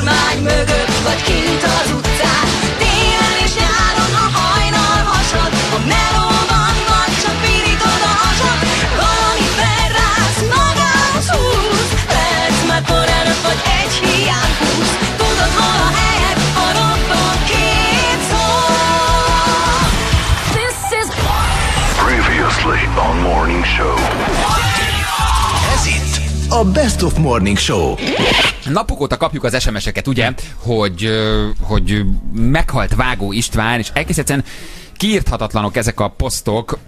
kormány mögött, vagy kint az utcán. A Best of Morning Show. Napok óta kapjuk az SMS-eket, ugye, hogy, hogy meghalt Vágó István, és egész egyszerűen kiírthatatlanok ezek a posztok,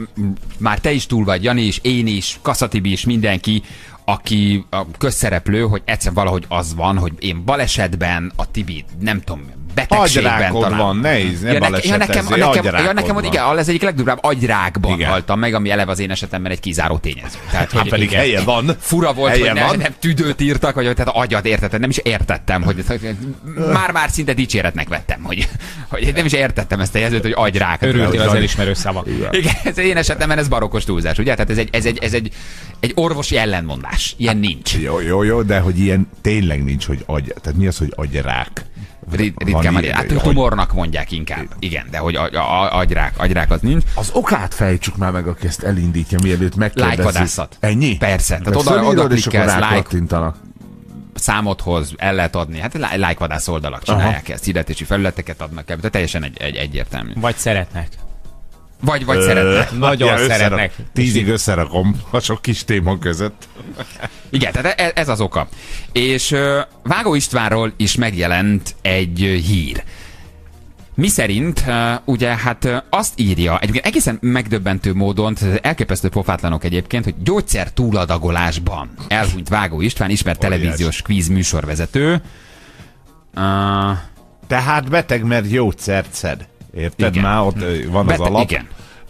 már te is túl vagy, Jani is, én is, Kaszatibi is, mindenki, aki a közszereplő, hogy egyszer valahogy az van, hogy én balesetben, a Tibi, nem tudom, betegségben Agyrákod talán. van, nehéz, ne ja, nekem, ja, nekem, balesetezzél, nekem, ja, nekem van. igen, az egyik legdurvább agyrákban Igen. haltam meg, ami eleve az én esetemben egy kizáró tényező. Tehát, Hát pedig helye van. fura volt, helye hogy nem, van. nem tüdőt írtak, vagy tehát agyat értettem, nem is értettem, hogy már-már szinte dicséretnek vettem, hogy, hogy nem is értettem ezt a jelzőt, hogy agyrák. Örültél az Hogy- elismerő szavak. Igen, ez én esetemben ez barokkos túlzás, ugye? Tehát ez egy, ez egy, ez egy, egy orvosi ellenmondás. Ilyen nincs. Jó, jó, jó, de hogy ilyen tényleg nincs, hogy agy. Tehát mi az, hogy agyrák? Rit- Van Ritkán ilyen, hát hogy- tumornak mondják inkább. Igen, de hogy agy, a- agyrák, agyrák az nincs. Az okát fejtsük már meg, aki ezt elindítja, mielőtt megkérdezzük. Lájkvadászat. Ennyi? Persze. Tehát oda- oda klikkelsz, like. rákattintanak. számodhoz el lehet adni. Hát lá- lájkvadász oldalak csinálják ezt, hirdetési felületeket adnak el, de teljesen egy, egy, egyértelmű. Vagy szeretnek. Vagy, vagy szeretnek. Nagyon Ja, szeretnek. Tízig összerakom a sok kis téma között. Igen, tehát e- ez az oka. És Vágó Istvánról is megjelent egy hír. Mi szerint, ugye, hát azt írja, egyébként egészen megdöbbentő módon, elképesztő pofátlanok egyébként, hogy gyógyszer túladagolásban elhunyt Vágó István, ismert televíziós kvíz műsorvezető. Uh, Tehát beteg, mert gyógyszert szed. Érted? Igen. Már ott van az alap. igen.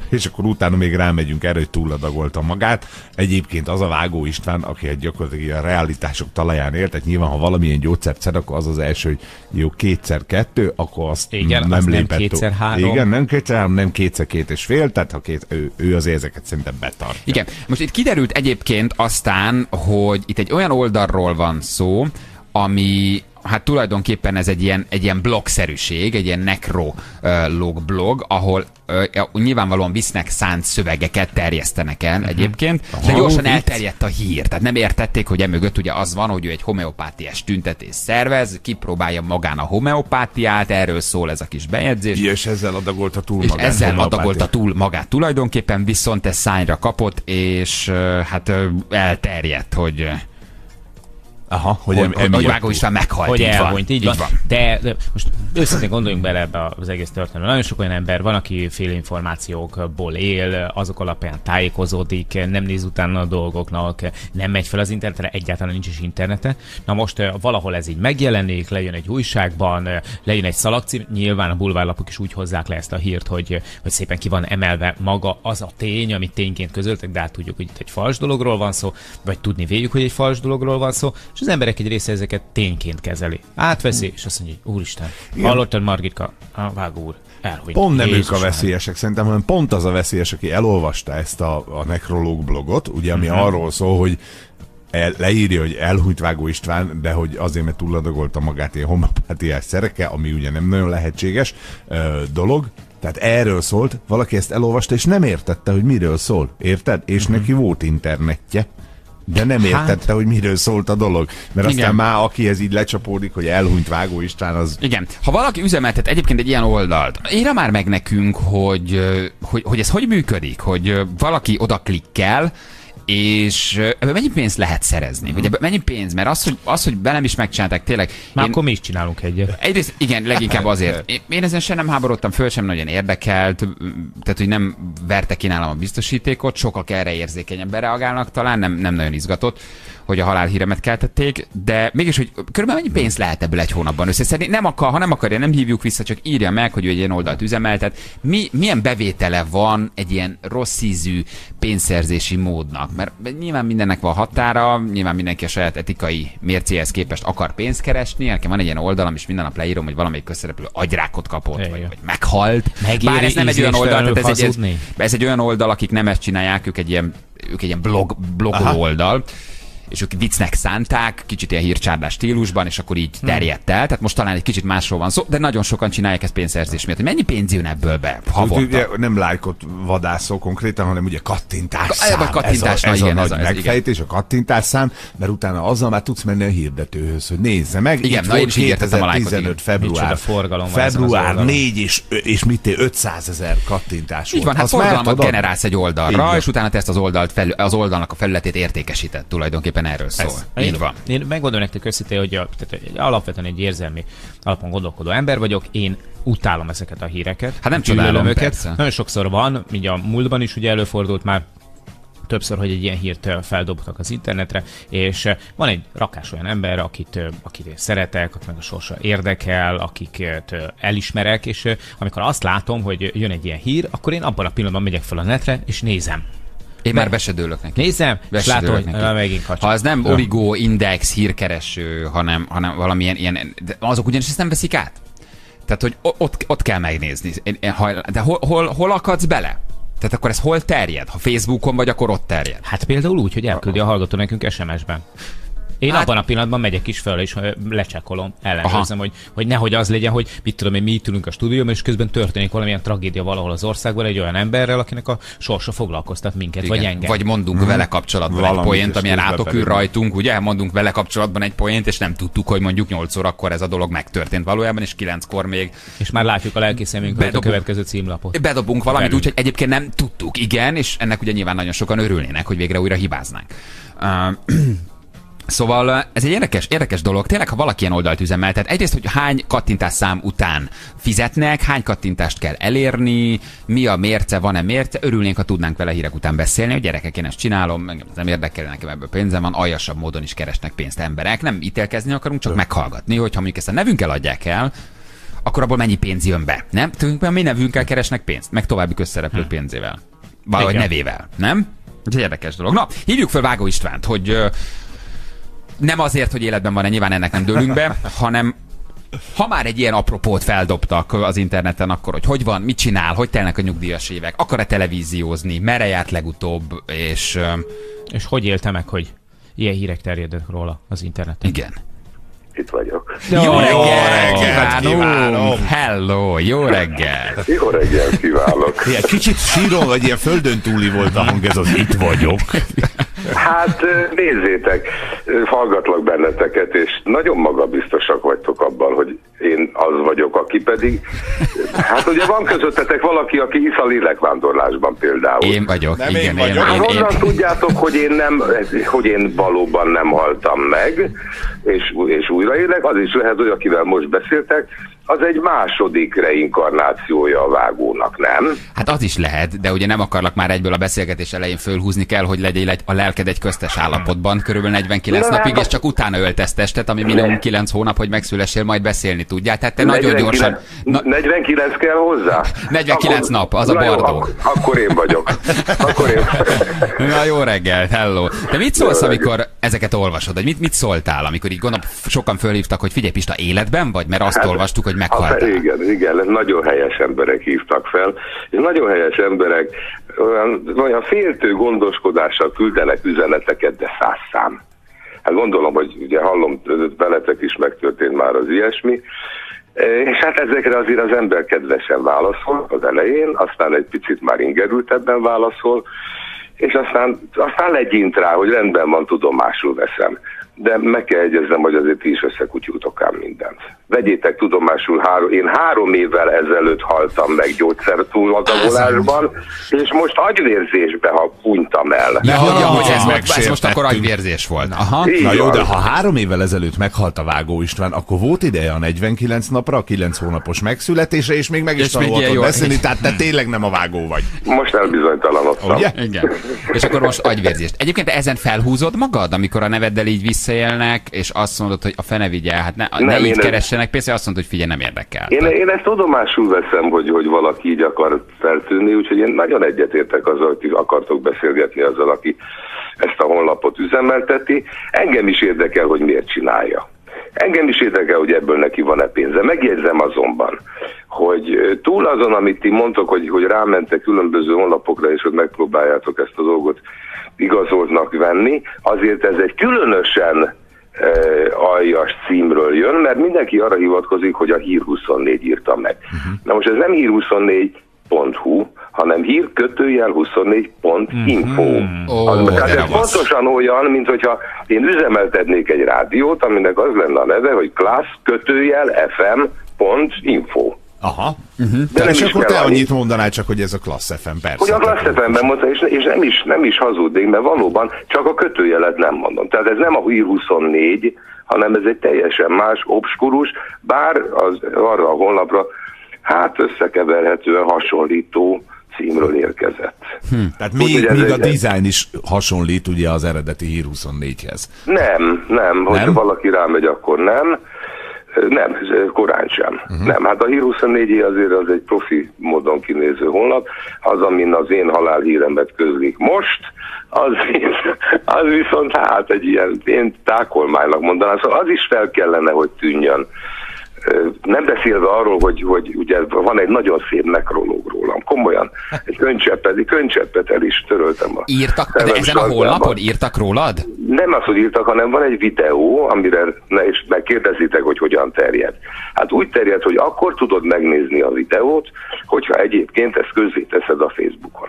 És akkor utána még rámegyünk erre, hogy túladagolta magát. Egyébként az a Vágó István, aki egy gyakorlatilag a realitások talaján élt, tehát nyilván, ha valamilyen gyógyszert szed, akkor az az első, hogy jó, kétszer kettő, akkor azt Igen, nem az nem lépett kétszer túl. három. Igen, nem kétszer három, nem kétszer két és fél, tehát ha két, ő, ő az ezeket szerintem betartja. Igen. Most itt kiderült egyébként aztán, hogy itt egy olyan oldalról van szó, ami hát tulajdonképpen ez egy ilyen, egy ilyen blogszerűség, egy ilyen necrolog blog, ahol ö, nyilvánvalóan visznek szánt szövegeket terjesztenek el egyébként, de gyorsan elterjedt a hír. Tehát nem értették, hogy emögött ugye az van, hogy ő egy homeopátiás tüntetés szervez, kipróbálja magán a homeopátiát, erről szól ez a kis bejegyzés. És ezzel adagolta túl És magát. ezzel adagolta túl magát tulajdonképpen, viszont ez szányra kapott, és ö, hát ö, elterjedt, hogy, ö, Aha, hogy, hogy, hogy, hogy emiatt Vágó István meghalt. hogy így elhunyt, van. így van. De, de most őszintén gondoljunk bele ebbe az egész történetbe. Nagyon sok olyan ember van, aki félinformációkból él, azok alapján tájékozódik, nem néz utána a dolgoknak, nem megy fel az internetre, egyáltalán nincs is internete. Na most eh, valahol ez így megjelenik, lejön egy újságban, eh, lejön egy szalagcím, nyilván a bulvárlapok is úgy hozzák le ezt a hírt, hogy, hogy szépen ki van emelve maga az a tény, amit tényként közöltek, de hát tudjuk, hogy itt egy fals dologról van szó, vagy tudni véljük, hogy egy fals dologról van szó, és az emberek egy része ezeket tényként kezeli. Átveszi, és azt mondja, hogy úristen, hallottad Margitka, a vágó úr, elhunyt. Pont nem ők Jézus a már. veszélyesek, szerintem, hanem pont az a veszélyes, aki elolvasta ezt a, a nekrológ blogot, ugye, ami uh-huh. arról szól, hogy el, leírja, hogy elhunyt Vágó István, de hogy azért, mert túladagolta magát ilyen homopátiás szerekkel, ami ugye nem nagyon lehetséges ö, dolog. Tehát erről szólt, valaki ezt elolvasta, és nem értette, hogy miről szól. Érted? És uh-huh. neki volt internetje. De nem értette, hát, hogy miről szólt a dolog. Mert aztán Igen. már akihez így lecsapódik, hogy elhunyt Vágó István, az Igen. Ha valaki üzemeltet egyébként egy ilyen oldalt, írja már meg nekünk, hogy, hogy, hogy ez hogy működik, hogy valaki oda klikkel, és ö, ebből mennyi pénzt lehet szerezni? Vagy ebből mennyi pénz? Mert az, hogy, az, hogy velem is megcsinálták, tényleg. Már én- akkor mi is csinálunk egyet. Egyrészt igen, leginkább azért. Én- Én ezen sem nem háborodtam föl, sem nagyon érdekelt, tehát hogy nem verte ki nálam a biztosítékot, sokak erre érzékenyebben reagálnak talán, nem, nem nagyon izgatott, hogy a halálhíremet keltették, de mégis, hogy körülbelül mennyi pénzt lehet ebből egy hónapban összeszedni? Nem akar, ha nem akarja, nem hívjuk vissza, csak írja meg, hogy ő egy ilyen oldalt üzemeltet. Mi, milyen bevétele van egy ilyen rossz ízű pénzszerzési módnak? Mert nyilván mindennek van határa, nyilván mindenki a saját etikai mércéhez képest akar pénzt keresni. Nekem van egy ilyen oldalam, és minden nap leírom, hogy valamelyik közszereplő agyrákot kapott, vagy, vagy meghalt. Megéri Bár ez nem egy olyan oldal, tehát ez egy, ez, ez egy olyan oldal, akik nem ezt csinálják, ők egy ilyen, ők egy ilyen blog, blogoló oldal. És ők viccnek szánták, kicsit ilyen hírcsárdás stílusban, és akkor így terjedt el. Tehát most talán egy kicsit másról van szó, de nagyon sokan csinálják ezt pénzszerzés miatt. Hogy mennyi pénz jön ebből be Ugye, nem lájkot vadászó konkrétan, hanem ugye kattintás Ka- szám. vagy kattintás, ez a, na ez igen, a ez nagy a- ez igen. megfejtés, a kattintás szám, mert utána azzal már tudsz menni a hirdetőhöz, hogy nézze meg. Igen, na, én is így értettem a lájkot, 2015 igen. február, forgalom február oldalon. 4 és, és mit ér, 500 ezer kattintás Így volt. van, hát forgalmat generálsz egy oldalra, és utána te ezt az oldalt felül, az oldalnak a felületét értékesíted. Tulajdonképpen erről szól. Ez. Így van. Én megmondom nektek őszintén, hogy a, tehát egy, alapvetően egy érzelmi alapon gondolkodó ember vagyok. Én utálom ezeket a híreket. Hát nem csodálom, őket. persze. Nagyon sokszor van, így a múltban is ugye előfordult már többször, hogy egy ilyen hírt feldobtak az internetre, és van egy rakás olyan ember, akit, akit én szeretek, akit meg a sorsa érdekel, akiket elismerek, és amikor azt látom, hogy jön egy ilyen hír, akkor én abban a pillanatban megyek fel a netre, és nézem. Én már besedőlök neki. Nézem, és látom, hogy neki. megint kacsa. Ha ez nem Origo, Index, hírkereső, hanem, hanem valamilyen ilyen, de azok ugyanis ezt nem veszik át. Tehát, hogy ott, ott kell megnézni. De hol, hol, hol akadsz bele? Tehát akkor ez hol terjed? Ha Facebookon vagy, akkor ott terjed. Hát például úgy, hogy elküldi a hallgató nekünk SMS-ben. Én Hát- abban a pillanatban megyek is fel, és ö, lecsekkolom, ellenőrzem, hogy, hogy nehogy az legyen, hogy mit tudom én, mi itt ülünk a stúdióban, és közben történik valamilyen tragédia valahol az országban egy olyan emberrel, akinek a sorsa foglalkoztat minket, vagy engem. Vagy mondunk vele kapcsolatban Valamit egy poént, amilyen átokül rajtunk, ugye? Mondunk vele kapcsolatban egy poént, és nem tudtuk, hogy mondjuk 8 órakor ez a dolog megtörtént valójában, és 9-kor még És már látjuk a lelki szemünkön a Bedobunk. következő címlapot. bedobunk valamit Velünk. úgy, hogy egyébként nem tudtuk, igen, és ennek ugye nyilván nagyon sokan örülnének, hogy végre újra hibáznánk. Uh, Szóval ez egy érdekes, érdekes dolog. Tényleg, ha valaki ilyen oldalt üzemel, tehát egyrészt, hogy hány kattintás szám után fizetnek, hány kattintást kell elérni, mi a mérce, van-e mérce, örülnénk, ha tudnánk vele hírek után beszélni, hogy gyerekek, én ezt csinálom, engem nem érdekel, nekem ebből pénzem van, aljasabb módon is keresnek pénzt emberek, nem ítélkezni akarunk, csak meghallgatni, hogyha mondjuk ezt a nevünkkel adják el, akkor abból mennyi pénz jön be, nem? A mi nevünkkel keresnek pénzt, meg további közszereplők pénzével. Valahogy nevével, nem? Ez egy érdekes dolog. Na, hívjuk fel Vágó Istvánt, hogy nem azért, hogy életben van-e, nyilván ennek nem dőlünk be, hanem ha már egy ilyen apropót feldobtak az interneten, akkor hogy hogy van, mit csinál, hogy telnek a nyugdíjas évek, akar-e televíziózni, merre járt legutóbb, és És hogy élte meg, hogy ilyen hírek terjednek róla az interneten? igen. Itt vagyok. Jó reggel, reggelt kívánok! Hello, jó reggel! Jó reggelt kívánok! Ilyen kicsit síron, vagy ilyen földön túli volt a hang, ez az itt vagyok. Hát nézzétek, hallgatlak benneteket, és nagyon magabiztosak vagytok abban, hogy én az vagyok, aki pedig... Hát ugye van közöttetek valaki, aki hisz a lélekvándorlásban például. Én vagyok, Nem igen, én vagyok. Hát én, honnan én, tudjátok, hogy én, nem, hogy én valóban nem haltam meg, és, és újraélek? Az is lehet, hogy akivel most beszéltek, az egy második reinkarnációja a vágónak, nem? Hát az is lehet, de ugye nem akarlak már egyből a beszélgetés elején fölhúzni kell, hogy legyél egy, a lelked egy köztes állapotban, körülbelül 49 Na, napig, hát- és csak utána öltesz testet, ami minimum 9 hónap, hogy megszülessél, majd beszélni tudjál. Tehát te nagyon gyorsan... Na, 49 kell hozzá? 49 nap, az a bardó. Akkor, akkor én vagyok. Akkor én. na jó reggel, hello. De mit szólsz, Jó amikor ezeket olvasod? Vagy mit, mit szóltál, amikor így gondolom, sokan fölhívtak, hogy figyelj Pista, életben vagy? Mert azt olvastuk, hogy A, meghaltál. igen, igen, nagyon helyes emberek hívtak fel, és nagyon helyes emberek olyan, olyan féltő gondoskodással küldenek üzeneteket, de száz szám. Hát gondolom, hogy ugye hallom, veletek is megtörtént már az ilyesmi, és hát ezekre azért az ember kedvesen válaszol az elején, aztán egy picit már ingerültebben válaszol, és aztán, aztán legyint rá, hogy rendben van, tudomásul veszem. De meg kell egyeznem, hogy azért ti is összekutyultok ám mindent. Vegyétek tudomásul, három, én három évvel ezelőtt haltam meg gyógyszertúladagolásban, és most agyvérzésbe ha punytam el. Ja, Ja, ja, hogy ez, ez most akkor agyvérzés volt. Aha. Így Na jó, van. de ha három évvel ezelőtt meghalt a Vágó István, akkor volt ideje a 49 napra, a 9 hónapos megszületésre, és még meg is jó- beszélni, tehát te tényleg nem a Vágó vagy. Most elbizonytalanodtam. Ugye? Igen. És akkor most agyvérzést. Egyébként ezen felhúzod magad, amikor a neveddel így visszaélnek, és azt mondod, hogy a fene vigye, hát ne, ne Nem, így én- keressenek pénzt, azt mondod, hogy figyelj, nem érdekel. Én, én ezt tudomásul veszem, hogy, hogy valaki így akar feltűnni, úgyhogy én nagyon egyetértek azzal, hogy akartok beszélgetni azzal, aki ezt a honlapot üzemelteti. Engem is érdekel, hogy miért csinálja. Engem is érdekel, hogy ebből neki van-e pénze. Megjegyzem azonban, hogy túl azon, amit ti mondtok, hogy, hogy rámentek különböző honlapokra, és hogy megpróbáljátok ezt a dolgot igazoltnak venni, azért ez egy különösen uh, aljas címről jön, mert mindenki arra hivatkozik, hogy a Hír 24 írta meg. Uh-huh. Na most ez nem Hír 24.hu, hanem hír kötőjel 24.info. Ó, Az, tehát ez ravasz. pontosan olyan, mint hogyha én üzemeltetnék egy rádiót, aminek az lenne a neve, hogy class kötőjel fm.info. Aha. De De nem és akkor te annyi. annyit mondanál csak, hogy ez a Klassz FM, persze. Hogy a Tehát Class FM-ben mondta, és, és nem, is, nem is hazudnék, mert valóban csak a kötőjelet nem mondom. Tehát ez nem a Hír 24, hanem ez egy teljesen más, obskurus, bár az, arra a honlapra hát összekeverhetően hasonlító címről érkezett. Tehát még, ez még a design is hasonlít ugye az eredeti Hír 24-hez. Nem, nem, hogyha valaki rámegy, akkor nem. Nem, ez korán sem. Uh-huh. Nem, hát a Hír 24 azért az egy profi módon kinéző honlap, az, amin az én halálhíremet közlik most, az, az viszont hát egy ilyen, én tákolmánynak mondanám, szóval az is fel kellene, hogy tűnjön. Nem beszélve arról, hogy, hogy ugye van egy nagyon szép nekrológ rólam, komolyan, egy könycseppet, egy könycseppet el is töröltem. A Írtak, de ezen a honlapon írtak rólad? Nem az, hogy írtak, hanem van egy videó, amire ne is megkérdezitek, hogy hogyan terjed. Hát úgy terjed, hogy akkor tudod megnézni a videót, hogyha egyébként ezt közzé teszed a Facebookon.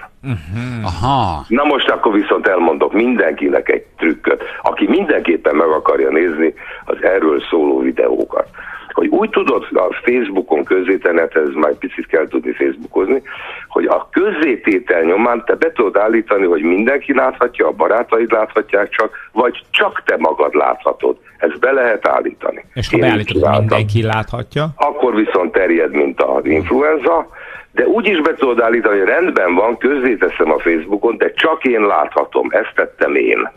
Aha. Na most akkor viszont elmondok mindenkinek egy trükköt. Aki mindenképpen meg akarja nézni az erről szóló videókat. Hogy úgy tudod a Facebookon közzétenni, hát ez már picit kell tudni Facebookozni, hogy a közzététel nyomán te be tudod állítani, hogy mindenki láthatja, a barátaid láthatják csak, vagy csak te magad láthatod. Ezt be lehet állítani. És ha beállítod, mindenki láthatja, akkor viszont terjed, mint az influenza, de úgy is be tudod állítani, hogy rendben van, közzéteszem a Facebookon, de csak én láthatom, ezt tettem én.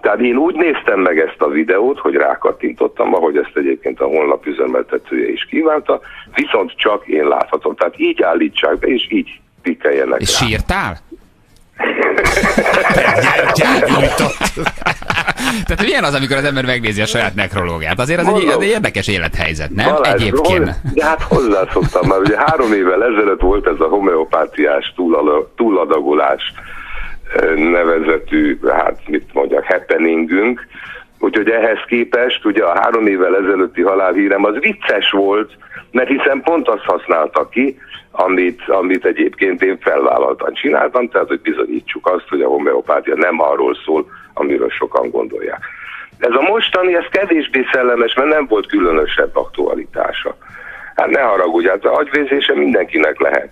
Tehát én úgy néztem meg ezt a videót, hogy rákattintottam, ahogy ezt egyébként a honlap üzemeltetője is kívánta, viszont csak én láthatom. Tehát így állítsák be, és így pikkeljenek És rá. sírtál? Tehát milyen az, amikor az ember megnézi a saját nekrológiát? Azért az egy, az egy érdekes élethelyzet, nem? Balázs, Egyébként. hol- De hát hozzászoktam már, ugye három évvel ezelőtt volt ez a homeopátiás túlala- túladagolás nevezetű, hát mit mondjak, happeningünk, úgyhogy ehhez képest ugye a három évvel ezelőtti halálhírem az vicces volt, mert hiszen pont azt használta ki, amit, amit egyébként én felvállaltan csináltam, tehát hogy bizonyítsuk azt, hogy a homeopátia nem arról szól, amiről sokan gondolják. Ez a mostani, ez kevésbé szellemes, mert nem volt különösebb aktualitása. Hát ne haragudj, hát agyvérzése mindenkinek lehet.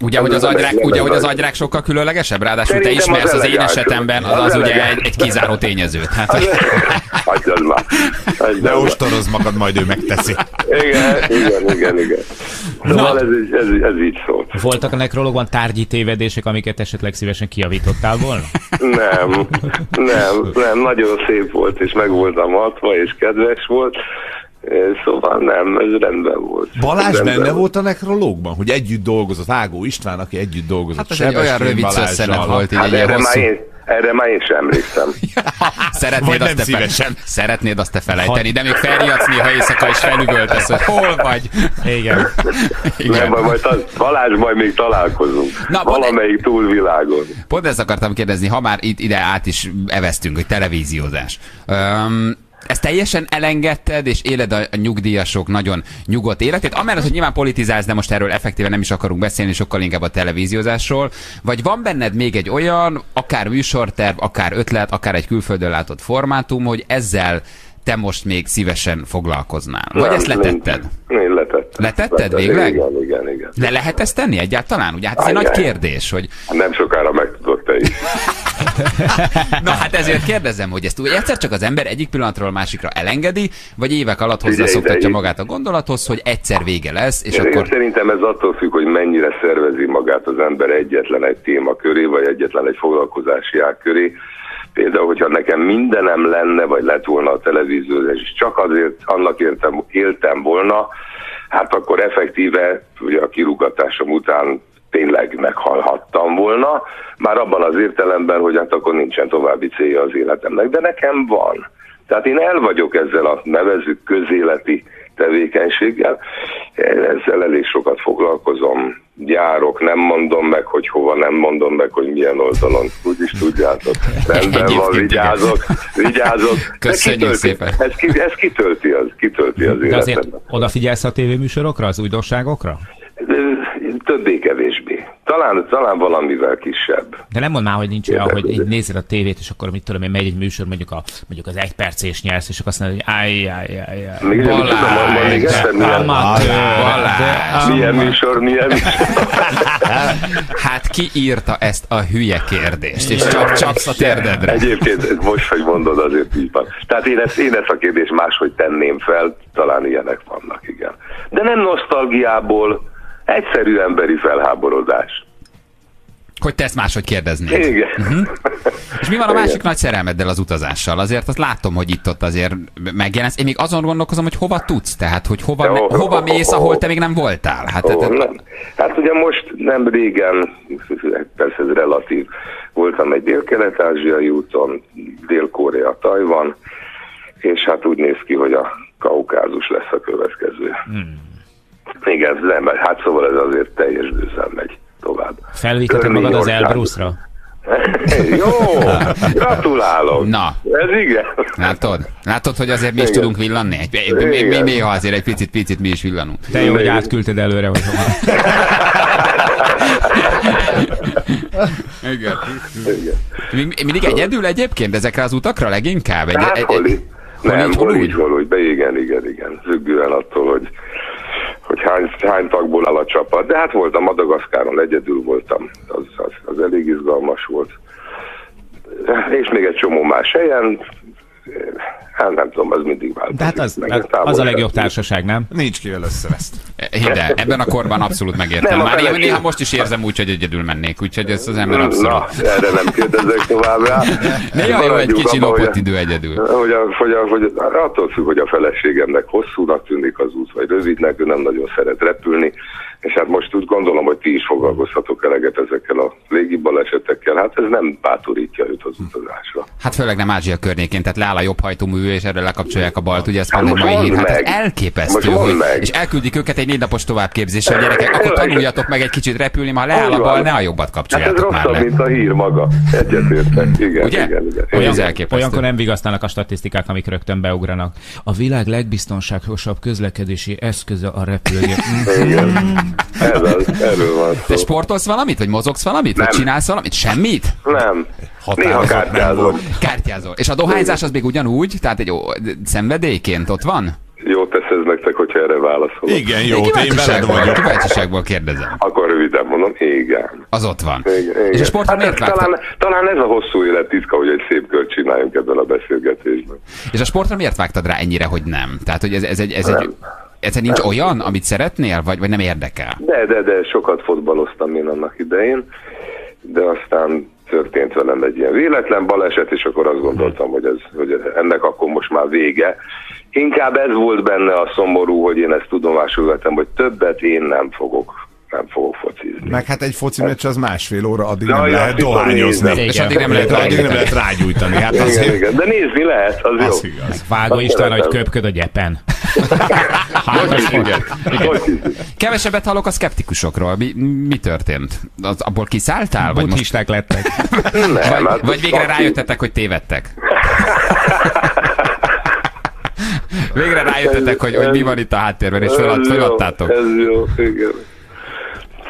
Ugye, hogy az agyrák, ugye, hogy az agyrák sokkal különlegesebb? Ráadásul te Szerintem ismersz az az én esetemben, az, Az az ugye egy, egy kizáró tényező. Hát, hogy- Hagyjad már. Hagyjad Ne ostorozz magad, majd ő megteszi. Igen, igen, igen, igen. Szóval ez, így- ez, ez így szólt. voltak a nekrológban tárgyi tévedések, amiket esetleg szívesen kiavítottál volna? Nem, nem, nem, nagyon szép volt, és meg voltam hatva, és kedves volt. Szóval nem, ez rendben volt. Balázs rendben benne volt a nekrológban, hogy együtt dolgozott Ágó István, aki együtt dolgozott Hát ez egy olyan rövid szösszenet volt, így Hát erre már, hosszú. én, erre már én sem emlékszem. Szeretnéd Vagy azt, nem te szívesen. Fe, szeretnéd azt te felejteni, de még felriadsz néha éjszaka is felüvöltesz, hogy hol vagy. Igen. Nem, Igen. majd, majd az, Balázs, majd még találkozunk. Na, Valamelyik túlvilágon. Pont ezt akartam kérdezni, ha már itt ide át is eveztünk, hogy televíziózás. Um, ezt teljesen elengedted, és éled a, a nyugdíjasok nagyon nyugodt életét, amellett, hogy nyilván politizálsz, de most erről effektíven nem is akarunk beszélni, sokkal inkább a televíziózásról. Vagy van benned még egy olyan, akár műsorterv, akár ötlet, akár egy külföldön látott formátum, hogy ezzel te most még szívesen foglalkoznál? Vagy Nem, ezt letetted? Én, én letettem. Letetted Letettem. végleg? Igen, igen, igen. Le lehet ezt tenni egyáltalán? Ugye hát ez egy nagy kérdés, hogy Nem sokára megtudod te is. Na hát ezért kérdezem, hogy ezt úgy egyszer csak az ember egyik pillanatról másikra elengedi, vagy évek alatt hozzászoktatja magát a gondolathoz, hogy egyszer vége lesz, és És akkor... Én szerintem ez attól függ, hogy mennyire szervezi magát az ember egyetlen egy téma köré, vagy egyetlen egy foglalkozási ág köré. Például, hogyha nekem mindenem lenne, vagy lett volna a televíziózás, és csak azért annak éltem, éltem volna, hát akkor effektíve ugye a kirúgatásom után tényleg meghalhattam volna, már abban az értelemben, hogy hát akkor nincsen további célja az életemnek, de nekem van. Tehát én el vagyok ezzel a nevezük közéleti tevékenységgel, ezzel elég sokat foglalkozom, gyárok, nem mondom meg, hogy hova, nem mondom meg, hogy milyen oldalon, úgyis tudjátok. Rendben van, vigyázok, vigyázok. Köszönjük kitölti- szépen. Ez, ki, ez kitölti az, kitölti az De azért életemet. odafigyelsz a tévéműsorokra, az újdonságokra? Többé-kevésbé. Talán, talán valamivel kisebb. De nem mondd már, hogy nincs olyan, hogy így nézed a tévét, és akkor mit tudom én, megy egy műsor, mondjuk, a, mondjuk az egy percés nyersz, és akkor azt mondod, hogy áj, áj, áj, áj. Még nem Balázs, tudom még egyszer milyen, Amatőr, Balázs. de milyen műsor, milyen műsor. Hát ki írta ezt a hülye kérdést, és csak csapsz a térdedre. Egyébként most, hogy mondod, azért így van. Tehát én ezt, én ezt a kérdést máshogy tenném fel, talán ilyenek vannak, igen. De nem nosztalgiából, egyszerű emberi felháborodás. Hogy te ezt máshogy kérdeznéd. Igen. És mi van a Igen. másik nagy szerelmeddel az utazással? Azért azt látom, hogy itt-ott azért megjelensz. Én még azon gondolkozom, hogy hova tudsz, tehát hogy hova, me- hova mész, ahol te még nem voltál. Hát, Ó, hát, nem. Hát ugye most nem régen, persze ez relatív, voltam egy dél-kelet-ázsiai úton, Dél-Korea, Tajvan, és hát úgy néz ki, hogy a kaukázus lesz a következő. Hmm. Igen, nem, hát szóval ez azért teljes bőszen megy tovább. Felvitted magad az. Elbrusra? Jó, gratulálok. Na. Ez igen. Látod? Látod, hogy azért mi is Igen. tudunk villanni? Egy- Mi, mi, mi, néha azért egy picit, picit mi is villanunk. Te jó, hogy átküldted előre, hogy. Igen. igen. Még- Mindig egyedül egyébként ezekre az utakra leginkább? Egy, Hát egy, hol, egy, nem, így, hol, úgy? így, hol úgy, be igen, igen, igen. Függően attól, hogy, hogy hány, hány tagból áll a csapat. De hát voltam Madagaszkáron, egyedül voltam, az, az, az elég izgalmas volt. És még egy csomó más helyen, hát nem tudom, az mindig változik. De hát az, Meg az, az a legjobb társaság, nem? Nincs kivel összeveszt. Hidd el, ebben a korban abszolút megértem. Nem, Már feleség- néha most is érzem úgy, hogy egyedül mennék, úgyhogy ez az ember Na, abszolút. erre nem kérdezek tovább rá. Néha jó egy Maradjunk kicsi abba, hogy- idő egyedül. Hogy, a, hogy, a, hogy attól függ, hogy a feleségemnek hosszúnak tűnik az út, vagy rövidnek, ő nem nagyon szeret repülni, és hát most úgy gondolom, hogy ti is foglalkozhatok eleget ezekkel a légi balesetekkel, hát ez nem bátorítja őt az utazásra. Hát főleg nem Ázsia környékén, tehát leáll a jobb hajtóművő, és erre lekapcsolják a balt, ugye ez Hát pont egy mai hír. Hát ez elképesztő, Most hogy, meg. és elküldik őket egy négy napos továbbképzésre, gyerekek, akkor tanuljatok meg egy kicsit repülni, ha leáll a bal, ne a jobbat Hát ez kapcsoljátok már rosszabb, le. mint a hír maga. Egyetértek. Igen, Ugye? igen, igen. Olyan- igen. Ez elképesztő. Olyankor nem vigasztalnak a statisztikák, amik rögtön beugranak. A világ legbiztonságosabb közlekedési eszköze a repülőgép. igen. Ez az, erről van szó. Te sportolsz valamit, vagy mozogsz valamit, vagy Nem. csinálsz valamit? Semmit? Nem. Néha nem volt. Kártyázol. És a dohányzás az még ugyanúgy, tehát egy ó, szenvedélyként ott van? Jó tesz ez nektek, hogyha erre válaszolok. Igen, jó, Én én veled vagyok. kíváncsiságból kérdezem. Akkor röviden mondom, igen. Az ott van. Igen, igen. És a sportra hát miért ez vágtad? talán, talán ez a hosszú élet titka, hogy egy szép kört csináljunk ebben a beszélgetésben. És a sportra miért vágtad rá ennyire, hogy nem? Tehát, hogy ez, ez egy... Ez egy ez nincs olyan, amit szeretnél, vagy, vagy nem érdekel? De, de, de sokat fotbaloztam én annak idején, de aztán történt velem egy ilyen véletlen baleset, és akkor azt gondoltam, hogy, ez, hogy ennek akkor most már vége. Inkább ez volt benne a szomorú, hogy én ezt tudomásul vettem, hogy többet én nem fogok, nem fogok focizni. Meg hát egy foci meccs az másfél óra, addig nem lehet dohányozni. nézem. És Igen. addig nem lehet Addig nem lehet rágyújtani. Hát Igen, azért igen. De nézni lehet, az, az jó. igaz. Vágó István, hogy köpköd a gyepen. Hiszed? Hogy hiszed? Kevesebbet hallok a szkeptikusokról. Mi, mi történt? Az, abból kiszálltál? Vagy, most, Buddhisták lettek. Nem, vagy, hát vagy végre rájöttetek, hogy tévedtek? Végre rájöttetek, hogy, hogy mi van itt a háttérben, és jó, föladtátok. Ez jó, igen.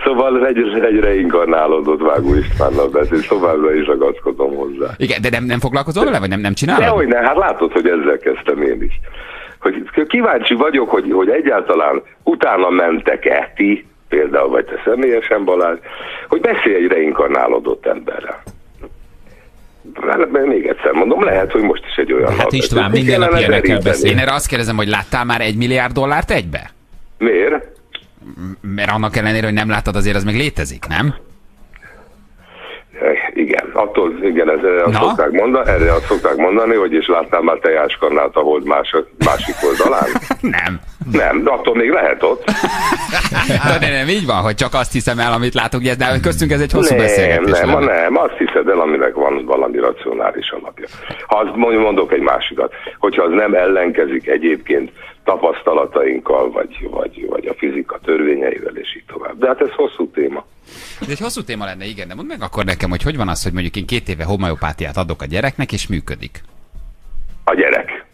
Szóval egy, egy reinkarnálódott Vágó Istvánnal beszél, továbbra is ragaszkodom hozzá. Igen, de nem, nem foglalkozol vele, vagy nem, nem csinálod? Dehogy ne, hát látod, hogy ezzel kezdtem én is. Hogy kíváncsi vagyok, hogy, hogy egyáltalán utána mentek-e ti, például vagy te személyesen Balázs, hogy beszélj egy reinkarnálódott emberrel. Hát, mert még egyszer mondom, lehet, hogy most is egy olyan Hát. István, minden nap ilyenekkel beszél. Én erre azt kérdezem, hogy láttál már egy milliárd dollárt egybe? Miért? Mert annak ellenére, hogy nem láttad, azért az még létezik, nem? Eh, Igen, attól, igen, ez, erre azt szokták mondani, erre azt szokták mondani, hogy és láttál már tejáskarnát a hold más, másik oldalán? Nem. Nem, de attól még lehet ott. De nem, nem így van, hogy csak azt hiszem el, amit látok, de köztünk ez egy hosszú nem, beszélgetés. nem, lenne. nem, azt hiszed el, aminek van valami racionális alapja. Ha azt mondjuk, mondok egy másikat, hogyha az nem ellenkezik egyébként tapasztalatainkkal, vagy, vagy, vagy a fizika törvényeivel, és így tovább. De hát ez hosszú téma. Ez egy hosszú téma lenne, igen, de mondd meg akkor nekem, hogy hogy van az, hogy mondjuk én két éve homeopátiát adok a gyereknek, és működik. A gyerek.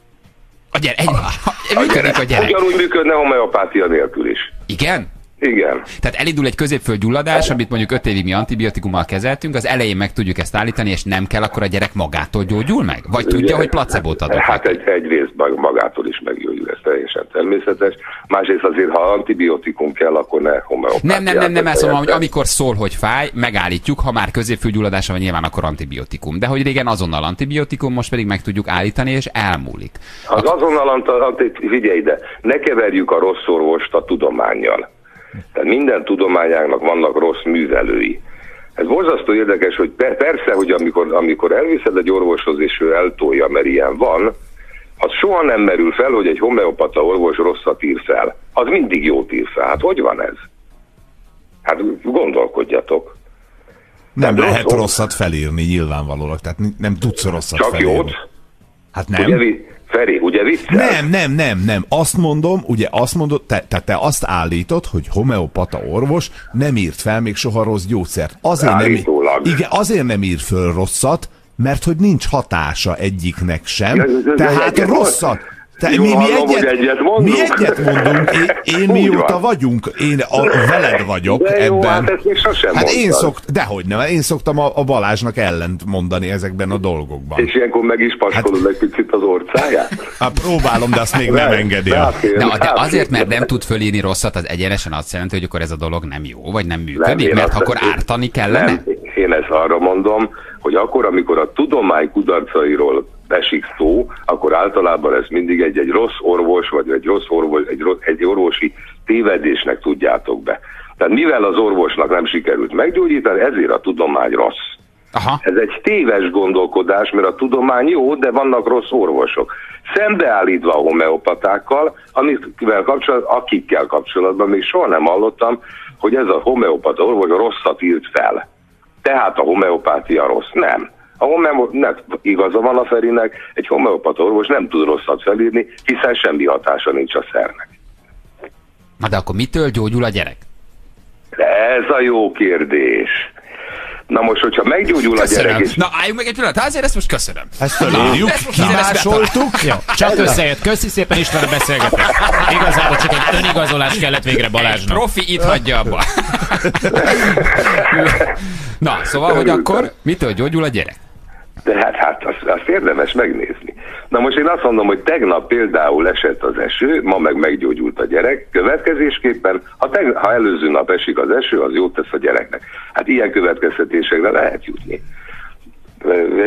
A gyerek, egy, működik a gyerek. Ugyanúgy működne homeopátia nélkül is. Igen? Igen. Tehát elindul egy középföldgyulladás, amit mondjuk 5 évig mi antibiotikummal kezeltünk, az elején meg tudjuk ezt állítani, és nem kell, akkor a gyerek magától gyógyul meg? Vagy tudja, Ugye, hogy placebót adok Hát egy, egyrészt mag- magától is meggyógyul, ez teljesen természetes. Másrészt azért, ha antibiotikum kell, akkor ne homeopátiát. Nem, nem, nem, nem, ezt mondom, hogy helyette. amikor szól, hogy fáj, megállítjuk, ha már középfülgyulladása van, nyilván akkor antibiotikum. De hogy régen azonnal antibiotikum, most pedig meg tudjuk állítani, és elmúlik. Az azonnal, ant- ant- figyelj ide, ne keverjük a rossz orvost a tudományjal. Tehát minden tudományának vannak rossz művelői. Ez borzasztó érdekes, hogy per- persze, hogy amikor, amikor elviszed egy orvoshoz, és ő eltolja, mert ilyen van, az soha nem merül fel, hogy egy homeopata orvos rosszat ír fel. Az mindig jót ír fel. Hát hogy van ez? Hát gondolkodjatok. Nem Tehát lehet rossz- rosszat felírni nyilvánvalólag, tehát nem tudsz rosszat Csak felírni. jót? Hát Ugye, nem. vi- Feri, ugye viccel? Nem, nem, nem, nem. Azt mondom, ugye azt mondod, te, te, te azt állítod, hogy homeopata orvos nem írt fel még soha rossz gyógyszert. Azért nem, Állítólag. igen, azért nem ír föl rosszat, mert hogy nincs hatása egyiknek sem. Ja, Tehát rosszat. Te, Jól mi, mi, hallom, egyet, hogy egyet mi mondunk. egyet mondunk, én, én mióta van. vagyunk, én a, veled vagyok De jó, ebben. hát ezt még sosem hát én szokt, dehogy nem, én szoktam a, a Balázsnak ellent mondani ezekben a dolgokban. És ilyenkor meg is paskolod egy picit az orcáját? Hát próbálom, de azt még nem De- engedi. de el. hát De, de hát azért, mert nem tud fölírni rosszat, az egyenesen azt jelenti, hogy akkor ez a dolog nem jó, vagy nem Nem, működik, én mert akkor ártani kellene? Nem, én ezt arra mondom, hogy akkor, amikor a tudomány kudarcairól esik szó, akkor általában ez mindig egy, egy rossz orvos, vagy egy rossz orvos, egy, rossz, egy orvosi tévedésnek tudjátok be. Tehát mivel az orvosnak nem sikerült meggyógyítani, ezért a tudomány rossz. Aha. Ez egy téves gondolkodás, mert a tudomány jó, de vannak rossz orvosok. Szembeállítva a homeopatákkal, amikkel kapcsolatban, akikkel kapcsolatban még soha nem hallottam, hogy ez a homeopata orvos rosszat írt fel. Tehát a homeopátia rossz. Nem. A homeopatnek igaza van a Ferinek, egy homeopata orvos nem tud rosszat felírni, hiszen semmi hatása nincs a szernek. Na de akkor mitől gyógyul a gyerek? De ez a jó kérdés. Na most, hogyha meggyógyul a gyerek, Köszönöm. és Na álljunk meg egy pillanat, azért ezt most köszönöm. Ezt fölírjuk, kimásoltuk. Jó, csak összejött. Köszi szépen István a beszélgetést. Igazából csak egy önigazolás kellett végre Balázsnak. Profi itt hagyja abba. Na, szóval, hogy akkor mitől gyógyul a gyerek? De hát, hát azt, azt érdemes megnézni. Na most én azt mondom, hogy tegnap például esett az eső, ma meg meggyógyult a gyerek, következésképpen, ha, teg, ha előző nap esik az eső, az jót tesz a gyereknek. Hát ilyen következtetésekre lehet jutni.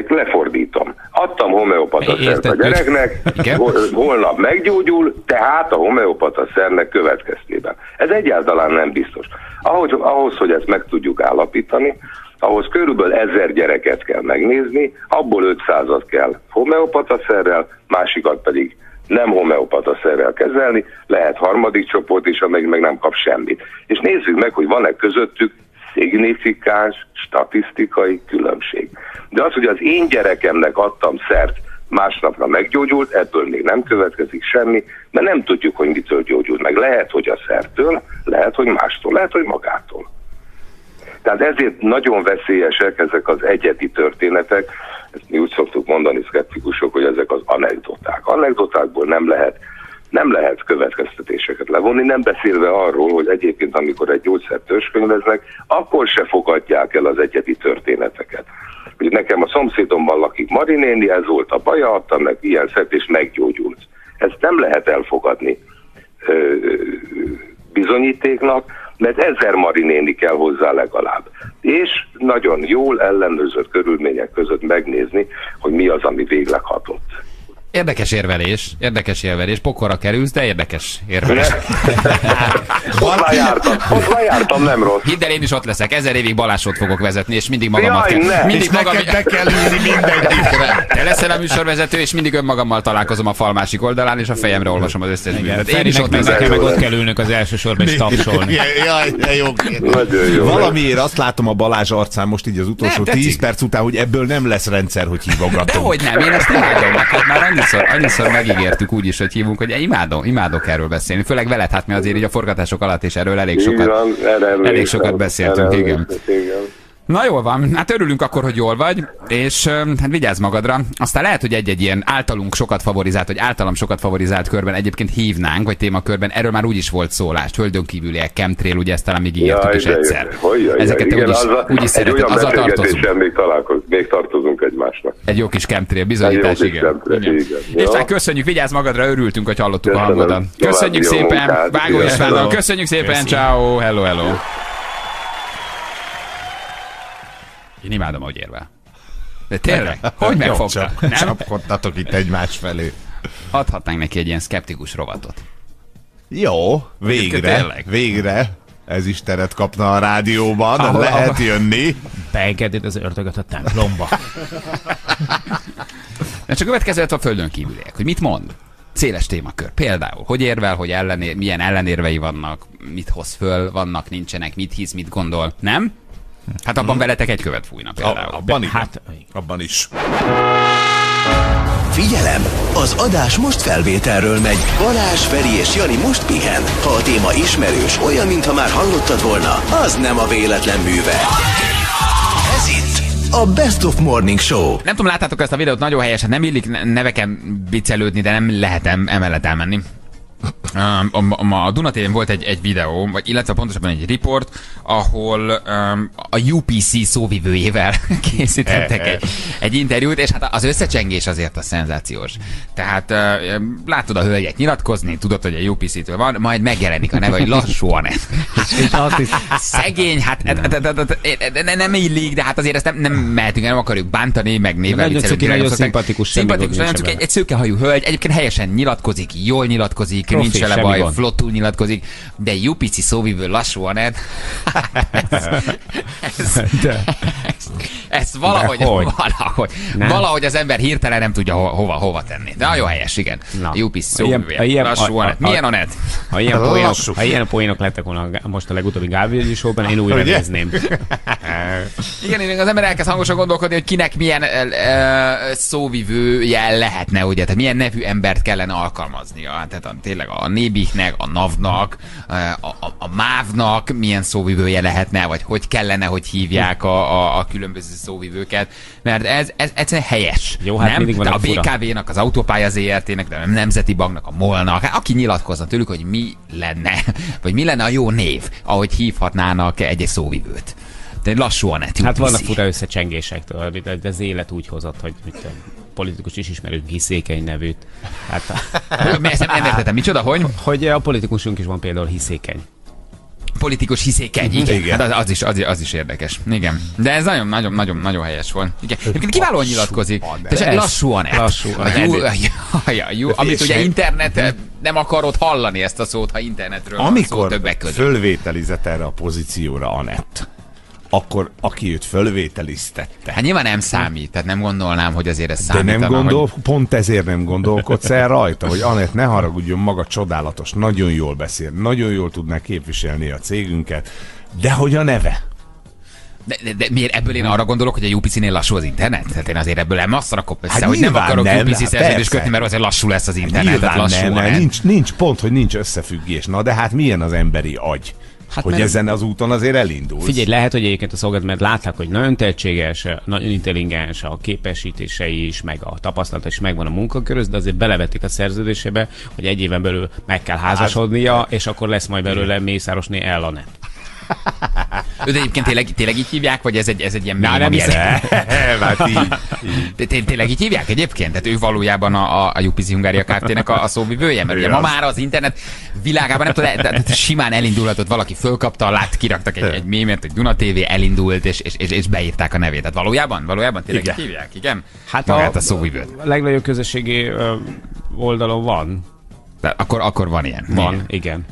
Lefordítom. Adtam homeopata szert a gyereknek, Igen. holnap meggyógyul, tehát a homeopata szernek következtében. Ez egyáltalán nem biztos. Ahogy, ahhoz, hogy ezt meg tudjuk állapítani, ahhoz körülbelül ezer gyereket kell megnézni, abból 500-at kell homeopata szerrel, másikat pedig nem homeopata szerrel kezelni, lehet harmadik csoport is, amelyik meg nem kap semmit. És nézzük meg, hogy van-e közöttük szignifikáns statisztikai különbség. De az, hogy az én gyerekemnek adtam szert, másnapra meggyógyult, ebből még nem következik semmi, mert nem tudjuk, hogy mitől gyógyult meg. Lehet, hogy a szertől, lehet, hogy mástól, lehet, hogy magától. Tehát ezért nagyon veszélyesek ezek az egyedi történetek, ezt mi úgy szoktuk mondani szkeptikusok, hogy ezek az anekdoták. Anekdotákból nem lehet nem lehet következtetéseket levonni, nem beszélve arról, hogy egyébként amikor egy gyógyszert törzskönyveznek, akkor se fogadják el az egyedi történeteket. Ugye nekem a szomszédomban lakik Marinéni, ez volt a baja, adtam meg ilyen szert, és meggyógyult. Ezt nem lehet elfogadni bizonyítéknak, mert ezer marinéni kell hozzá legalább. És nagyon jól ellenőrzött körülmények között megnézni, hogy mi az, ami végleg hatott. Érdekes érvelés, érdekes érvelés, pokorra kerülsz, de érdekes érvelés. Ott már jártam, ott már jártam, nem rossz. Hidd el, én is ott leszek, ezer évig Balásot fogok vezetni, és mindig magamat Jaj, kell. Mindig És neked be kell ülni mindenki. Te leszel a műsorvezető, és mindig önmagammal találkozom a fal másik oldalán, és a fejemre olvasom az összes Igen, bűnöt. Én is ott leszek. nekem meg ott kell ülnök az első sorban és tapsolni. Jaj, de jó. Valamiért azt látom a Balázs arcán most így az utolsó Nem, tetszik. 10 perc után, hogy ebből nem lesz rendszer, hogy hívogatunk. Dehogy nem, én ezt imádom már annyiszor, annyiszor megígértük úgy is, hogy hívunk, hogy imádom, imádok erről beszélni. Főleg veled, hát mi azért így a forgatások alatt is erről elég sokat. van, elég sokat beszéltünk, igen. igen. Na jól van, hát örülünk akkor, hogy jól vagy, és hát vigyázz magadra. Aztán lehet, hogy egy-egy ilyen általunk sokat favorizált, vagy általam sokat favorizált körben egyébként hívnánk, vagy témakörben, erről már úgy is volt szólás, földön kívüliek, chemtrail, ugye ezt talán még ígértük Jaj, is egyszer. Hogy, jaj, Ezeket te igen, úgyis, azzal- úgyis szereted, azzal tartozunk. még találkoz, még tartozunk egymásnak. Egy jó kis chemtrail, bizonyítás, Egy jó kis igen. chemtrail, igen. igen. És Jó. tehát köszönjük, vigyázz magadra, örültünk, hogy hallottuk a Köszönöm. hangodat. Köszönjük jó szépen. Vágó. Istvánnal, köszönjük szépen, ciao, hello, hello. Én imádom, hogy érvel. De tényleg, hogy megfogta? csap- Nem? Csapkodtatok itt egymás felé. Adhatnánk neki egy ilyen szkeptikus rovatot. Jó, végre, végre. Ez is teret kapna a rádióban, Ahol- lehet ahol- jönni. Beengeded az ördögöt a templomba. De csak következő a földön kívüliek, hogy mit mond? Széles témakör. Például, hogy érvel, hogy ellenér, milyen ellenérvei vannak, mit hoz föl, vannak, nincsenek, mit hisz, mit gondol. Nem? Hát abban veletek egy követ fújna például. A, abban, igen. Hát, abban is. Figyelem! Az adás most felvételről megy. Balázs, Feri és Jani most pihen. Ha a téma ismerős, olyan, mintha már hallottad volna, az nem a véletlen műve. A Best of Morning Show. Nem tudom, láttátok ezt a videót, nagyon helyesen, nem illik ne- neveken viccelődni, de nem lehet em- emellett elmenni. Um, a, a, a Dunatéren volt egy, egy videó, vagy illetve pontosabban egy report, ahol um, a UPC szóvivőjével készítettek egy, egy interjút, és hát az összecsengés azért a szenzációs. Tehát uh, látod a hölgyet nyilatkozni, tudod, hogy a UPC-től van, majd megjelenik a neve, hogy lassúan. is, Szegény, hát ne- nem illik, de hát azért ezt nem, nem mehetünk, nem akarjuk bántani, meg viccelődni, cuki, nagyon szimpatikus, Szimpatikus, nagyon cuki, egy, egy szőkehajú hölgy, egyébként helyesen nyilatkozik, jól nyilatkozik, Profi, nincs vele semmi baj, gond. flottul nyilatkozik, de UPC szóvivő lassúan, ez, ez, ez, ez, ez valahogy, De hogy? valahogy, Nem. valahogy az ember hirtelen nem tudja hova, hova, hova tenni. De nagyon helyes, igen. Na. A UPC A ilyen- szóvivője, a Milyen a net? ha ilyen, Lassú. poénok, ha ilyen poénok lettek volna most a legutóbbi Gábor showban, én újra nézném. Igen, igen, az ember elkezd hangosan gondolkodni, hogy kinek milyen ö, szóvivője lehetne, ugye, tehát milyen nevű embert kellene alkalmaznia. Tehát a, tényleg a Nébiknek, a Navnak, ö, a, a, a Mávnak milyen szóvivője lehetne, vagy hogy kellene, hogy hívják a, a, a különböző szóvivőket, mert ez, ez egyszerűen helyes. Jó, hát nem? De a. BKV-nak, az Autópálya ZRT-nek, de a Nemzeti Banknak, a MOL-nak, hát aki nyilatkozna tőlük, hogy mi lenne, vagy mi lenne a jó név, ahogy hívhatnának egy-egy szóvivőt. De lassúan ne Hát vannak fura összecsengésektől, amit az élet úgy hozott, hogy mit tudom, politikus is ismerünk hiszékeny nevűt. Hát, Mi ezt nem, nem értettem. Micsoda, hogy? hogy a politikusunk is van például hiszékeny. Politikus hiszékeny. Igen. Igen. Hát az, az, is, az, az, is érdekes. Igen. De ez nagyon, nagyon, nagyon, nagyon helyes volt. Igen. Egyébként kiválóan nyilatkozik. de ez- lassúan. lassúan. A jó, a jó, a jó, amit ugye internet eh, nem akarod hallani ezt a szót, ha internetről van szó Amikor többek között. fölvételizett erre a pozícióra Anett, akkor aki őt fölvételiztette, Hát nyilván nem számít, tehát nem gondolnám, hogy azért ez de számítana. nem gondol, Hogy... pont ezért nem gondolkodsz el rajta, hogy Anett ne haragudjon maga csodálatos, nagyon jól beszél, nagyon jól tudná képviselni a cégünket, de hogy a neve. De, de, de, miért ebből én arra gondolok, hogy a UPC-nél lassú az internet? Tehát én azért ebből nem azt rakom össze, Hát hogy nem akarok nem, UPC hát szerződést kötni, mert azért lassú lesz az internet. tehát Nyilván lassú nem, nem, nincs, nincs pont, hogy nincs összefüggés. Na de hát milyen az emberi agy? Hát hogy ezen az úton azért elindulsz. Figyelj, lehet, hogy egyébként a szolgálat, mert látták, hogy nagyon tehetséges, nagyon intelligens, a képesítései is, meg a tapasztalata is megvan a munkaköröz, de azért belevetik a szerződésébe, hogy egy éven belül meg kell házasodnia, és akkor lesz majd belőle Mészárosné Ellanet. Őt egyébként tényleg, tényleg így hívják, vagy ez egy, ez egy ilyen Na, nem hiszem. jelent? hát így. Té- té- Tényleg így hívják egyébként? Tehát ő valójában a, a, a UPC Hungária Kft-nek a, a szóvivője? Mert ugye ma már az internet világában nem tudom, de, de, de simán elindulhatott, valaki fölkapta, lát, kiraktak egy, egy mémet, egy Duna TV, elindult, és, és, és, és beírták a nevét. Tehát valójában? Valójában tényleg Igen. így hívják? Igen? Hát Magát a, a szóvivőt. a legnagyobb közösségi oldalon van. De akkor, akkor van ilyen. Van, Igen. igen.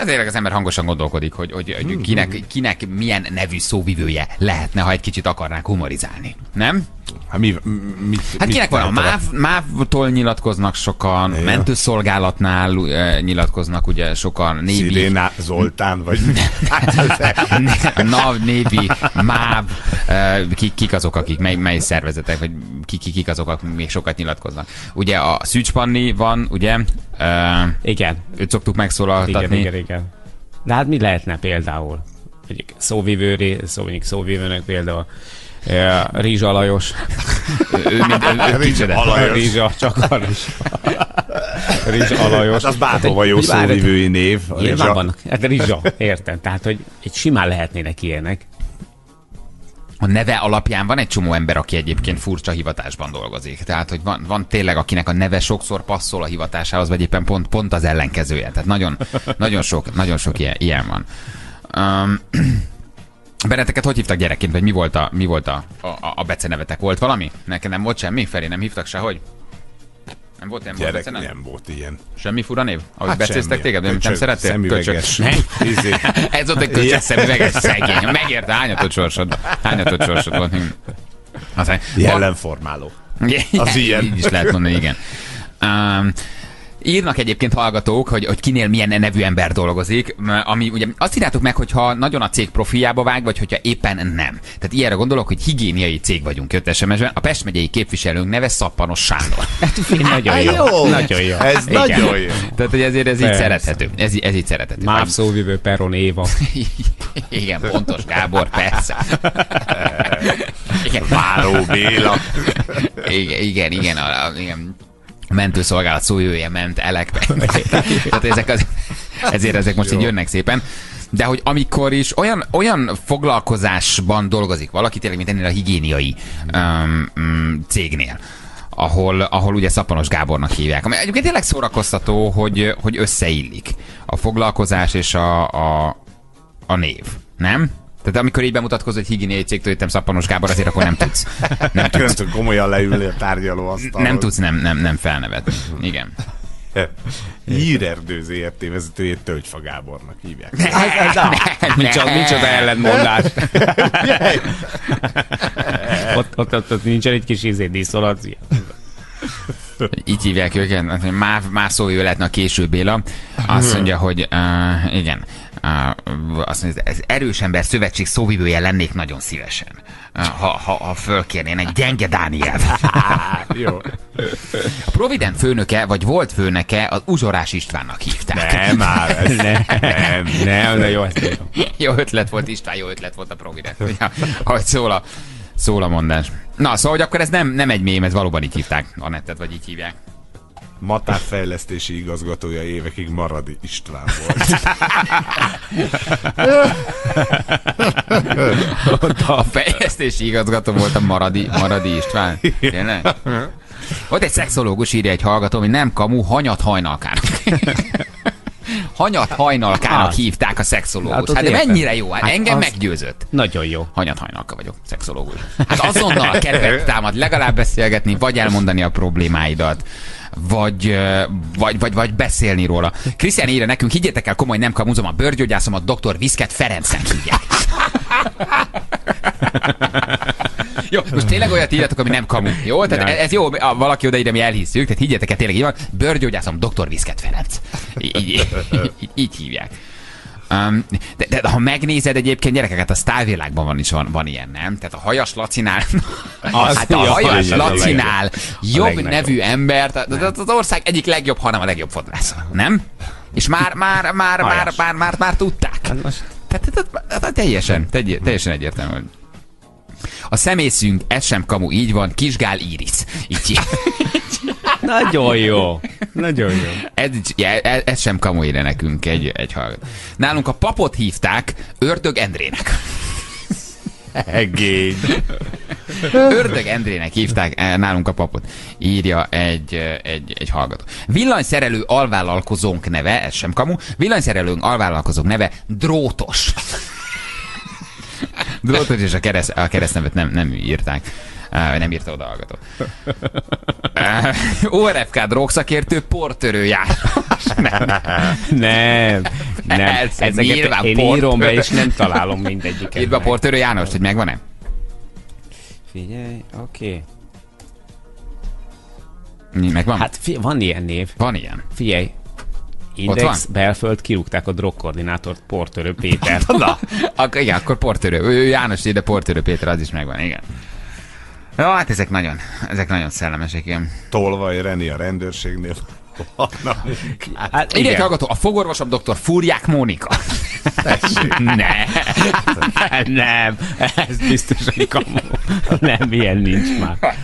Ezért az ember hangosan gondolkodik, hogy, hogy, hogy kinek, kinek milyen nevű szóvivője lehetne, ha egy kicsit akarnánk humorizálni. Nem? Hát mi, mit, Hát kinek van? A MÁV, MÁV-tól nyilatkoznak sokan, Ja. mentőszolgálatnál uh, nyilatkoznak ugye sokan, Navy, Sziréna Zoltán, vagy hát NAV, Navy, MÁV, uh, kik, kik azok, akik, mely, mely szervezetek, vagy kik, kik, kik azok, akik még sokat nyilatkoznak. Ugye a Szűcs Panni van, ugye, uh, Igen, őt szoktuk megszólaltatni. igen, igen, igen. De hát mi lehetne például? Egyik szóvivő, ré- szó, mondjuk szóvivőnek például ö, Rizsa Lajos. Ő, mind, ő. Alajos. Rizsa, csak a Rizsa. Rizsa Alajos. Hát az bárhova jó várj, szóvivői név. Nyilván Rizsa. vannak. Hát Rizsa, értem. Tehát, hogy egy simán lehetnének ilyenek. a neve alapján van egy csomó ember, aki egyébként furcsa hivatásban dolgozik. Tehát, hogy van, van tényleg, akinek a neve sokszor passzol a hivatásához, vagy éppen pont, pont az ellenkezője. Tehát nagyon, nagyon sok, nagyon sok ilyen, ilyen van. Um, Benneteket hogy hívtak gyerekként, vagy mi volt a, mi volt a, a, a becenevetek? Volt valami? Nekem nem volt semmi? Felé nem hívtak sehogy? Nem volt ilyen Gyerek, becenev? nem volt ilyen. Semmi fura név? Ahogy hát becéztek téged? Nem, nem szerettél? Szemüveges. Izé. Ez ott egy kölcsös szemüveges szegény. Megérte, hányatott sorsod? Hányatott sorsod volt? Aztán, Jellemformáló. Az ilyen. Így is lehet mondani, igen. Um, Írnak egyébként hallgatók, hogy, hogy kinél milyen nevű ember dolgozik, ami ugye azt írjátok meg, hogyha nagyon a cég profiába vág, vagy hogyha éppen nem. Tehát ilyenre gondolok, hogy higiéniai cég vagyunk jött SMS-ben. A Pest megyei képviselőnk neve Szappanos Sándor. Nagyon jó. Jó. Nagyon jó. Ez Igen. nagyon jó. Tehát, hogy ezért ez így Persze. szerethető. Ez, így- ez így szerethető. Máv szóvivő Peron Éva. Igen, pontos Gábor, persze. Igen, Váró Béla. igen, igen, igen, a, a, igen. Mentőszolgálat szójöjje ment elekbe. Tehát ezek az, ezért ezek most így jönnek szépen. De hogy amikor is olyan, olyan foglalkozásban dolgozik valaki, tényleg, mint ennél a higiéniai um, cégnél, ahol, ahol ugye Szappanos Gábornak hívják. Ami egyébként tényleg szórakoztató, hogy, hogy összeillik a foglalkozás és a, a, a név, nem? Tehát amikor így bemutatkozol egy higiéniai cégtől, jöttem Szappanos Gábor, azért akkor nem tudsz. Nem tudsz, komolyan leülni a tárgyalóasztalhoz. nem tudsz nem, nem, nem felnevetni. Igen. Hírerdő ZRT vezetőjét Tölgyfa Gábornak hívják. Micsoda, micsoda ellentmondás. ott, ott, ott, ott nincsen egy kis izé diszonancia. Így hívják őket, hát, hogy Máv, Mászói lehetne a késő Béla. Azt mondja, hogy uh, igen, azt mondja, ez erős ember szövetség szóvivője lennék nagyon szívesen. Uh, ha, ha, ha fölkérnének, gyenge Dániel. Jó. A Provident főnöke, vagy volt főnöke, az Uzsorás Istvánnak hívták. Nem már, ez nem. Nem, de jó, tudom. jó ötlet volt István, jó ötlet volt a Provident. Ja, hogy szól a, szól a mondás. Na, szóval, hogy akkor ez nem, nem egy mém, ez valóban így hívták. Anettet, vagy így hívják. Matár fejlesztési igazgatója évekig Maradi István volt. A fejlesztési igazgató volt a Maradi, Maradi István. Tényleg? Ott egy szexológus írja egy hallgató, hogy nem kamu, hanyat hajnalkának. Hanyat hajnalkának Az. hívták a szexológus. Hát Hát, de mennyire jó, hát, Hát engem az- meggyőzött. Nagyon jó. Hanyat hajnalka vagyok, szexológus. Hát azonnal kedvet támad legalább beszélgetni, vagy elmondani a problémáidat, vagy, vagy, vagy, vagy beszélni róla. Krisztián írja nekünk, higgyétek el, komoly nem kamuzom, a bőrgyógyászomat dr. Viszket Ferencnek hívják. Jó, most tényleg olyat írjatok, ami nem kamu. Jó? Tehát Ja. ez jó, a- valaki odaírja, mi elhisszük, tehát higgyetek el, tényleg így van. Bőrgyógyászom dr. Viszket Ferenc. Így, így, így, így hívják. Um, de, de, ha megnézed egyébként gyerekeket, a sztárvilágban van is van, van ilyen, nem? Tehát a hajas lacinál, Az- hát a ja, hajas igen, a lacinál jobb nevű ember, tehát az ország egyik legjobb, hanem a legjobb fodrász. Nem? És már, már, már, már, Hajas. már, már, már tudták. Hát most Tehát, tehát, tehát teljesen, teljesen egyértelmű. hogy A szemészünk, ez sem kamu, így van, Kisgál Iris. Így, Nagyon jó. Nagyon jó. Ez, ez, ez sem kamu ide nekünk egy, egy hallgató. Nálunk a papot hívták Ördög Endrének. Egény. Ördög Endrének hívták eh, nálunk a papot. Írja egy, eh, egy, egy hallgató. Villanyszerelő alvállalkozónk neve, ez sem kamu, villanyszerelőnk alvállalkozónk neve Drótos. Drótos és a, kereszt, a keresztnevet nem, nem írták. Nem írta oda hallgató. ORFK drogszakértő portörő János. Nem. Nem, nem. Ez Ezeket nyilván én írom be, és nem találom mindegyiket. Írd be a portörő János, hogy megvan-e? Figyelj, oké. Megvan? Hát van ilyen név. Van ilyen. Figyelj. Index? Belföld, kirúgták a drogkoordinátort, Portörő Péter. Na, akkor, igen, akkor portörő. Ő János ide portörő Péter, az is megvan, igen. Ja, hát ezek nagyon, ezek nagyon szellemesek, igen. Tolvaj Reni a rendőrségnél. Hát Igen, igen. hallgató, a fogorvosabb doktor Fúrják Mónika. ne. nem, ez biztos, hogy kamu. Nem, ilyen nincs már. Be,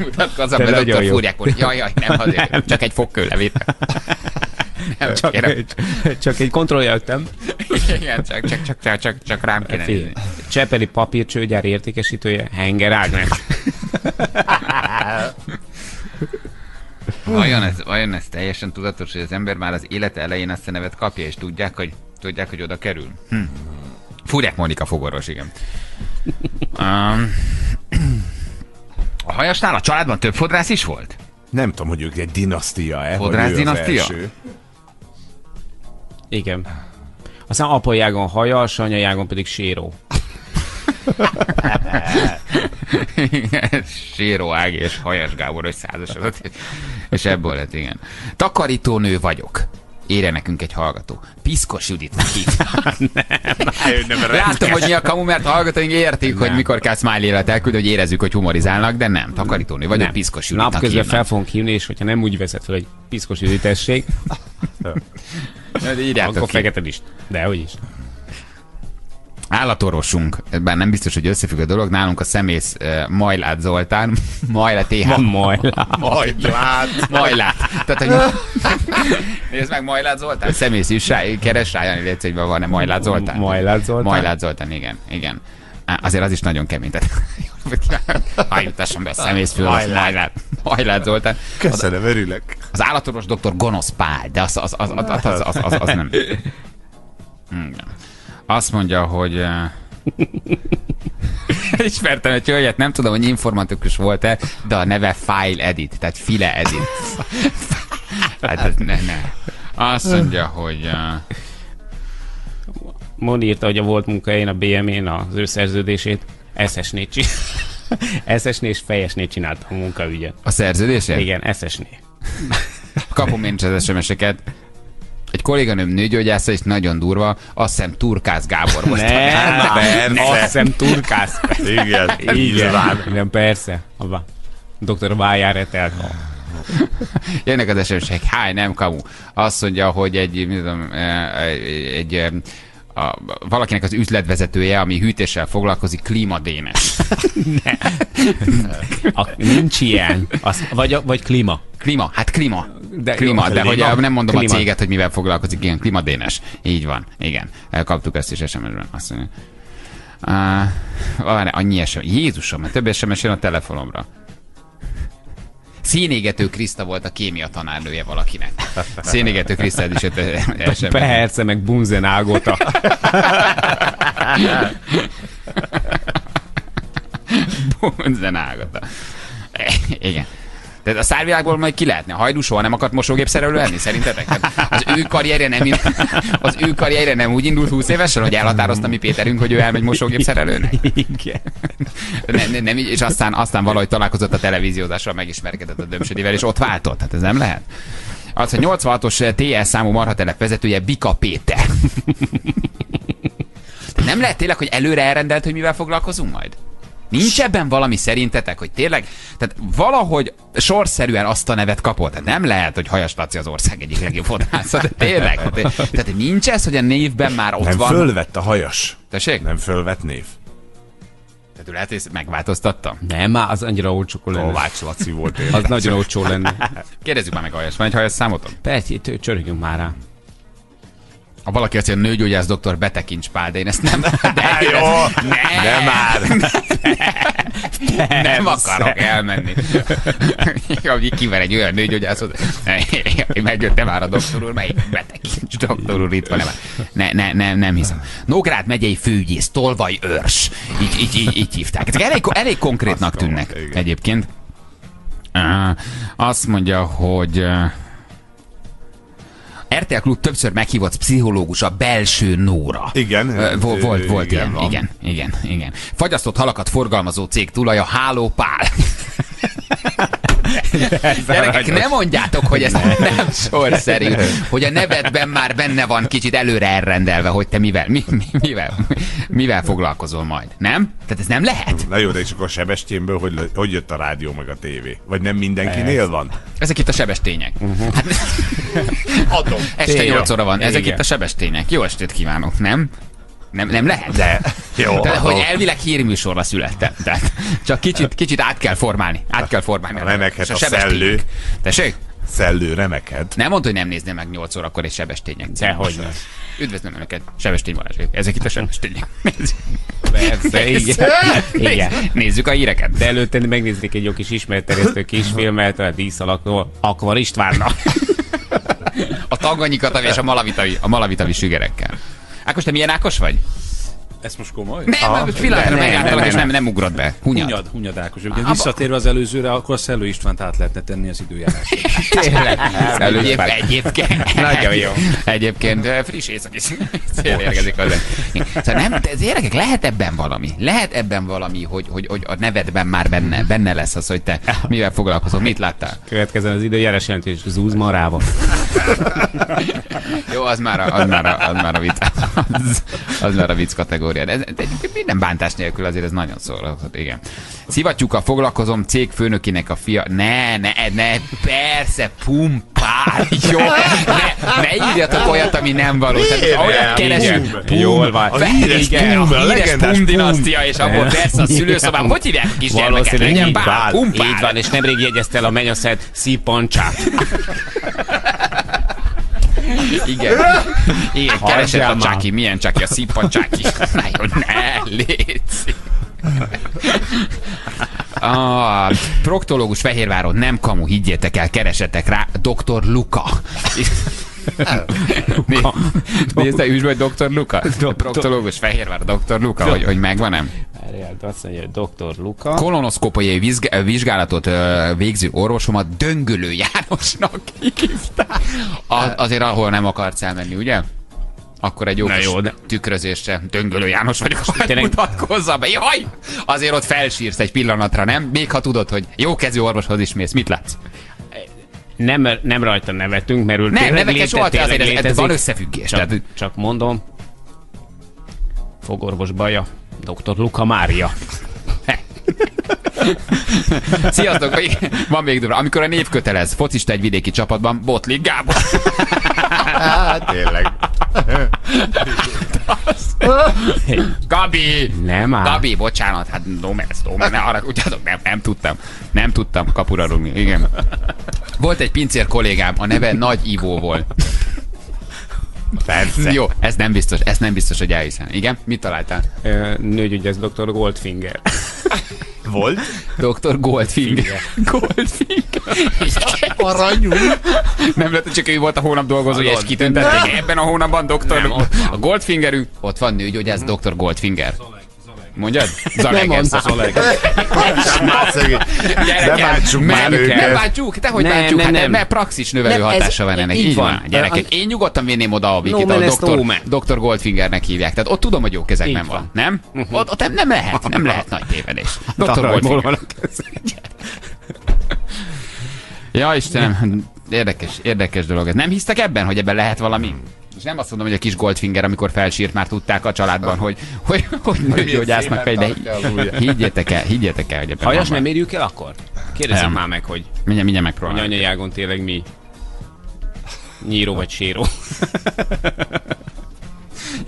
nagyon doktor jó. Fúrják Mónika. Jaj, jaj, nem azért, csak egy fogkőlevét. Nem, Csak, kérem. csak egy kontrolljöttem. Igen, csak, csak, csak, csak, csak, csak rám kéne nézni. Csepeli papírcsőgyár értékesítője, Henger Ágnes. Vajon ez, vajon ez teljesen tudatos, hogy az ember már az élete elején azt a nevet kapja, és tudják, hogy, tudják, hogy oda kerül? Hm. Fúrják Monika fogorvos, igen. Um, a hajasnál a családban több fodrász is volt? Nem tudom, hogy ők egy dinasztia-e. Fodrász dinasztia? Igen. Aztán apajágon hajas, anyajágon pedig séró. Séró Ági és Hajas Gábor összeházasodott, és- ebből lett, igen. Takarítónő vagyok. Ére nekünk egy hallgató. Piszkos Juditnak hívják. Láttam, hogy mi a kamu, mert a hallgatóink értik, hogy mikor kell smiley-et elküld, hogy érezzük, hogy humorizálnak, de nem. Takarítónő vagyok, Nem. piszkos Juditnak Napközben hívnak. fel fogunk hívni, és hogyha nem úgy veszed fel, hogy piszkos üdítesség, De írjátok akkor ki. fekete list. De hogy is. Állatorvosunk, bár nem biztos, hogy összefügg a dolog, nálunk a szemész uh, Majlát Zoltán, Majla TH. Van majd. Majlát. Majlát. Tehát, hogy... Nézd meg Majlát Zoltán, szemész is rá, keres rá, Jani, légy, hogy van-e Majlát Zoltán. Majlát Zoltán? Majlát Zoltán, igen, igen. Á, Azért az is nagyon kemény. Tehát, Hajutassam be a szemészfő, Majlát. Majlát Zoltán. Köszönöm, örülök. Az állatorvos doktor Gonosz Pál, de az, az, az, az, az, az, az, az, az nem. Igen. Azt mondja, hogy... eh, Ismertem egy hölgyet, nem tudom, hogy informatikus volt-e, de a neve File Edit, tehát File Edit. hát ne, ne. Azt mondja, hogy... eh, Moni írta, hogy a volt munkahelyén a BM-én az ő szerződését SS-nél csin... SS-nél és fejesnél csinálta a munkaügyet. A szerződése? Igen, SS-nél. Kapom én is az SMS-eket. Egy kolléganőm nőgyógyásza, és nagyon durva, azt hiszem Turkász Gábor volt. Nem, persze. azt hiszem turkász. Igen, Igen, igen, persze. Abba. Dr. Vájár Etelka. Jönnek az SMS-ek, háj, nem kamu. Azt mondja, hogy egy, mit tudom, eh, egy, egy eh, a, valakinek az üzletvezetője, ami hűtéssel foglalkozik, klímadénes. A, nincs ilyen. Az, vagy, vagy klíma. Klíma, hát klíma. De, klíma, jó, de klíma. hogy nem mondom Klíma. a céget, hogy mivel foglalkozik, igen, klímadénes. Így van, igen. Kaptuk ezt is SMS-ben. Azt mondja. Uh, annyi SMS. Jézusom, mert több SMS jön a telefonomra. Szénégető Kriszta volt a kémia tanárnője valakinek. Szénégető Kriszta is jött SMS. Persze, meg Bunzen Ágota. Bunzen ágata. Igen. Tehát a szárvilágból majd ki lehetne. A Hajdú soha nem akart mosógépszerelő lenni, szerintetek? Hát az ő karrierje nem, az ő karrierje nem úgy indult 20 évesen, hogy elhatározta mi Péterünk, hogy ő elmegy mosógépszerelőnek? Igen. Nem, nem, nem, és aztán, aztán valahogy találkozott a televíziózással, megismerkedett a Dömsödivel, és ott váltott. Hát ez nem lehet. Az, hogy 86-os TS számú marhatelep vezetője Bika Péter. Nem lehet tényleg, hogy előre elrendelt, hogy mivel foglalkozunk majd? Nincs ebben valami szerintetek, hogy tényleg, tehát valahogy sorszerűen azt a nevet kapott. Tehát nem lehet, hogy Hajas Laci az ország egyik legjobb fodrásza, de tényleg. Tehát, tehát nincs ez, hogy a névben már ott Nem van. fölvett a hajas. Tessék? Nem fölvett név. Tehát ő lehet, hogy megváltoztatta? Nem, már az annyira olcsó lenne. Kovács Laci volt én. Az nagyon olcsó lenne. Kérdezzük már meg Aljas, van egy hajas számotok? Persze, csörögjünk már rá. Ha valaki azt mondja, nőgyógyász doktor, betekints pál, de én ezt nem... De Jó, ne, de már. nem akarok elmenni. Hogy kiver egy olyan nőgyógyászot, hogy megjöttem már a doktor úr, melyik betekints doktor úr itt van. Ne, ne, ne, nem hiszem. Nógrád megyei főügyész, tolvaj őrs. Így, így, így, így hívták. Ezek elég, elég konkrétnak tűnnek egyébként. Azt mondja, hogy RTL Klub többször meghívott pszichológus, a belső Nóra. Igen, Ö, Volt, volt, volt igen, ilyen. van. Igen, igen, igen. Fagyasztott halakat forgalmazó cég tulaja Háló Pál. Gyerekek, ne mondjátok, hogy ez nem sorszerű, hogy a nevedben már benne van kicsit előre elrendelve, hogy te mivel, mi, mi, mivel, mivel foglalkozol majd, nem? Tehát ez nem lehet? Na jó, de és akkor a Sebestyénből hogy, hogy jött a rádió meg a tévé? Vagy nem mindenkinél van? Ezek itt a sebestények. Hát, Adom. este Tényleg. 8 óra van, ezek Igen. itt a sebestények. Jó estét kívánok, nem? Nem, nem lehet? De, jó, Tehát, hogy elvileg hírműsorra születtem. Tehát csak kicsit, kicsit át kell formálni. Át kell formálni. Remekhet a sebestények. szellő. Tessék? Szellő remeked. Nem mondta, hogy nem nézném meg 8 órakor egy sebestények. Dehogy nem. Üdvözlöm Önöket, Sebestény Balázs. vagyok. Ezek itt a sebestények. Persze, igen. igen. Nézzük a híreket. De előtte megnéznék egy jó kis ismerterjesztő kisfilmet, a díszalakról, Akvar Istvánnal. A tanganyikatavi és a malavitavi, a malavitavi sügerekkel. Ákos, te milyen Ákos vagy? Ez most komoly? Nem, nem, pillanatra nem, megálltalak, és nem. nem, nem ugrott be. Hunyad. Hunyad, Hunyadákos. Ugye visszatérve az előzőre, akkor a Szellő Istvánt át lehetne tenni az időjárásra. Tényleg. Egyéb, egyébként. Nagyon jó. Egyébként friss északi szél érkezik hozzá. Szóval nem, de ez gyerekek, lehet ebben valami. Lehet ebben valami, hogy, hogy, hogy a nevedben már benne, benne lesz az, hogy te mivel foglalkozol, mit láttál. Következzen az időjárás jelentés Zúz marával. Jó, az már a, az már a, az már a vicc, az, az már a vicc kategória. De, ez- egyébként minden bántás nélkül azért ez nagyon szórakozhat, igen. Szivattyúkkal foglalkozom, cég főnökének a fia. Ne, ne, ne, persze, pumpál. Jó, ne, ne írjatok olyat, ami nem való. Tehát olyat keresünk. Pum, Jól van. A híres igen, Pum, a a híres Pum dinasztia, és abból persze a szülőszobában. Hogy hívják a kisgyermeket? Valószínűleg Legyen bál, pumpál. Így van, és nemrég jegyezte el a mennyaszed szípancsát. Igen. Igen, keresett a csáki. Milyen csáki? A szippan csáki. Na jó, ne, légy a proktológus Fehérváron nem kamu, higgyétek el, keresetek rá, Dr. Luka. Luka. Nézd, üsd vagy Dr. Luka? Proktológus Fehérvár, Dr. Luka, hogy, hogy megvan-e? Várjál, azt mondja, Dr. Luka. Kolonoszkópiai vizsg- vizsgálatot végző orvosomat Döngölő Jánosnak hívták. Azért, ahol nem akarsz elmenni, ugye? Akkor egy jó, kis jó, de- tükrözésre Döngölő János vagyok, hogy Tényleg- mutatkozza be. Jaj! Azért ott felsírsz egy pillanatra, nem? Még ha tudod, hogy jó kezű orvoshoz is mész. Mit látsz? Nem, nem rajta nevetünk, mert ő Nem, tényleg léte- soha, tényleg azért ez, ez létezik. van összefüggés. Csak, Tehát, csak mondom, fogorvos baja, Dr. Luka Mária. Sziasztok! Van még durva. Amikor a név kötelez, focista egy vidéki csapatban, Botlik Gábor. Hát tényleg. Gabi! Nem áll. Gabi, bocsánat, hát no mersz, no mersz, ne arra, ugyanazok, nem, nem tudtam. Nem tudtam kapura rúgni, igen. Volt egy pincér kollégám, a neve Nagy Ivó volt. Persze. Jó, ez nem biztos, ez nem biztos, hogy elhiszem. Igen, mit találtál? Nőgyügyes Dr. Goldfinger. Volt? Dr. Goldfinger. Goldfinger. Aranyú. Nem lehet, hogy csak ő volt a hónap dolgozója, és kitüntették. Ebben a hónapban doktor... a Goldfingerünk, ott van nőgyógyász Dr. Goldfinger. Mondjad? Nem. Hát szegény. Gyerekek, Ne bántsuk már őket. Nem bántsuk, te hogy Nem, nem, Hát nem. mert praxis növelő Nem, hatása van ennek. így van. Gyerekek, én nyugodtan vinném oda a Vikit, a doktor Goldfingernek hívják. Tehát ott tudom, hogy jó kezekben Így van. Nem? Ott, ott nem- nem lehet, nem lehet nagy tévedés. Darabból Goldfinger. Ja, Istenem, érdekes, érdekes dolog ez. Nem hisztek ebben, hogy ebben lehet valami? És nem azt mondom, hogy a kis Goldfinger, amikor felsírt, már tudták a családban, hogy, hogy, hogy nőgyógyásznak megy, de higgyétek el, higgyétek el, hogy ebben Hajas van nem érjük el akkor? Kérdezzük már meg, hogy Mindjárt, mindjárt hogy megpróbálom. anyajágon tényleg mi nyíró vagy séró.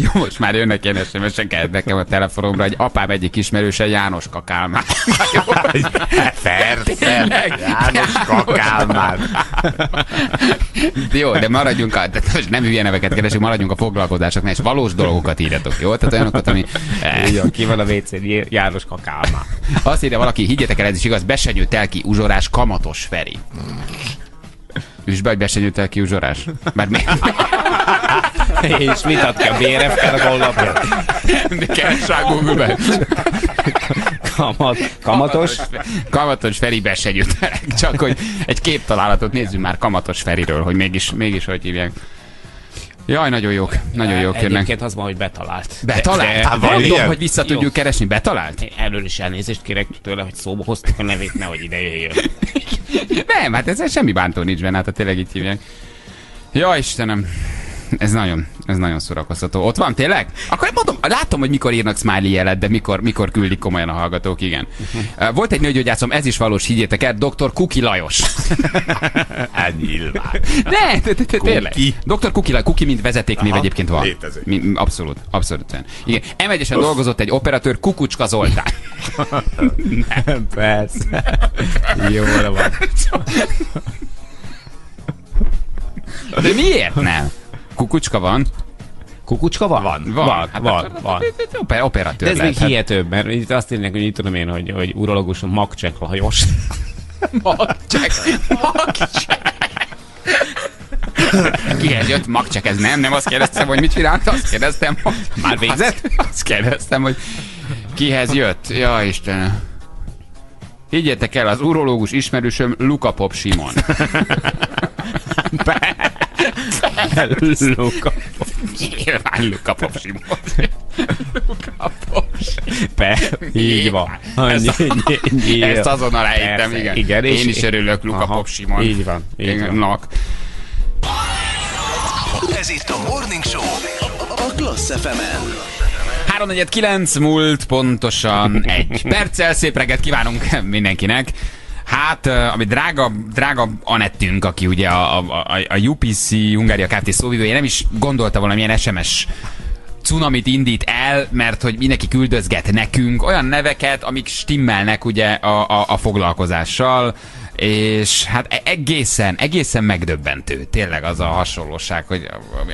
Jó, most már jönnek ilyen SMS-eket nekem a telefonomra, hogy apám egyik ismerőse János Kakálmán. Persze, Tényleg? János Kakálmán. Jó, de maradjunk a, tehát most nem hülye neveket keresünk, maradjunk a foglalkozásoknál, és valós dolgokat írjatok, jó? Tehát olyanokat, ami... Van, ki van a wc János Kakálmá. azt írja valaki, higgyétek el, ez is igaz, besenyő telki uzsorás kamatos Feri. Üsd be, hogy besenyő telki uzsorás. Mert mi? És mit ad ki a BRF-kel a honlapja? Rá Google-be? Kamat, kamatos? Kamatos Feri besenyő telek. Csak hogy egy képtalálatot nézzünk már Kamatos Feriről, hogy mégis, mégis hogy hívják. Jaj, nagyon jók, nagyon jók jönnek. Egyébként az van, hogy betalált. Betalált? Hát van ilyen? hogy vissza tudjuk keresni. Betalált? Erről is elnézést kérek tőle, hogy szóba hoztuk a nevét, nehogy ide jöjjön. Nem, hát ezzel semmi bántó nincs benne, hát tényleg így hívják. Ja, Istenem. Ez nagyon, ez nagyon szórakoztató. Ott van, tényleg? Akkor mondom, látom, hogy mikor írnak smiley jelet, de mikor, mikor küldik komolyan a hallgatók, igen. Uh, Volt egy nőgyógyászom, ez is valós, higgyétek el, dr. Kuki Lajos. Hát nyilván. Ne, te- te- te- tényleg. Dr. Kuki, Lajos, Kuki mint vezetéknév egyébként van. létezik. Abszolút, abszolút. Igen. m dolgozott egy operatőr, Kukucska Zoltán. Persze. Jól van. De miért nem? Kukucska van? Kukucska van? Van, van, Hát van. van. Oper, operatőr De ez még lehet. Hát hihetőbb, mert itt azt írnak, hogy itt tudom én, hogy, hogy urológus Magcsek Lajos. Magcsek. Magcsek. Kihez jött Magcsek, ez nem, nem azt kérdeztem, hogy mit csinált, azt kérdeztem, hogy... Már végzett? Azt, kérdeztem, hogy kihez jött. Ja, Istenem. Higgyétek el, az urológus ismerősöm Luka Pop Simon. Luka. Nyilván Luka Simon. Luka Simon. Be, így van. Ezt, Ny- ny- ezt azonnal elhittem, igen. igen, Én is örülök Luka Aha, Pop Simon. így van, így van. Ez itt a Morning Show a Klassz FM-en. 349 múlt pontosan egy perccel. Szép reggelt kívánunk mindenkinek. Hát, ami drága, drága Anettünk, aki ugye a, a, a, a UPC Hungária Kft. szóvivője, nem is gondolta volna, milyen SMS cunamit indít el, mert hogy mindenki küldözget nekünk olyan neveket, amik stimmelnek ugye a, a, a foglalkozással, és hát e- egészen, egészen megdöbbentő. Tényleg az a hasonlóság, hogy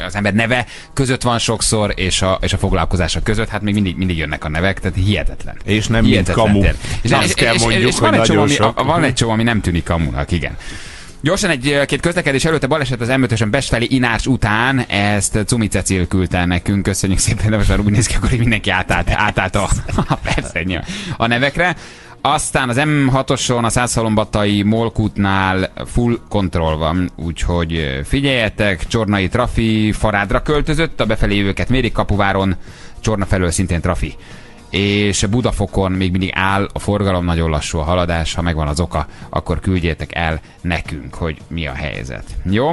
az ember neve között van sokszor, és a, és a foglalkozása között, hát még mindig, mindig jönnek a nevek, tehát hihetetlen. És nem hihetetlen, kamu. tényleg. És, és, kell és, mondjuk, és van hogy egy csomó, ami, a- van egy csomó, ami nem tűnik kamunak, igen. Gyorsan egy két közlekedés előtte baleset az m Bestfeli Inás után, ezt Cumi Cecil küldte nekünk, köszönjük szépen, de most már úgy néz ki, akkor mindenki átállt, átállt a, persze, a nevekre. Aztán az M6-oson, a Százhalombatai Molkútnál full kontroll van, úgyhogy figyeljetek, Csornai Trafi Farádra költözött, a befelé jövőket mérik Kapuváron, Csorna felől szintén Trafi és Budafokon még mindig áll a forgalom, nagyon lassú a haladás, ha megvan az oka, akkor küldjétek el nekünk, hogy mi a helyzet. Jó?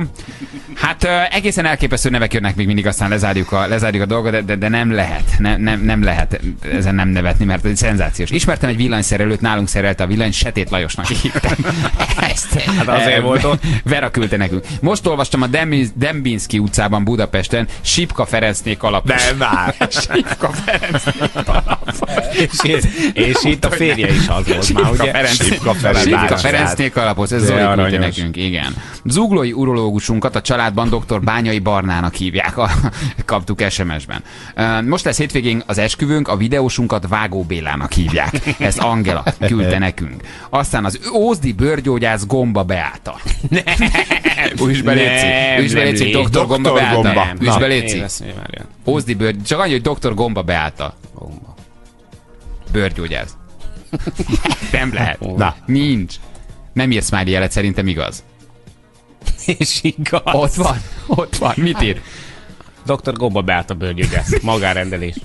Hát egészen elképesztő nevek jönnek még mindig, aztán lezárjuk a, lezárjuk a dolgot, de, de, nem lehet, ne, nem, nem lehet ezen nem nevetni, mert ez szenzációs. Ismertem egy villanyszerelőt, nálunk szerelte a villany, Setét Lajosnak hívtam. Ezt. Hát azért volt ott. Vera küldte nekünk. Most olvastam a Demi- Dembinski utcában Budapesten, Sipka Ferencnék alap. De már. Sipka Ferencnék alap. És, és itt a férje is az volt már, ugye? Ferenc, Sipka Ferenc. Sipka. Ferencnék alapoz, ez Zoli küldte nekünk, igen. Zuglói urológusunkat a családban dr. Bányai Barnának hívják, a, kaptuk SMS-ben. Most lesz hétvégén az esküvőnk, a videósunkat Vágó Bélának hívják. Ezt Angela küldte nekünk. Aztán az Ózdi bőrgyógyász Gomba Beáta. Üsd be, Léci. Nem, Üsd be, nem, Léci, nem. Dr. Gomba. Beáta. Gomba. Üsd be, Én Léci. veszem, várjál. Ózdi bőr, csak annyi, hogy Dr. Gomba Beáta. Gomba. Bőrgyógyász. Nem lehet. Na. Nincs. Nem ír smiley jelet, szerintem igaz. És igaz. Ott van, ott van. Mit ír? Dr. Gomba beállt a bőrgyógyász. Magárendelés.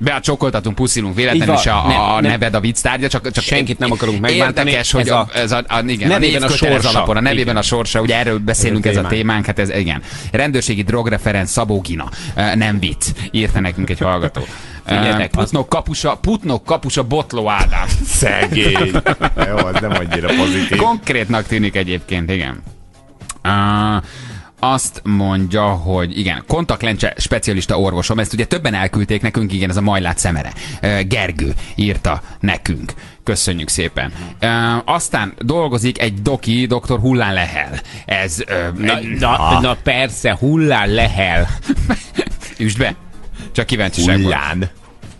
Be a csokoltatunk, puszilunk, véletlenül Így is van. a, a Nem, nem. neved a vicc tárgya, csak, csak Senkit nem akarunk megbántani. Érdekes, hogy Ez a, a- ez a, a, igen, a nevében a névköteles sorsa. alapon, a nevében Igen. a sorsa, ugye erről beszélünk, ez Ez a a témánk. témánk, hát ez igen. Rendőrségi drogreferenc Szabó Gina, nem vicc, írta nekünk egy hallgató. Az- Putnok kapusa, Putnok kapusa Botló Ádám. Szegény. Jó, az nem annyira pozitív. Konkrétnak tűnik egyébként, igen. Uh, azt mondja, hogy igen, kontaktlencse specialista orvosom, ezt ugye többen elküldték nekünk, igen, ez a majlát szemere. Gergő írta nekünk. Köszönjük szépen. Ö, aztán dolgozik egy doki, dr. Hullán Lehel. Ez... Ö, Na, na, na persze, hullán lehel. Üsd be! Csak kíváncsiság. Hullán.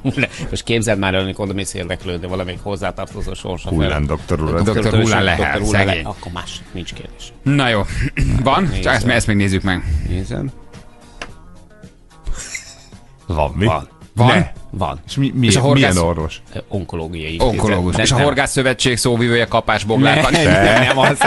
Most képzeld már el, amikor oda mész érdeklődni valamelyik hozzátartozó sorsa Hullán, doktor úr. Dr. Doktor Hullán. Hullán szegény. Akkor más, nincs kérdés. Na jó. Van? Csak ezt, ezt még nézzük meg. Nézem. Van mi? Van. Van? Ne. Van. És mi, mi, És a horgász- milyen orvos? Onkológiai. Onkológus. De És a nem- Horgász Szövetség szóvivője kapás boglárka. Ne, ne, nem az,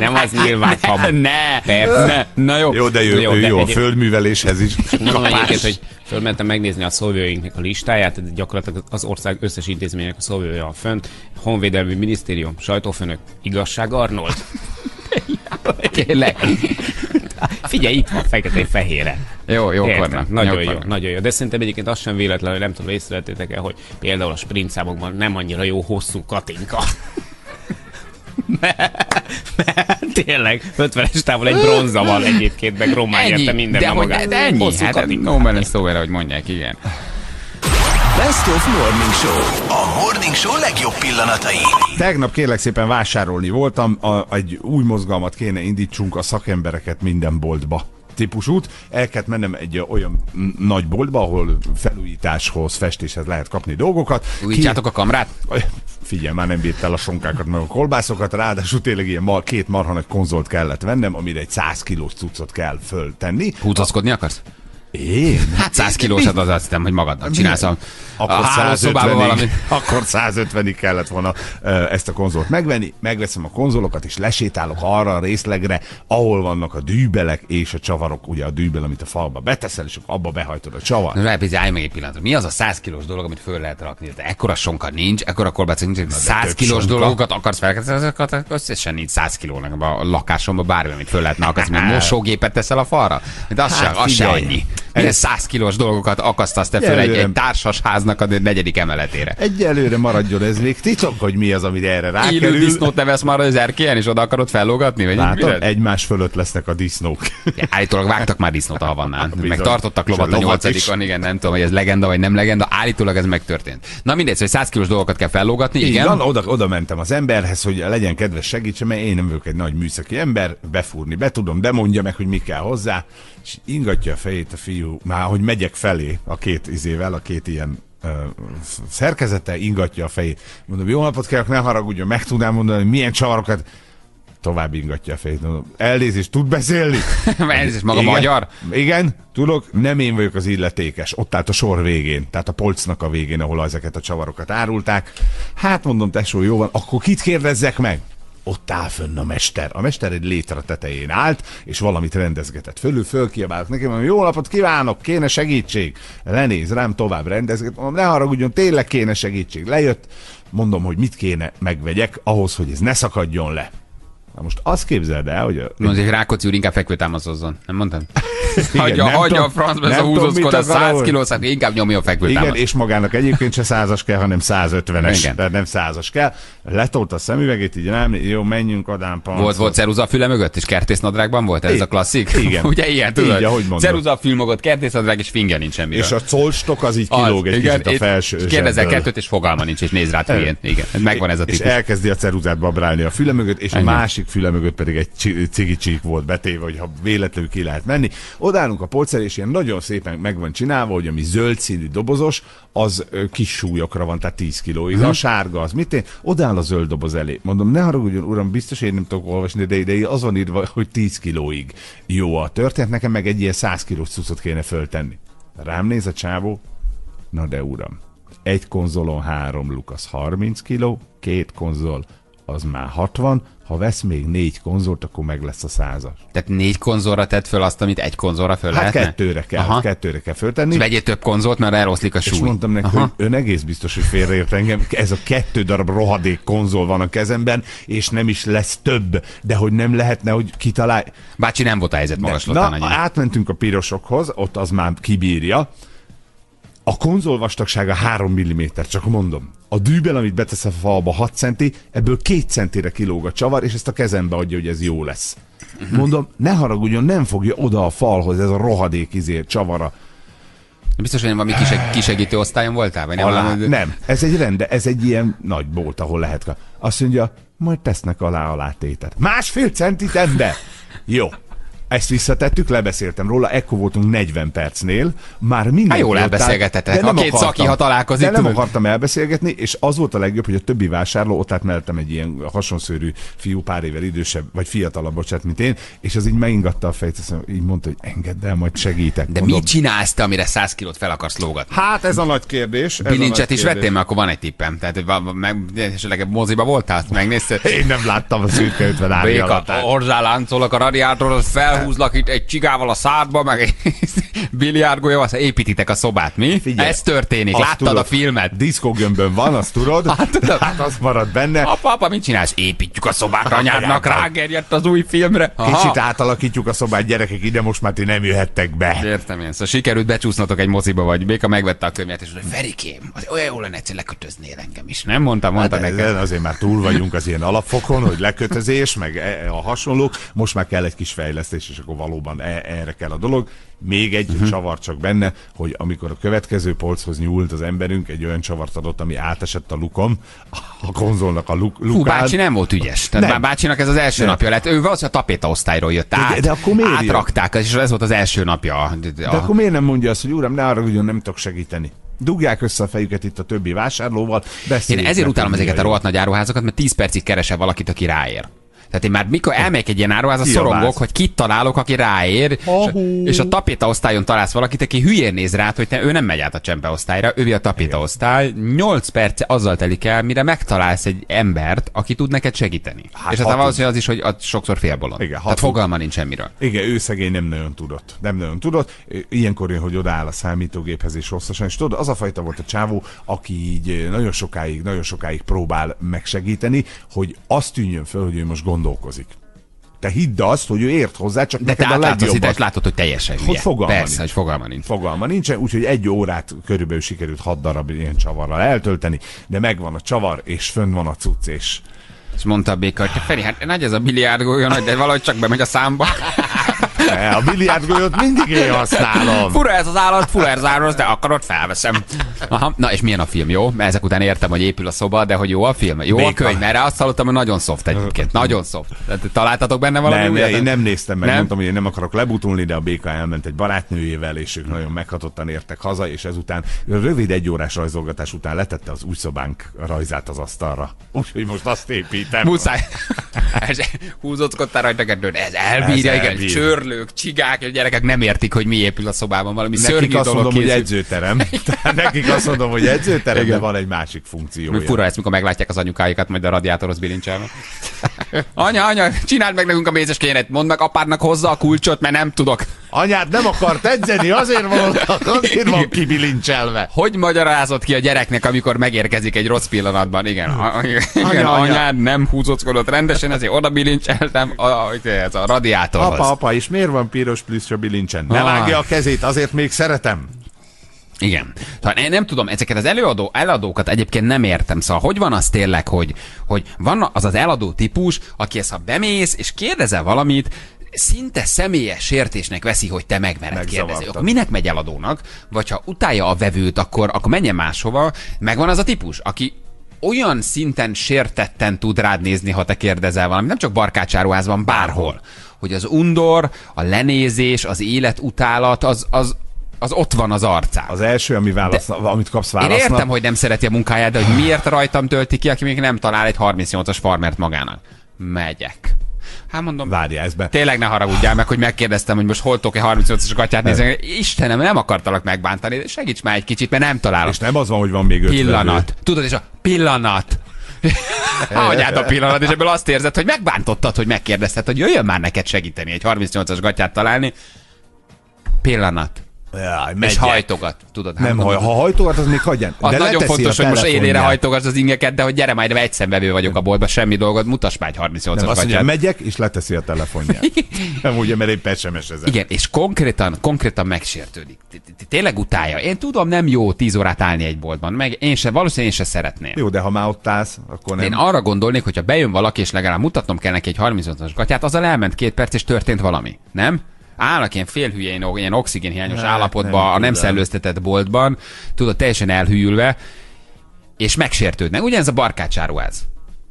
nem az nyilván kamu. Ne, Persze. ne, na jó. Jó, de ő, Jó, ő de jó a egyéb- földműveléshez is. Mondom egyébként, hogy fölmentem megnézni a szóvivőinknek a listáját, gyakorlatilag az ország összes intézmények a szóvivője van fönt. Honvédelmi Minisztérium, sajtófőnök, igazság Arnold. Kérlek. Figyelj, itt van fekete-fehére. Jó, jó, Értem, kornak. Nagyon jó. jó, nagyon jó. De szerintem egyébként az sem véletlen, hogy nem tudom, észrevettétek el, hogy például a sprint számokban nem annyira jó hosszú Katinka. Tényleg 50-es távol egy bronza van egyébként, meg rommá érte minden de, magát. de ennyi. Hosszú Hát, no man szóval, hogy mondják, igen. Best of Morning Show. A Morning Show legjobb pillanatai. Tegnap kérlek szépen vásárolni voltam, a, egy új mozgalmat kéne indítsunk a szakembereket minden boltba típusút. El kellett mennem egy olyan nagy boltba, ahol felújításhoz, festéshez lehet kapni dolgokat. Újítsátok a kamrát? Ki- Figyelj, már nem bírt el a sonkákat, meg a kolbászokat, ráadásul tényleg ilyen mar, két marha nagy konzolt kellett vennem, amire egy 100 kilós cuccot kell föltenni. Húzaszkodni akarsz? Én? Hát 100 kilósat az azt hiszem, hogy magadnak csinálsz a, a Akkor 150-ig, valamit. akkor 150-ig kellett volna ezt a konzolt megvenni. Megveszem a konzolokat, és lesétálok arra a részlegre, ahol vannak a dűbelek és a csavarok. Ugye a dűbel, amit a falba beteszel, és abba behajtod a csavar. Na, Rápizzi, állj meg egy pillanatra. Mi az a 100 kilós dolog, amit föl lehet rakni? De ekkora sonka nincs, ekkora korbácok nincs, 100 több kilós sonka. dolgokat akarsz felkelteni, azokat összesen nincs 100 kilónak a lakásomban bármi, amit föl lehetne akasztani. Mint mosógépet teszel a falra? De az, Hát se, az se annyi. Milyen 100 kilós dolgokat akasztasz te föl egy, egy társas háznak a negyedik emeletére? Egyelőre maradjon ez még titok, hogy mi az, amit erre Élő rákerül. disznót ne vesz már az erkélyen, és oda akarod fellógatni? Vagy mi Látod, lesz? egymás fölött lesznek a disznók. Ja, állítólag vágtak már disznót a havannál. Meg tartottak lovat a nyolcadikon, igen, nem tudom, hogy ez legenda vagy nem legenda. Állítólag ez megtörtént. Na mindegy, hogy 100 kilós dolgokat kell fellógatni, Igen. igen. Oda, oda mentem az emberhez, hogy legyen kedves segítsen, mert én nem vagyok egy nagy műszaki ember, befúrni be tudom, de mondja meg, hogy mi kell hozzá, és ingatja a fejét a fiú, már hogy megyek felé a két izével, a két ilyen ö, szerkezete, ingatja a fejét. Mondom, jó napot kérek, ne haragudjon, meg tudnám mondani, hogy milyen csavarokat tovább ingatja a fejét. Mondom, elnézést, tud beszélni? Is maga Igen, magyar. Igen, tudok, nem én vagyok az illetékes. Ott állt a sor végén, tehát a polcnak a végén, ahol ezeket a csavarokat árulták. Hát mondom, tesó, jó van, akkor kit kérdezzek meg? Ott áll fönn a mester. A mester egy létre tetején állt, és valamit rendezgetett. Fölül fölkiabálok neki, mondom, jó napot kívánok, kéne segítség. Lenéz rám, tovább rendezget. Mondom, ne haragudjon, tényleg kéne segítség. Lejött, mondom, hogy mit kéne megvegyek ahhoz, hogy ez ne szakadjon le. Na most azt képzeld el, hogy a, Mondja, hogy Rákóczi úr inkább fekvőtámaszozzon. Nem mondtam? Igen, hagyja, nem hagyja a tudom- francba ez a húzózkodás, akar 100 ahol. kiló, inkább nyomja a fekvőtámaszt. Igen, és magának egyébként se százas kell, hanem 150-es. Igen. Tehát nem százas kell. Letolta a szemüvegét, így nem, jó, menjünk adán panc. Volt, volt ceruza a füle mögött, és kertésznadrágban volt? Ez I- a klasszik? igen. Ugye ilyen, tudod? Így, ahogy mondod. Ceruza a fül mögött, kertésznadrág, és finger nincs semmi. És a colstok az így Az, kilóg egy igen, kicsit a és felső Kérdezel kettőt, és fogalma nincs, és néz rád hülyén. Igen, megvan ez a És típus. elkezdi a ceruzát babrálni a füle mögött, és a Igen. másik füle mögött pedig egy cigicsík volt betéve, hogy ha véletlenül ki lehet menni. Odállunk a polcel, és ilyen nagyon szépen meg van csinálva, hogy ami zöld színű dobozos, az kis súlyokra van, tehát 10 kilóig. Mhm. A sárga az mit én? Odáll a zöld doboz elé. Mondom, ne haragudjon, uram, biztos én nem tudok olvasni, de ide az van írva, hogy 10 kilóig jó a történet, nekem meg egy ilyen 100 kilós cuccot kéne föltenni. Rám néz a csávó, Na de uram, egy konzolon három luk az 30 kiló, két konzol az már 60, ha vesz még négy konzolt, akkor meg lesz a százas. Tehát négy konzolra tett föl azt, amit egy konzolra föl Hát lehetne? kettőre kell, Aha. kettőre kell föltenni. Vegyél több konzolt, mert eloszlik a És súly. mondtam neki, Aha. hogy ön egész biztos, hogy félreért engem. Ez a kettő darab rohadék konzol van a kezemben, és nem is lesz több. De hogy nem lehetne, hogy kitalálj... Bácsi nem volt a helyzet Na, magaslatán annyira. átmentünk a pirosokhoz, ott az már kibírja. A konzol vastagsága 3 mm, csak mondom. A dűbel, amit betesz a falba 6 centi, ebből 2 centire kilóg a csavar, és ezt a kezembe adja, hogy ez jó lesz. Mondom, ne haragudjon, nem fogja oda a falhoz ez a rohadék izé, csavara. Biztos, hogy valami kiseg, kisegítő osztályon voltál? Vagy nem, Alá. valami- Nem, ez egy rende, ez egy ilyen nagy bolt, ahol lehet. Azt mondja, majd tesznek alá alá tétet. Másfél centit ember! Jó. Ezt visszatettük, lebeszéltem róla, ekkor voltunk 40 percnél, már minden Hát jól elbeszélgetetek. A két szaki, ha találkozik, De nem akartam elbeszélgetni, és az volt a legjobb, hogy a többi vásárló, ott állt mellettem egy ilyen hasonszőrű fiú, pár évvel idősebb, vagy fiatalabb, bocsánat, mint én, és az így megingatta a fejét, azt így mondta, hogy engedd el, majd segítek. De Mondom, mit csinálsz te, amire 100 kilót fel akarsz lógatni? Hát ez a nagy kérdés. Bilincset is vettél, mert akkor van egy tippem. Tehát, hogy meg, esetleg moziba voltál, megnézted? Én nem láttam a szürke 50 árnyi Béka, alatt. hozzá láncolok a radiátorhoz, felhúzlak itt egy csigával a szádba, meg egy biliárdgolya, azt építitek a szobát, mi? Figyelj, Ez történik, láttad tudod, a filmet? Diszkógömbön van, azt tudod? Hát tudom. Hát az marad benne. Apa, apa, mit csinálsz? Építjük a szobát, anyádnak rágerjedt az új filmre. Aha. Kicsit átalakítjuk a szobát, gyerekek, ide most már ti nem jöhettek be. Értem én. Szóval sikerült becsúsznatok egy moziba, vagy Béka megvette a könyvet, és mondja, Ferikém, az olyan jó lenne egyszer lekötöznél engem is. Nem mondtam, mondta Hát ezen azért már túl vagyunk az ilyen alapfokon, hogy lekötözés, meg e- a hasonlók. Most már kell egy kis fejlesztés, és akkor valóban e- erre kell a dolog. Még egy uh-huh. csavar csak benne, hogy amikor a következő polchoz nyúlt az emberünk, egy olyan csavart adott, ami átesett a lukom, a konzolnak a luk- Hú, lukán. bácsi nem volt ügyes. Tehát Nem. bá- bácsinak ez az első Nem. napja lett. Ő valószínűleg a tapétaosztályról jött De- át. de akkor miért? Átrakták, és ez volt az első napja. De akkor miért nem mondja azt, hogy uram, ne arra, hogy nem tudok segíteni? Dugják össze a fejüket itt a többi vásárlóval, Én ezért utálom ezeket a rohadt nagy áruházakat, mert 10 percig keresel valakit, aki ráér. Tehát én már mikor elmegyek egy ilyen Kiabálsz. szorongok, hogy kit találok, aki ráér, és, Ahú. és a tapéta osztályon találsz valakit, aki hülyén néz rád, hogy te, ő nem megy át a csempe osztályra, ő a tapéta osztály. 8 perc azzal telik el, mire megtalálsz egy embert, aki tud neked segíteni. Hát, és aztán valószínűleg az is, hogy az sokszor félbolond. Igen, Tehát fogalma nincs semmiről. Igen, ő szegény nem nagyon tudott. Nem nagyon tudott. Ilyenkor jön, hogy odaáll a számítógéphez és hosszasan. És tudod, az a fajta volt a csávó, aki így nagyon sokáig, nagyon sokáig próbál megsegíteni, hogy azt tűnjön föl, hogy ő most gondolkozik. Te hidd azt, hogy ő ért hozzá, csak De neked te a átlátsz az látod, hogy teljesen hülye. Hogy fogalma Persze, nincs. hogy fogalma nincs. Fogalma nincsen, úgyhogy egy órát körülbelül sikerült hat darab ilyen csavarral eltölteni, de megvan a csavar, és fönn van a cucc, és És mondta a béka, hogy Feri, hát nagy ez a biliárdgólya, nagy, de valahogy csak bemegy a számba. a biliárdgolyót mindig én használom. Fura ez az állat, fura ez az állat, de akarod, felveszem. Aha. Na és milyen a film, jó? Mert ezek után értem, hogy épül a szoba, de hogy jó a film? Jó a Béka. könyv, mert azt hallottam, hogy nagyon soft egyébként. Nagyon soft. Találtatok benne valami Nem, újat? én nem néztem meg, Nem? mondtam, hogy én nem akarok lebutulni, de a béka elment egy barátnőjével, és ők nagyon meghatottan értek haza, és ezután rövid egy órás rajzolgatás után letette az új szobánk rajzát az asztalra. Úgyhogy most azt építem. Muszáj. Húzóckodtál rajta. Ez elbírja, igen. elbír. Csörlők, csigák, és gyerekek nem értik, hogy mi épül a szobában. Valami Nekik szörnyű azt dolog mondom, hogy edzőterem. Tehát nekik azt mondom, hogy edzőterem, de van egy másik funkciója. Még fura ez, mikor meglátják az anyukáikat, majd a radiátorhoz bilincselve. anya, anya, csináld meg nekünk a mézes kényeret, mondd meg apádnak hozza a kulcsot, mert nem tudok. Anyád nem akart edzeni, azért van, azért van kibilincselve. Hogy magyarázod ki a gyereknek, amikor megérkezik egy rossz pillanatban? Igen, a, igen anya. anyád nem húzockodott rendesen, ezért oda bilincseltem a, a, ez a radiátorhoz. Apa, apa, és miért van piros plusz a bilincsen? Ne Ah. vágja a kezét, azért még szeretem. Igen. Szóval én nem tudom, ezeket az előadó, eladókat egyébként nem értem. Szóval hogy van az tényleg, hogy, hogy van az az eladó típus, aki ezt ha bemész és kérdezel valamit, szinte személyes sértésnek veszi, hogy te megmered kérdezni. Akkor minek megy eladónak? Vagy ha utálja a vevőt, akkor, akkor menjen máshova. Megvan az a típus, aki olyan szinten sértetten tud rád nézni, ha te kérdezel valamit, nem csak barkácsáruházban, bárhol. Hogy az undor, a lenézés, az életutálat, az, az, az ott van az arcán. Az első, ami válasz, amit kapsz Én válasznak. értem, hogy nem szereti a munkáját, de hogy miért rajtam tölti ki, aki még nem talál egy 38-as farmert magának. Megyek. Hát mondom, Várja, ez be. tényleg ne haragudjál meg, hogy megkérdeztem, hogy most hol egy 38-as gatyát nézni. Istenem, nem akartalak megbántani, de segíts már egy kicsit, mert nem találok. És nem az van, hogy van még öt Pillanat. Tudod, és a pillanat. Hagyját a pillanat, és ebből azt érzed, hogy megbántottad, hogy megkérdezted, hogy jöjjön már neked segíteni egy 38-as gatyát találni. Pillanat. Jaj, És hajtogat, tudod. Nem, hát ha, ha hajtogat, az még hagyján. Az De nagyon fontos, hogy most élére hajtogass az ingeket, de hogy gyere majd, egy szemvevő vagyok a boltba, semmi dolgod, mutass már egy 38 Nem, azt mondja, megyek, és leteszi a telefonját. nem ugye, mert épp sms. Igen, és konkrétan, konkrétan megsértődik. Tényleg utálja. Én tudom, nem jó 10 órát állni egy boltban, meg én se, valószínűleg én se szeretném. Jó, de ha már ott állsz, akkor nem. Én arra gondolnék, hogyha bejön valaki, és legalább mutatnom kell neki egy 38-as gatyát, azzal elment két perc, és történt valami. Nem? Állnak ilyen félhülyén, ilyen oxigénhiányos Hát, állapotban, nem a nem szellőztetett boltban, tudod, teljesen elhűlve, és megsértődnek. Ugyanez a barkácsáruház.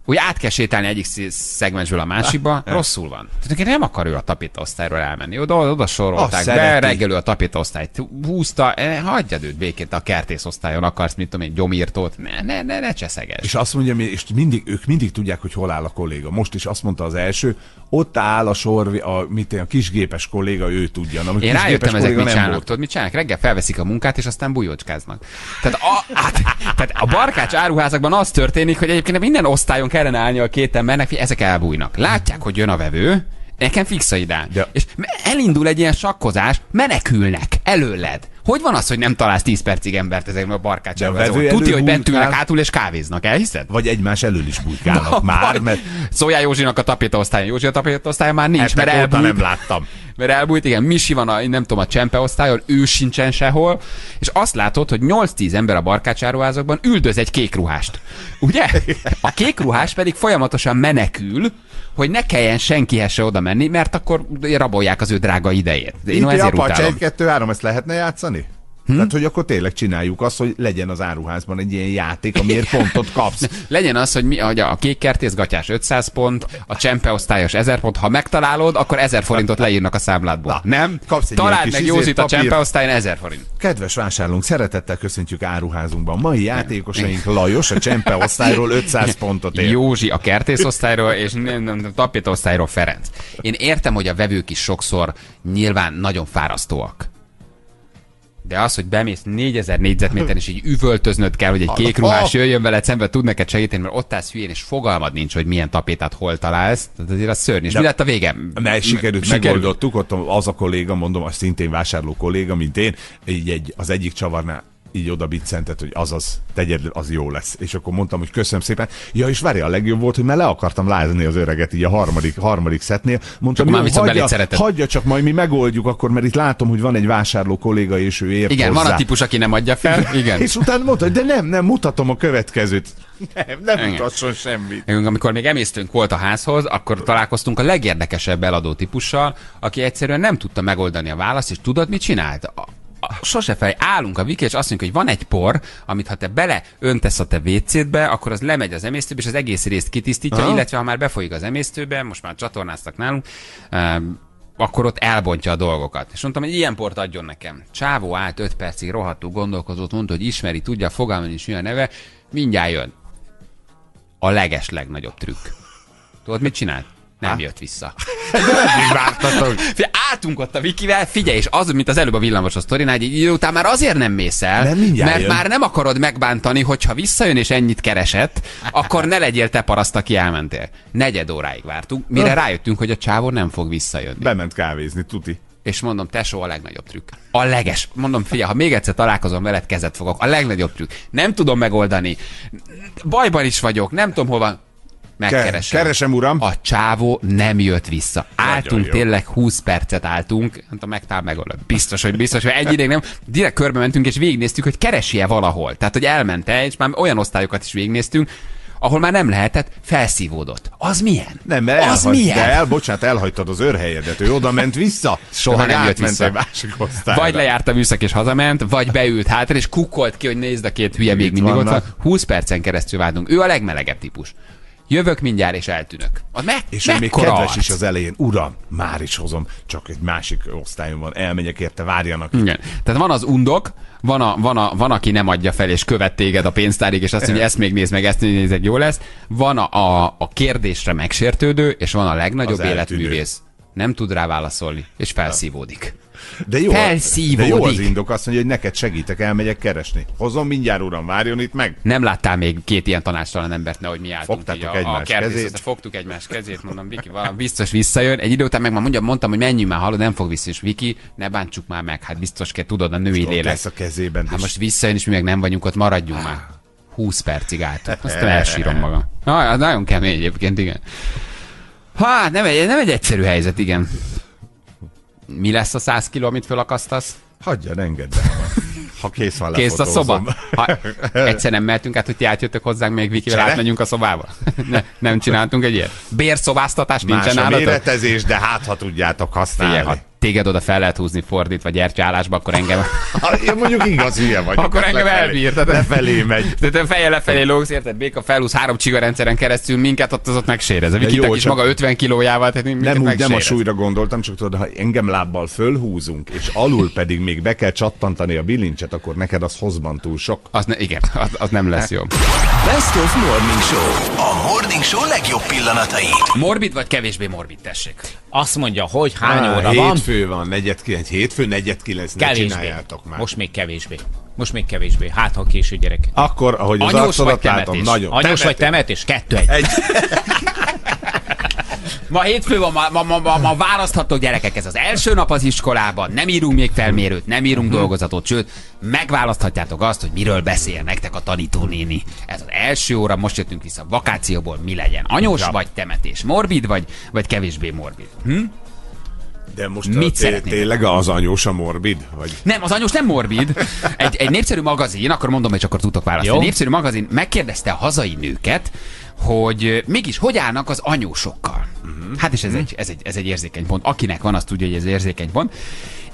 Úgy át kell sétálni egyik sz- szegmensből a másikba, rosszul van. Tehát nem akar ő a tapétaosztályról elmenni. Oda, oda sorolták Azt be, szereti. reggel ő a tapétaosztályt húzta, eh, hagyjad őt békét a kertészosztályon, akarsz, mit tudom én, gyomírtót, ne, ne, ne, ne cseszeges. És azt mondja, és mindig, ők mindig tudják, hogy hol áll a kolléga. Most is azt mondta az első, ott áll a sor, a, mit a kisgépes kolléga, ő tudja. Na, Én kisgépes rájöttem, ezek mit csinálnak. Tudod, mit csinálnak? Reggel felveszik a munkát, és aztán bujócskáznak. Tehát a, át, tehát a barkács áruházakban az történik, hogy egyébként minden osztályon kellene állni a két embernek, hogy ezek elbújnak. Látják, hogy jön a vevő, nekem fix a ide. De- És elindul egy ilyen sakkozás, menekülnek előled. Hogy van az, hogy nem találsz 10 percig embert ezekben a barkács De a áruházakban? vevő Tudja, hogy bent ülnek hátul és kávéznak, elhiszed? Vagy egymás elől is bujkálnak már, mert Szóljál Józsinak a tapétaosztályon. Józsi a tapétaosztályon már nincs, mert elbújt. nem láttam. Mert elbújt, igen, Misi van a, nem tudom, a csempe osztályon, ő sincsen sehol, és azt látod, hogy 8-10 ember a barkácsáruházakban üldöz egy kék ruhást. Ugye? A kék ruhás pedig folyamatosan menekül, hogy ne kelljen senkihez se oda menni, mert akkor rabolják az ő drága idejét. Én Itt ezért a pacsa utálom. 1, 2, 3, ezt lehetne játszani? Hm? Tehát, hogy akkor tényleg csináljuk azt, hogy legyen az áruházban egy ilyen játék, amiért pontot kapsz. Legyen az, hogy, mi, hogy a kék kertész gatyás 500 pont, a csempe osztályos 1000 pont. Ha megtalálod, akkor 1000 forintot leírnak a számládból. Na, nem? kapsz egy Találd meg izét, Józsit a csempe osztályon 1000 forint. Kedves vásárlónk, szeretettel köszöntjük áruházunkban. Mai játékosaink Lajos, a Csempe osztályról 500 pontot ér. Józsi a kertészosztályról, és nem, nem, nem, tapétaosztályról Ferenc. Én értem, hogy a vevők is sokszor nyilván nagyon fárasztóak. De az, hogy bemész 4000 négyzetméteren, és így üvöltöznöd kell, hogy egy kék ruhás jöjjön veled szembe, tud neked segíteni, mert ott állsz hülyén, és fogalmad nincs, hogy milyen tapétát hol találsz. Tehát azért az szörnyű. És mi lett a vége? Ne, sikerült, Sikerült. megoldottuk, ott az a kolléga, mondom, az szintén vásárló kolléga, mint én, így egy, az egyik csavarnál így oda biccentett, hogy az az, tegyed, az jó lesz. És akkor mondtam, hogy köszönöm szépen. Ja, és várja, a legjobb volt, hogy már le akartam lázni az öreget így a harmadik, harmadik szetnél. Mondtam, Csak már jó, viszont hagyja, szereted. hagyja, csak majd mi megoldjuk akkor, mert itt látom, hogy van egy vásárló kolléga, és ő ért Igen, hozzá. van a típus, aki nem adja fel. Igen. És utána mondta, de nem, nem, mutatom a következőt. Nem, nem Igen. mutasson semmit. Amikor még emésztünk volt a házhoz, akkor találkoztunk a legérdekesebb eladó típussal, aki egyszerűen nem tudta megoldani a választ, és tudod, mit csinált? Sose fel, állunk a wiki, és azt mondjuk, hogy van egy por, amit ha te bele öntesz a te WC-be, akkor az lemegy az emésztőbe, és az egész részt kitisztítja, Aha. illetve ha már befolyik az emésztőbe, most már csatornáztak nálunk, um, akkor ott elbontja a dolgokat. És mondtam, hogy ilyen port adjon nekem. Csávó állt 5 percig rohadtul gondolkozott, mondta, hogy ismeri, tudja, fogalmam is mi a neve, mindjárt jön. A leges legnagyobb trükk. Tudod, mit csinált? Nem jött vissza. Vártatok. Figyelj, álltunk ott a Vikivel, figyelj, és az, mint az előbb a villamos a sztorinál, egy idő után már azért nem mész el, Nem, mert jön. már nem akarod megbántani, hogyha visszajön és ennyit keresett, akkor ne legyél te paraszt, aki elmentél. Negyed óráig vártunk, mire rájöttünk, hogy a csávó nem fog visszajönni. Bement kávézni, tuti. És mondom, tesó, a legnagyobb trükk. A leges. Mondom, figyelj, ha még egyszer találkozom veled, kezet fogok. A legnagyobb trükk. Nem tudom megoldani. Bajban is vagyok, nem tudom hol van. Megkeresem. Keresem, uram. A csávó nem jött vissza. Álltunk jó. tényleg 20 percet álltunk, nem tudom, megtalál megoldani. Biztos, hogy biztos, hogy egy ideig nem. Direkt körbe mentünk, és végignéztük, hogy keresi-e valahol. Tehát, hogy elmente, és már olyan osztályokat is végignéztünk, ahol már nem lehetett, felszívódott. Az milyen? Nem, mert az elhagy, milyen? de el, bocsánat, elhagytad az őrhelyedet, ő oda ment vissza. Soha nem jött vissza. egy másik osztályra. Vagy lejárt a műszak és hazament, vagy beült hátra, és kukkolt ki, hogy nézd a két hülye még mindig ott van. vannak. 20 percen keresztül vártunk. Ő a legmelegebb típus. Jövök mindjárt, és eltűnök. Az me- És még kedves arc? is az elején. Uram, már is hozom, csak egy másik osztályon van, elmegyek érte, várjanak. Igen. Tehát van az undok, van, a, van, a, van, aki nem adja fel, és követ téged a pénztárig, és azt mondja, ezt még nézd meg, ezt még nézd, jó lesz. Van a, a, a kérdésre megsértődő, és van a legnagyobb Az eltűnő. életművész. Nem tud rá válaszolni, és felszívódik. De jó, de jó az indok, azt mondja, hogy neked segítek, elmegyek keresni. Hozom mindjárt, uram, várjon itt meg. Nem láttál még két ilyen tanácstalan embert, nehogy mi álltunk Fogtátok a, a egymás kertész, kezét. fogtuk egymás kezét, mondom, Viki, valami biztos visszajön. Egy idő után meg már mondja, mondtam, hogy menjünk már, hallod, nem fog vissza, és Viki, ne bántsuk már meg, hát biztos kell, tudod, a női lélek. lesz a kezében. Hát most visszajön, és mi meg nem vagyunk ott, maradjunk már. 20 percig álltunk. Aztán elsírom magam. Na, nagyon kemény egyébként, igen. Hát, nem egy, nem egy egyszerű helyzet, igen. Mi lesz a 100 kiló, amit fölakasztasz? Hagyja, engedd el. Ha kész van, Kész a szoba? Ha egyszer nem mehetünk át, hogy ti átjöttök hozzánk, még Vikivel átmegyünk a szobába. Ne, nem csináltunk egy ilyet? Bérszobáztatás Más nincsen a nálatok? méretezés, de hát ha tudjátok Figyelj, használni. ha téged oda fel lehet húzni fordítva gyertyálásba, akkor engem, Ha, én mondjuk igaz hülye vagyok. akkor engem lefelé- elbír. Tehát- Lefelé megy. De te fejjel lefelé lógsz, érted? Béka felhúz három csigarendszeren keresztül, minket ott az ott megsérez. A De Vikitek jó, is maga 50 kilójával, tehát minket Nem úgy, nem a megsérez. súlyra gondoltam, csak tudod, ha engem lábbal fölhúzunk, és alul pedig még be kell csattantani a bilincset, akkor neked az hozban túl sok. Az ne, igen, az, az, nem lesz jó. Best of Morning Show. A Morning Show legjobb pillanatai. Morbid vagy kevésbé morbid, tessék? Azt mondja, hogy hány óra van? Hétfő van, negyed kilenc, hétfő, negyed kilenc, ne csináljátok már. Most még kevésbé. Most még kevésbé. Hát, ha késő gyerek. Akkor, ahogy az Anyós vagy látom, temetés? nagyon. Anyós vagy temetés? Kettő egy. Egy. Ma hétfő van, ma, ma, ma, ma, ma választhatok gyerekek, ez az első nap az iskolában, nem írunk még felmérőt, nem írunk Mhm. dolgozatot, sőt, megválaszthatjátok azt, hogy miről beszél nektek a tanítónéni. Ez az első óra, most jöttünk vissza vakációból, mi legyen? Anyós Ja. vagy temetés? Morbid vagy, vagy kevésbé morbid? Hm? De most Mit Mit szeretnél? tényleg az anyós a morbid? Vagy Nem, az anyós nem morbid. Egy, egy népszerű magazin, akkor mondom, hogy csak akkor tudtok választani. Jó. Egy népszerű magazin megkérdezte a hazai nőket, hogy mégis hogy állnak az anyósokkal. Uh-huh. Hát és ez egy, ez, egy, ez egy érzékeny pont. Akinek van, az tudja, hogy ez érzékeny pont.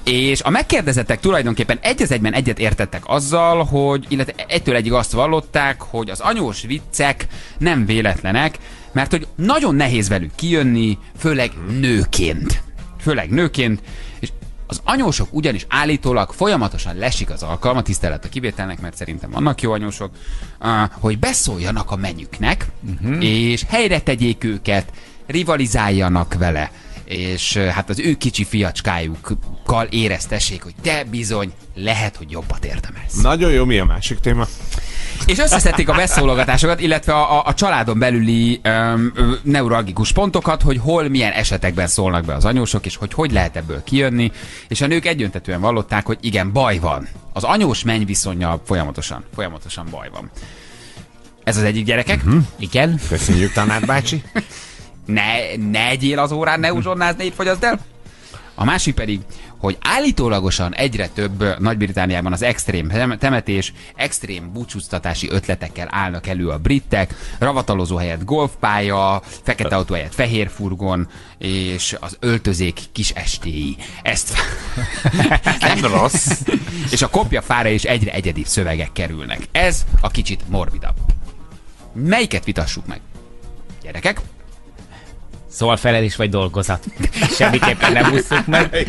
És a megkérdezettek tulajdonképpen egy az egyben egyet értettek azzal, hogy, illetve egytől egyig azt vallották, hogy az anyós viccek nem véletlenek, mert hogy nagyon nehéz velük kijönni, főleg nőként. Főleg nőként, és az anyósok ugyanis állítólag folyamatosan lesik az alkalma, tisztelet a kivételnek, mert szerintem vannak jó anyósok, hogy beszóljanak a menyüknek, uh-huh. és helyre tegyék őket, rivalizáljanak vele, és hát az ő kicsi fiacskájukkal éreztessék, hogy te bizony lehet, hogy jobbat érdemelsz. Nagyon jó, mi a másik téma? És összeszedték a beszólogatásokat, illetve a, a, a családon belüli um, neuralgikus pontokat, hogy hol milyen esetekben szólnak be az anyósok, és hogy hogy lehet ebből kijönni. És a nők egyöntetően vallották, hogy igen, baj van. Az anyós menny viszonya folyamatosan, folyamatosan baj van. Ez az egyik gyerekek. Uh-huh. Igen. Köszönjük, tanár bácsi. Ne, ne egyél az órán, ne uzsonnázz, ne itt fogyaszd el. A másik pedig, hogy állítólagosan egyre több Nagy-Britániában az extrém tem- temetés, extrém búcsúztatási ötletekkel állnak elő a britek, ravatalozó helyett golfpálya, fekete autó helyett fehér furgon, és az öltözék kis estéi. Ezt... Nem rossz. és a kopja fára is egyre egyedibb szövegek kerülnek. Ez a kicsit morbidabb. Melyiket vitassuk meg? Gyerekek? Szóval felelés vagy dolgozat. Semmiképpen nem ússzuk meg.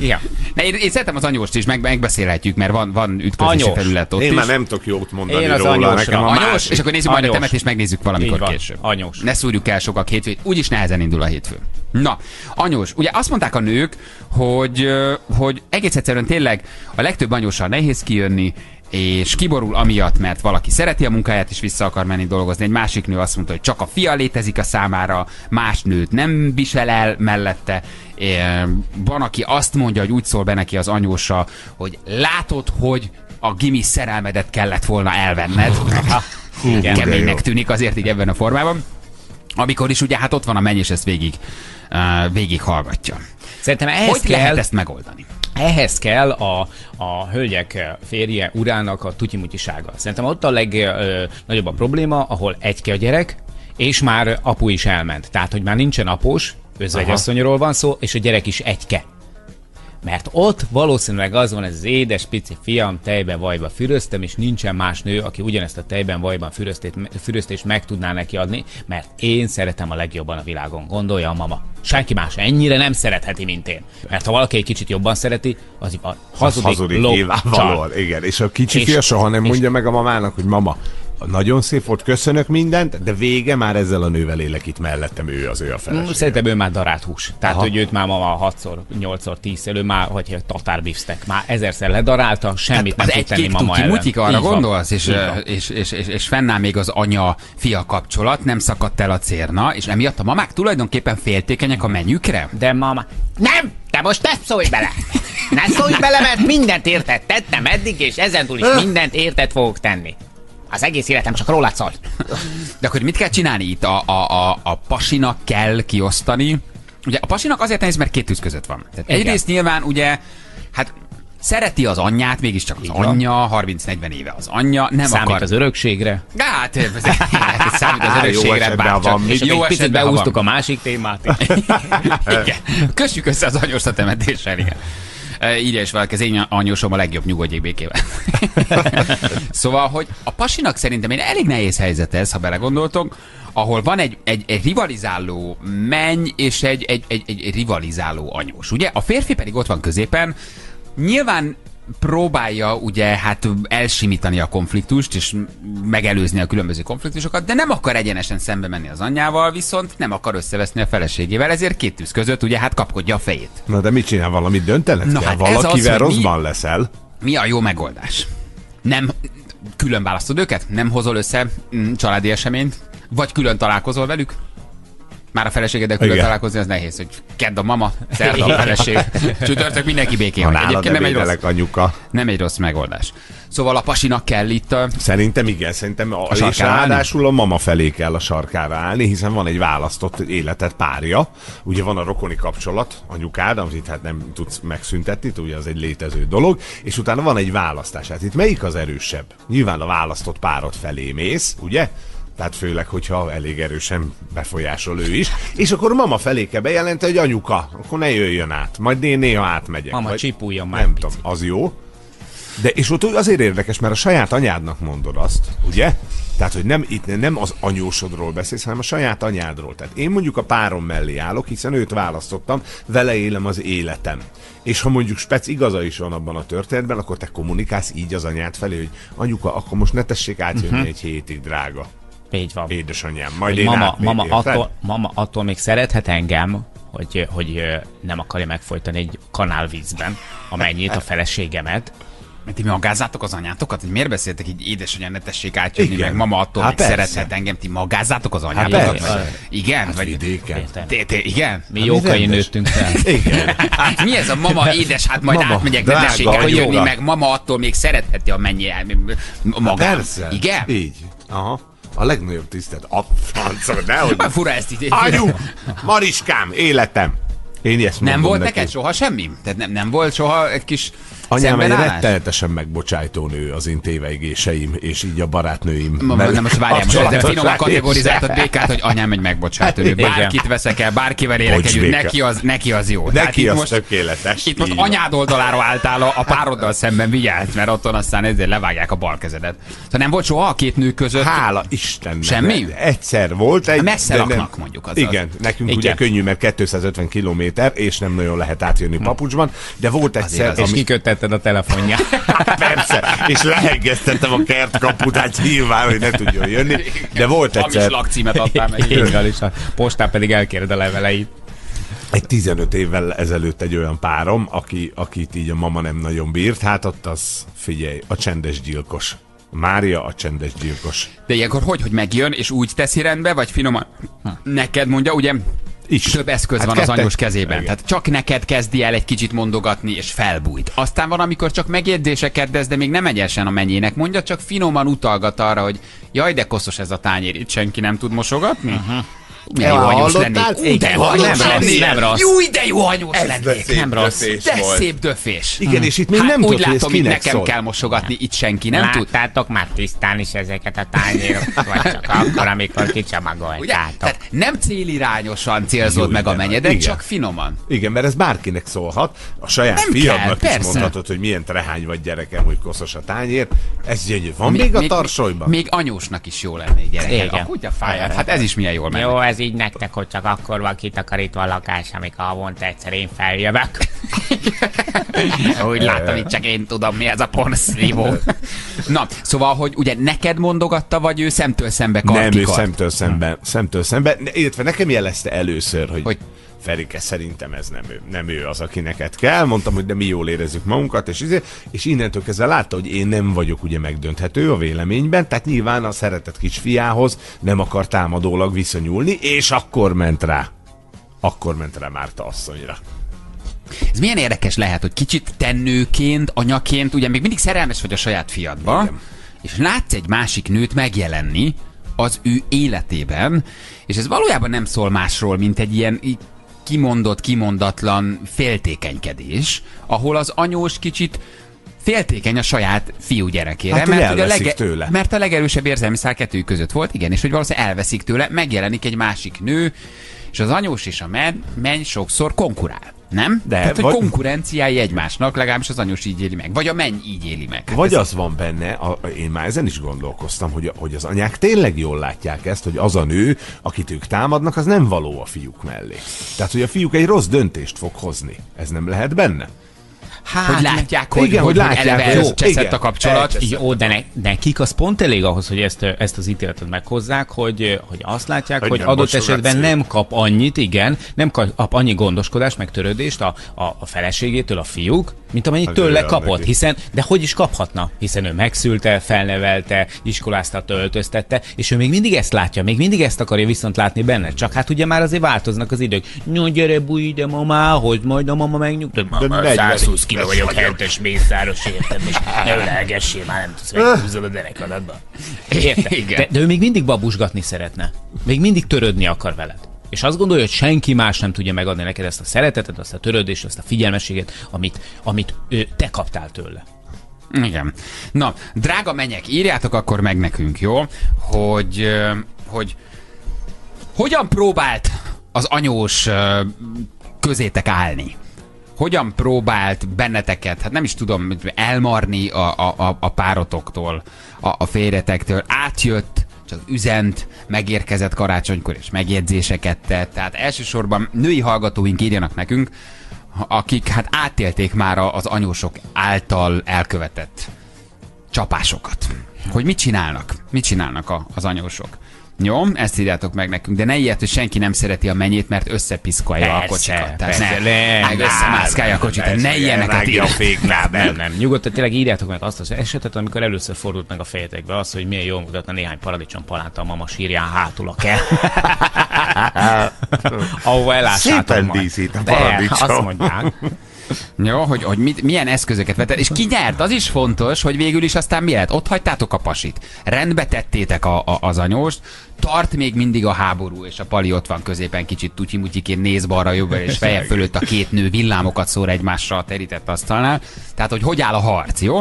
Ja. Ne, én, én szeretem az anyóst is, meg, megbeszélhetjük, mert van, van ütközési Anyós. felület ott Én is. már nem tudok jót mondani Én az róla, anyósra. nekem a Anyós, másik. és akkor nézzük majd a Anyós. temetést, megnézzük valamikor van. később. Anyós. Ne szúrjuk el sokak hétfőt, úgyis nehezen indul a hétfő. Na, anyós, ugye azt mondták a nők, hogy, hogy egész egyszerűen tényleg a legtöbb anyóssal nehéz kijönni, és kiborul amiatt, mert valaki szereti a munkáját és vissza akar menni dolgozni. Egy másik nő azt mondta, hogy csak a fia létezik a számára, más nőt nem visel el mellette. Van, aki azt mondja, hogy úgy szól be neki az anyósa, hogy látod, hogy a gimi szerelmedet kellett volna elvenned. de Keménynek tűnik azért így ebben a formában. Amikor is ugye hát ott van a menny, és ezt végig, uh, végig hallgatja. Szerintem ehhez Hogy kell, lehet ezt megoldani? ehhez kell a, a hölgyek férje, urának a tutyimutyisága. Szerintem ott a legnagyobb a probléma, ahol egyke a gyerek, és már apu is elment. Tehát, hogy már nincsen após, özvegyasszonyról van szó, és a gyerek is egyke. Mert ott valószínűleg az van, ez az édes pici fiam, tejben vajba füröztem, és nincsen más nő, aki ugyanezt a tejben vajban füröztét, füröztést meg tudná neki adni, mert én szeretem a legjobban a világon, gondolja a mama. Senki más ennyire nem szeretheti, mint én. Mert ha valaki egy kicsit jobban szereti, az a Az hazudik, hazudik lop. Igen, és a kicsi És- fia soha nem mondja meg a mamának, hogy mama, nagyon szép volt, köszönök mindent, de vége már ezzel a nővel élek itt mellettem, ő az ő a feleség. Szerintem ő már darált hús. Tehát, Aha. hogy őt már ma 6-szor, 8-szor, 10 ő már, hogy tatár bifstek. Már ezerszer ledarálta, semmit az nem tud tenni mama ellen. mutyik arra Így gondolsz, és, és, és, és, és fennáll még az anya-fia kapcsolat, nem szakadt el a cérna, és emiatt a mamák tulajdonképpen féltékenyek a menyükre? De mama... Nem! Te most ne szólj bele! Ne szólj bele, mert mindent érted. Tettem eddig, és ezentúl is mindent érted fogok tenni. Az egész életem csak rólad szól. De akkor mit kell csinálni itt? A, a, a, a pasinak kell kiosztani. Ugye a pasinak azért nehéz, mert két tűz között van. Tehát Igen. egyrészt nyilván ugye, hát szereti az anyját, mégiscsak az van. anyja, 30-40 éve az anyja, nem Számít akar... az örökségre. Hát, ez, ez számít az Jó örökségre, esetben, bár van csak mit. És jó egy picit van. beúztuk a másik témát. Igen. Kössük össze az anyós a temetéssel, igen. Írja is valaki, az én anyósom a legjobb nyugodjék békével. szóval, hogy a pasinak szerintem egy elég nehéz helyzet ez, ha belegondoltok, ahol van egy, egy, egy rivalizáló menny és egy, egy, egy, egy rivalizáló anyós. Ugye? A férfi pedig ott van középen, nyilván próbálja ugye hát elsimítani a konfliktust, és megelőzni a különböző konfliktusokat, de nem akar egyenesen szembe menni az anyjával, viszont nem akar összeveszni a feleségével, ezért két tűz között ugye hát kapkodja a fejét. Na de mit csinál? Valamit döntened Na, kell? hát ez az, Valakivel hogy mi- rosszban leszel? Mi a jó megoldás? Nem külön választod őket? Nem hozol össze mm, családi eseményt? Vagy külön találkozol velük? Már a feleségeddel külön találkozni az nehéz, hogy kedd a mama, szerda a feleség, csütörtök mindenki békén van. Egyébként nem egy, rossz, anyuka. nem egy rossz megoldás. Szóval a pasinak kell itt a... Szerintem igen, szerintem a, és sarkára állni? ráadásul a mama felé kell a sarkára állni, hiszen van egy választott életet párja, ugye van a rokoni kapcsolat, anyukád, amit hát nem tudsz megszüntetni, ugye az egy létező dolog, és utána van egy választás. Hát itt melyik az erősebb? Nyilván a választott párod felé mész, ugye? Tehát főleg, hogyha elég erősen befolyásol ő is. És akkor mama felé kell bejelenteni, hogy anyuka, akkor ne jöjjön át. Majd én néha átmegyek. Mama, Vagy- csipuljon már Nem tudom, az jó. De és ott azért érdekes, mert a saját anyádnak mondod azt, ugye? Tehát, hogy nem, itt nem az anyósodról beszélsz, hanem a saját anyádról. Tehát én mondjuk a párom mellé állok, hiszen őt választottam, vele élem az életem. És ha mondjuk spec igaza is van abban a történetben, akkor te kommunikálsz így az anyád felé, hogy anyuka, akkor most ne tessék átjönni uh-huh. egy hétig, drága. Így van. Édesanyám, majd Hogy én mama, mama, érted? attól, mama attól még szerethet engem, hogy, hogy nem akarja megfojtani egy kanálvízben a mennyit, a feleségemet. Mert ti magázzátok az anyátokat? Hogy miért beszéltek így édesanyja, ne tessék átjönni, Igen. meg mama attól Hát szerethet engem, ti magázzátok az Hát anyátokat? persze. igen? Hát vagy vidéken. Té- té- igen? Mi jókai rendes. nőttünk fel. Igen. Hát mi ez a mama édes, hát majd Mama, átmegyek, ne tessék átjönni, meg mama attól még szeretheti a mennyi magát. Persze. Igen? Így. Aha. A legnagyobb tisztelt. A francba, nehogy. Olyan Fura ezt így. Anyu! Mariskám, életem! Én ezt Nem volt neked soha semmi? Tehát nem, nem volt soha egy kis Anyám egy rettenetesen megbocsájtó nő az én tévegéseim, és így a barátnőim. Ma, mellett nem most várjál, most kapcsolatos finoman kategorizáltad békát, hogy anyám egy megbocsátó nő. Bárkit veszek el, bárkivel élek együtt, neki az, neki az jó. Neki az most, tökéletes. itt most anyád oldalára álltál a, pároddal szemben, vigyázz, mert otthon aztán ezért levágják a bal kezedet. Tehát nem volt soha a két nő között. Hála Istennek. Semmi? Egyszer volt egy... Messze de nem- laknak, mondjuk, az Igen, nekünk Igen. ugye könnyű, mert 250 kilométer, és nem nagyon lehet átjönni papucsban, de volt egyszer, az- És ami... a telefonját. Persze, és lehengeztettem a kert kaput, hát nyilván, hogy ne tudjon jönni, de volt Hamis egyszer, lakcímet adtál meg. Van, és a postán pedig elkéred a leveleit. egy 15 évvel ezelőtt egy olyan párom, aki, akit így a mama nem nagyon bírt, hát ott az, figyelj, a csendes gyilkos. Mária a csendes gyilkos. De ilyenkor hogy, hogy megjön, és úgy teszi rendbe, vagy finoman neked mondja, ugye Is. több eszköz Hát van az ketten- anyós kezében. Igen. Tehát csak neked kezdi el egy kicsit mondogatni, és felbújt. Aztán van, amikor csak megjegyzéseket tesz, de még nem egyesen a mennyének mondja, csak finoman utalgat arra, hogy jaj, de koszos ez a tányér, itt senki nem tud mosogatni. Uh-huh. Milyen jó anyós lennék. Ú, de Igen, jó anyós nem lennék. nem rossz. Jó, de jó anyós lennék. szép Nem rossz. De volt. szép döfés. Igen, és itt még hát nem úgy tudod, hogy ez látom, nekem szól. kell mosogatni, itt senki nem tud. Láttátok már tisztán is ezeket a tányérokat, vagy csak akkor, amikor kicsomagoltátok. Tehát nem célirányosan célzod meg a menyedet, csak finoman. Igen, mert ez bárkinek szólhat. A saját kell, is persze. mondhatod, hogy milyen trehány vagy gyerekem, hogy koszos a tányér. Ez gyönyörű. Van még, a tarsolyban? Még anyósnak is jó lennék gyerek. Igen. A kutya fáját. Hát ez is milyen jól megy. Ez így nektek, hogy csak akkor van kitakarítva a lakás, amikor havonta egyszer én feljövök. Úgy látom, itt csak én tudom, mi ez a porszívó. Na, szóval, hogy ugye neked mondogatta, vagy ő szemtől szembe kartikat? Nem, ő szemtől szemben, szemtől szemben, Ne- illetve nekem jelezte először, hogy, Hogy- hogy Ferike, szerintem ez nem ő, nem ő az, aki neked kell. Mondtam, hogy de mi jól érezzük magunkat, és, izé, és innentől kezdve látta, hogy én nem vagyok ugye megdönthető a véleményben, tehát nyilván a szeretett kisfiához nem akar támadólag viszonyulni, és akkor ment rá. Akkor ment rá Márta asszonyra. Ez milyen érdekes lehet, hogy kicsit te nőként, anyaként, ugye még mindig szerelmes vagy a saját fiadba, Igen. és látsz egy másik nőt megjelenni az ő életében, és ez valójában nem szól másról, mint egy ilyen kimondott, kimondatlan féltékenykedés, ahol az anyós kicsit féltékeny a saját fiú gyerekére, Hát, hogy ugye a elveszik tőle. mert a legerősebb érzelmi szál kettőjük között volt, igen, és hogy valószínűleg elveszik tőle, megjelenik egy másik nő, és az anyós és a men, menny sokszor konkurál. Nem? De, Tehát, hogy vagy- konkurenciái egymásnak, legalábbis az anyós így éli meg. Vagy a menny így éli meg. Hát Vagy ez- az van benne, a, én már ezen is gondolkoztam, hogy, hogy az anyák tényleg jól látják ezt, hogy az a nő, akit ők támadnak, az nem való a fiúk mellé. Tehát, hogy a fiúk egy rossz döntést fog hozni. Ez nem lehet benne? Hát, hogy látják, hogy, igen, hogy, hogy látják, eleve igen, a kapcsolat. Jó, de ne, nekik az pont elég ahhoz, hogy ezt, ezt az ítéletet meghozzák, hogy, hogy azt látják, Hogy hogy, adott esetben nem kap annyit, igen, nem kap annyi gondoskodást, meg törődést a, a, a feleségétől a fiúk, mint amennyit Az tőle kapott, neki. hiszen, de hogy is kaphatna? Hiszen ő megszülte, felnevelte, iskoláztatta, öltöztette, és ő még mindig ezt látja, még mindig ezt akarja viszont látni benne. Csak hát ugye már azért változnak az idők. Nyom, gyere, bújj ide mamához, majd a mama megnyugtat. Mama, 40 120 kiló vagyok, hentes mészáros értem, és ne ölelgessél, már nem tudsz meghúzol a derekadatba. Érted? De, de ő még mindig babusgatni szeretne. Még mindig törődni akar veled. És azt gondolja, hogy senki más nem tudja megadni neked ezt a szeretetet, azt a törődést, azt a figyelmességet, amit, amit ő, te kaptál tőle. Igen. Na, drága menyek, írjátok akkor meg nekünk, jó? Hogy, hogy hogyan próbált az anyós közétek állni? Hogyan próbált benneteket, hát nem is tudom, elmarni a, a, a, a párotoktól, a, a férjetektől, átjött, csak üzent, megérkezett karácsonykor és megjegyzéseket tett. Tehát elsősorban női hallgatóink írjanak nekünk, akik hát átélték már az anyósok által elkövetett csapásokat. Hogy mit csinálnak? Mit csinálnak a, az anyósok? Jó, ezt írjátok meg nekünk, de ne ilyet, hogy senki nem szereti a menyét, mert összepiszkolja a Persze, kocsikat. Tehát persze, ne, nem, meg összemászkálja a kocsit, ne ilyeneket a írjatok. féknál, Nem, nem. Nyugodtan tényleg írjátok meg azt az esetet, amikor először fordult meg a fejetekbe az, hogy milyen jól mutatna néhány paradicsom palánta a mama sírján hátul a kell. Ahova elássátok Szépen majd. díszít a De, paradicsom. Azt mondják. Jó, hogy, hogy mit, milyen eszközöket vetett, és ki nyert, az is fontos, hogy végül is aztán mi lett? Ott hagytátok a pasit, rendbe tettétek a, a, az anyóst, tart még mindig a háború, és a pali ott van középen kicsit tutyi-mutyiként néz balra jobbra, és feje fölött a két nő villámokat szór egymásra a terített asztalnál. Tehát, hogy hogy áll a harc, jó?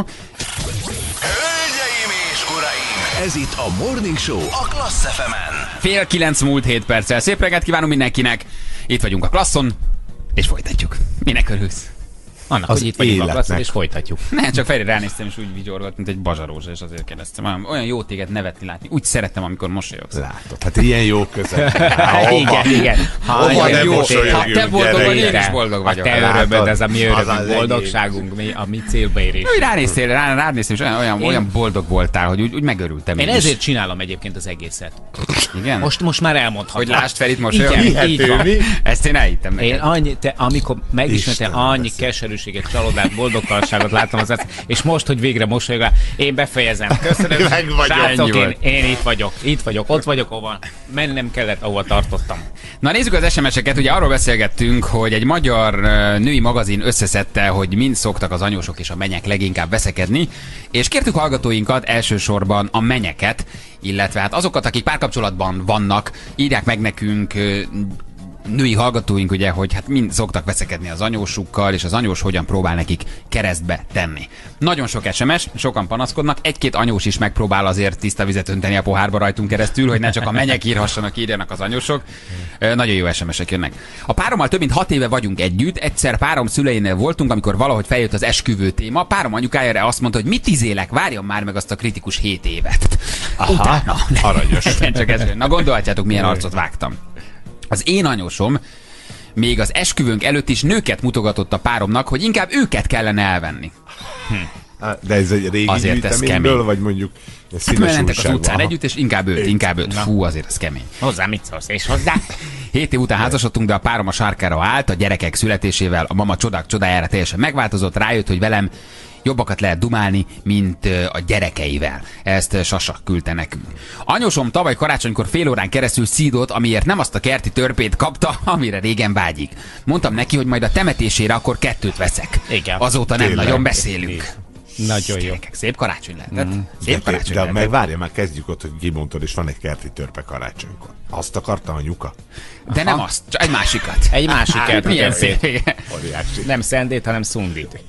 Hölgyeim és uraim! Ez itt a Morning Show a Klassz fm Fél kilenc múlt hét perccel. Szép reggelt kívánunk mindenkinek. Itt vagyunk a klasszon, és folytatjuk. Minek örülsz? Annak, Az hogy itt vagyunk a életnek. klasszon, és folytatjuk. Nem, csak Feri ránéztem, és úgy vigyorgott, mint egy bazsarózsa, és azért kérdeztem. Olyan, olyan jó téged nevetni látni. Úgy szeretem, amikor mosolyogsz. Látod, hát ilyen jó közel. igen, igen. Hova nem jó, ha te boldog vagy, én is boldog vagyok. A te örömöd, ez a mi a örömünk, boldogságunk, mi, a mi célbeérés. Úgy ránéztél, rá, ránéztem, és olyan, olyan, Én- olyan boldog voltál, hogy úgy, úgy megörültem. Én is. ezért csinálom egyébként az egészet. Igen? Most, most már elmondhatom. Hogy lásd így van. mi? Ezt én elhittem. Én annyi, te, amikor megismertem, annyi beszél. Keserűséget, csalódást, boldogtalanságot láttam az arc, és most, hogy végre mosolyog rá, én befejezem. Köszönöm. Meg vagyok. Srácok, én, én, itt vagyok, itt vagyok, ott vagyok, ahova mennem kellett, ahova tartottam. Na nézzük az SMS-eket, ugye arról beszélgettünk, hogy egy magyar női magazin összeszedte, hogy mind szoktak az anyósok és a menyek leginkább veszekedni, és kértük hallgatóinkat elsősorban a menyeket, illetve hát azokat, akik párkapcsolatban vannak, írják meg nekünk női hallgatóink, ugye, hogy hát mind szoktak veszekedni az anyósukkal, és az anyós hogyan próbál nekik keresztbe tenni. Nagyon sok SMS, sokan panaszkodnak, egy-két anyós is megpróbál azért tiszta vizet önteni a pohárba rajtunk keresztül, hogy ne csak a menyek írhassanak, írjanak az anyósok. Nagyon jó SMS-ek jönnek. A párommal több mint hat éve vagyunk együtt, egyszer párom szüleinél voltunk, amikor valahogy feljött az esküvő téma. Párom anyukája erre azt mondta, hogy mit izélek, várjon már meg azt a kritikus 7 évet. Aha, Utána. aranyos. Csak ez. Na gondolhatjátok, milyen arcot vágtam. Az én anyósom még az esküvőnk előtt is nőket mutogatott a páromnak, hogy inkább őket kellene elvenni. Á, De ez egy régi Azért ez kemény. vagy mondjuk egy Hát mentek az utcán Aha. együtt, és inkább őt, inkább őt. Fú, azért ez kemény. Hozzá mit szólsz, és hozzá? Hét év után házasodtunk, de a párom a sárkára állt, a gyerekek születésével a mama csodák csodájára teljesen megváltozott, rájött, hogy velem jobbakat lehet dumálni, mint a gyerekeivel. Ezt Sasa küldte nekünk. Anyósom tavaly karácsonykor fél órán keresztül szídott, amiért nem azt a kerti törpét kapta, amire régen vágyik. Mondtam neki, hogy majd a temetésére akkor kettőt veszek. Igen. Azóta nem Tényleg. nagyon beszélünk. Nagyon jó. Gyerekek, szép karácsony lehetett. Szép De, karácsony de lehetett. meg várja, már kezdjük ott, hogy kimondtad, és van egy kerti törpe karácsonykor. Azt akarta a nyuka? De nem azt, csak egy másikat. Egy másik kerti Milyen szép. igen. Nem szendét, hanem szundit.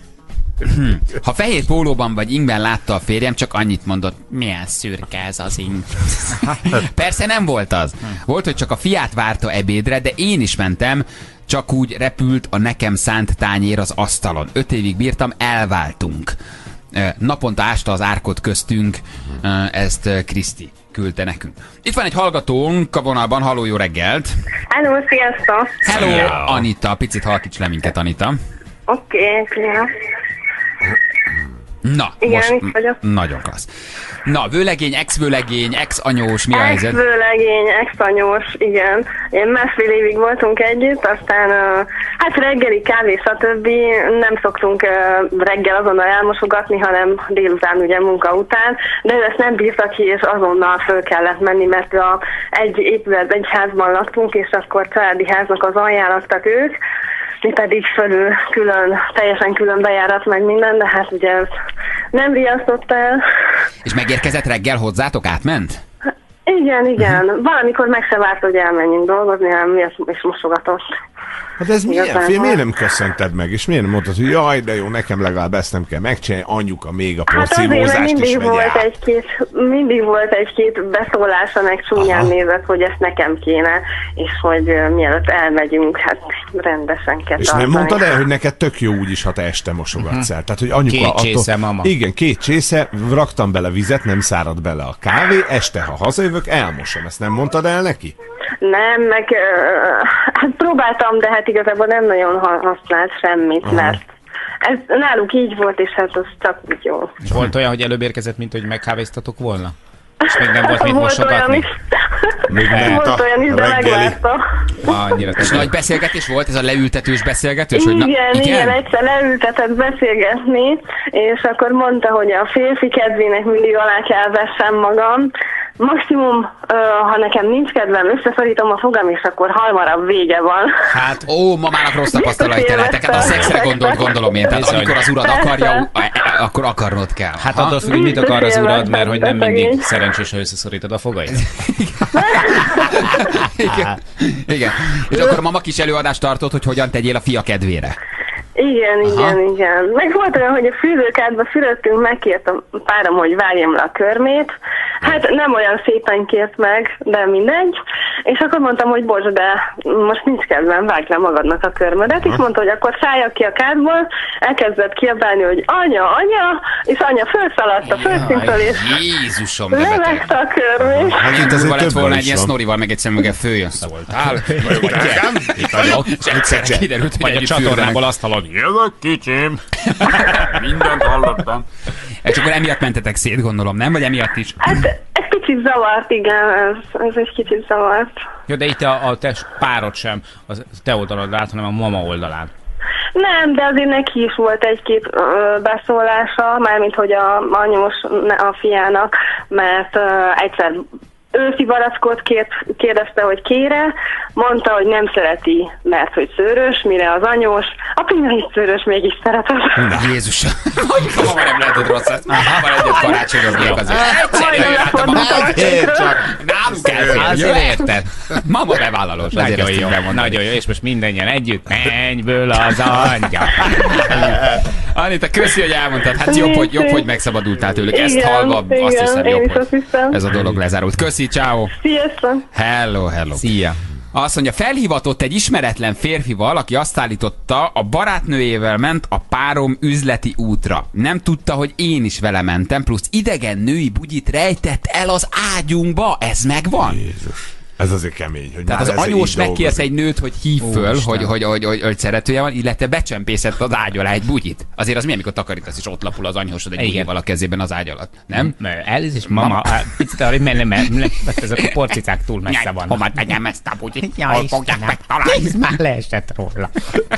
Ha fehér pólóban vagy ingben látta a férjem, csak annyit mondott, milyen szürke ez az ing. Persze nem volt az. Volt, hogy csak a fiát várta ebédre, de én is mentem, csak úgy repült a nekem szánt tányér az asztalon. Öt évig bírtam, elváltunk. Naponta ásta az árkot köztünk, ezt Kriszti küldte nekünk. Itt van egy hallgatónk a vonalban, halló, jó reggelt! Hello, sziasztok! Hello, Anita, picit halkíts le minket, Anita. Oké, okay, Na, Igen, most itt vagyok. nagyon klassz. Na, vőlegény, ex-vőlegény, ex-anyós, mi a helyzet? Ex-vőlegény, ex-anyós, igen. Én másfél évig voltunk együtt, aztán hát reggeli kávé, stb. Nem szoktunk reggel azonnal elmosogatni, hanem délután ugye munka után, de ő ezt nem bírta ki, és azonnal föl kellett menni, mert a, egy épület, egy házban laktunk, és akkor családi háznak az alján laktak ők, mi pedig fölül külön, teljesen külön bejárat meg minden, de hát ugye ez nem riasztott el. És megérkezett reggel hozzátok, átment? Igen, igen. Valamikor meg se várt, hogy elmenjünk dolgozni, hanem mi is mosogatott. Hát ez milyen Igazán fél, miért nem köszönted meg, és miért nem mondtad, hogy jaj, de jó, nekem legalább ezt nem kell megcsinálni, anyuka még a Hát mert porszívózást is mindig vegye volt, át. egy-két, mindig volt egy-két beszólása, meg csúnyán nézett, hogy ezt nekem kéne, és hogy ö, mielőtt elmegyünk, hát rendesen kell És nem tartani. mondtad el, hogy neked tök jó úgyis, ha te este mosogatsz el. Tehát, hogy anyuka... Két csésze, mama. Igen, két csésze, raktam bele vizet, nem szárad bele a kávé, este, ha hazajövök, elmosom. Ezt nem mondtad el neki? Nem, meg hát próbáltam, de hát igazából nem nagyon ha- használt semmit, Aha. mert ez náluk így volt, és hát az csak úgy jó. És volt olyan, hogy előbb érkezett, mint hogy megkávéztatok volna? És még nem volt mit volt olyan mosogatni? is, Még volt olyan is, de megvárta. Annyira És nagy beszélgetés volt, ez a leültetős beszélgetős? hogy Igen, na, igen, igen, egyszer leültetett beszélgetni, és akkor mondta, hogy a férfi kedvének mindig alá kell vessem magam. Maximum, ha nekem nincs kedvem, összeszorítom a fogam, és akkor hamarabb vége van. Hát, Ó, mamának rossz tapasztalai te lettek. Hát a szexre gondolt, gondolom én. Tehát amikor az urad akarja, a- akkor akarnod kell. hát attól függ, hogy mit akar az urad, mert hogy nem mindig szerencsés, ha összeszorítod a fogait. Igen. Igen. És akkor a mama kis előadást tartott, hogy hogyan tegyél a fia kedvére. Igen, Aha. igen, igen. Meg volt olyan, hogy a fűzőkádba fürödtünk, megkért a párom, hogy vágjam le a körmét. Hát nem olyan szépen kért meg, de mindegy. És akkor mondtam, hogy bocs, de most nincs kedvem, vágj le magadnak a körmödet. És mondta, hogy akkor szálljak ki a kádból, elkezdett kiabálni, hogy anya, anya, és anya felszaladt a földszintől, és Jézusom, levegte a körmét. Hát itt azért lett több volna egy ilyen sznorival, meg egy szemüveg följön szóltál. Egyszerre kiderült, hogy a csatornából azt hallod, jövök kicsim. Mindent hallottam. És akkor emiatt mentetek szét, gondolom, nem? Vagy emiatt is? Hát egy kicsit zavart, igen, ez, ez egy kicsit zavart. Jó, de itt a, a te párod sem a te oldalad át, hanem a mama oldalán. Nem, de azért neki is volt egy-két beszólása, mármint hogy a anyós ne- a fiának, mert ö, egyszer őszi barackot kért, kérdezte, hogy kére, mondta, hogy nem szereti, mert hogy szőrös, mire az anyós, a pinya is szőrös, mégis szeretett. Jézus. Hogy mama nem lehetett rosszat. Van egyet karácsonyoznék azért. Egyszer jön át a nálunk elfér. Azért érted. Mama bevállalós. Nagyon jó, nagyon jó, és most mindennyien együtt mennyből az anyja. Anita, köszi, hogy elmondtad. Hát jobb, hogy, jobb, hogy megszabadultál tőlük. Ezt hallva, azt hiszem jobb, hogy hiszem. ez a dolog lezárult. Köszi, ciao. Sziasztok! Hello, hello. Szia. Azt mondja, felhivatott egy ismeretlen férfival, aki azt állította, a barátnőjével ment a párom üzleti útra. Nem tudta, hogy én is vele mentem, plusz idegen női bugyit rejtett el az ágyunkba. Ez megvan? Jézus. Ez azért kemény. Hogy Tehát már az anyós megkérsz egy nőt, hogy hív föl, Úristen. hogy, hogy, hogy, hogy, hogy szeretője van, illetve becsempészett az ágy alá egy bugyit. Azért az milyen, mikor takarítasz, és ott lapul az anyósod egy Igen. bugyival a kezében az ágy alatt. Nem? Elnézést, mama, picit arra, mert mert ezek a porcicák túl messze Nyaj, vannak. Hova tegyem ezt a bugyit? Ja, Hol fogják megtalálni? Ez már leesett róla.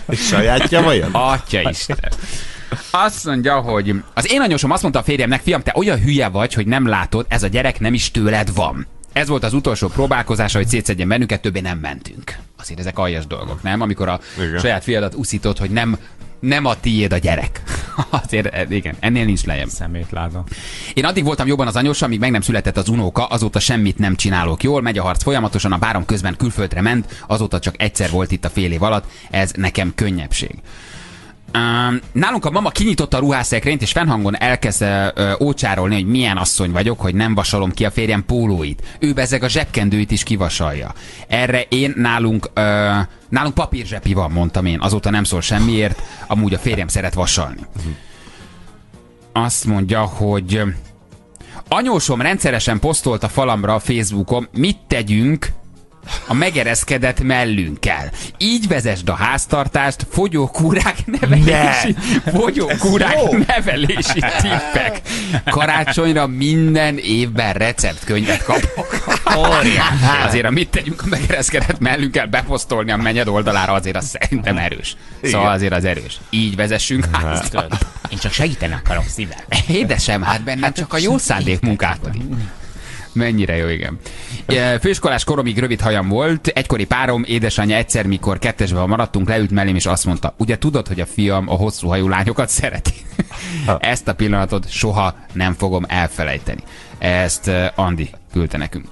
Sajátja vajon? Atya Isten. Azt mondja, hogy az én anyósom azt mondta a férjemnek, fiam, te olyan hülye vagy, hogy nem látod, ez a gyerek nem is tőled van. Ez volt az utolsó próbálkozása, hogy szétszedjen bennünket, többé nem mentünk. Azért ezek aljas dolgok, nem? Amikor a Igen. saját fiadat uszítod, hogy nem, nem a tiéd a gyerek. Azért, eh, igen, ennél nincs lejjebb. Szemétláda. Én addig voltam jobban az anyóssal, míg meg nem született az unóka, azóta semmit nem csinálok jól, megy a harc folyamatosan, a bárom közben külföldre ment, azóta csak egyszer volt itt a fél év alatt, ez nekem könnyebbség. Nálunk a mama kinyitotta a ruhásszekrényt, és fennhangon elkezd uh, ócsárolni, hogy milyen asszony vagyok, hogy nem vasalom ki a férjem pólóit. Ő bezeg a zsebkendőit is kivasalja. Erre én nálunk, uh, nálunk papírzsepi van, mondtam én. Azóta nem szól semmiért, amúgy a férjem szeret vasalni. Azt mondja, hogy anyósom rendszeresen posztolt a falamra a Facebookon, mit tegyünk a megereszkedett mellünkkel. Így vezesd a háztartást, fogyókúrák nevelési, fogyókúrák nevelési tippek. Karácsonyra minden évben receptkönyvet kapok. Óriási. Azért a mit tegyünk a megereszkedett mellünkkel beposztolni a mennyed oldalára, azért az szerintem erős. Szóval azért az erős. Így vezessünk házat. Én csak segíteni akarok szívem. Édesem, hát bennem csak a jó szándék munkálkodik. Mennyire jó, igen. E, Főiskolás koromig rövid hajam volt, egykori párom, édesanyja egyszer, mikor kettesben maradtunk, leült mellém, és azt mondta, ugye tudod, hogy a fiam a hosszú hajú lányokat szereti? Ezt a pillanatot soha nem fogom elfelejteni. Ezt eh, Andi küldte nekünk.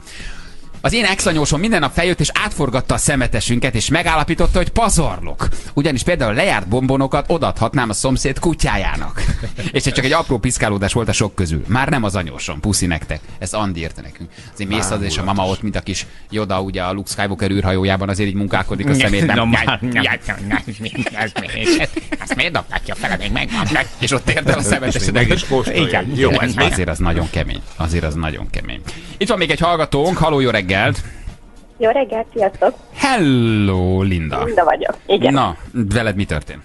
Az én exanyósom minden nap feljött és átforgatta a szemetesünket, és megállapította, hogy pazarlok. Ugyanis például lejárt bombonokat odaadhatnám a szomszéd kutyájának. és ez csak egy apró piszkálódás volt a sok közül. Már nem az anyósom, puszi nektek. Ezt Andi írta nekünk. Azért mész az, és a mama ott, mint a kis Yoda, ugye a Luke Skywalker űrhajójában azért így munkálkodik a szemétben. No, Ez még- Ezt miért dobták ki a fele, még megvan? és ott ért el a szemetesed. Meg is kóstolja. Igen. Jó, ez. Azért az nagyon kemény. Azért az nagyon kemény. Itt van még egy hallgatónk. Haló, jó reggelt! Jó reggelt, sziasztok! Hello, Linda! Linda vagyok. Igen. Na, veled mi történt?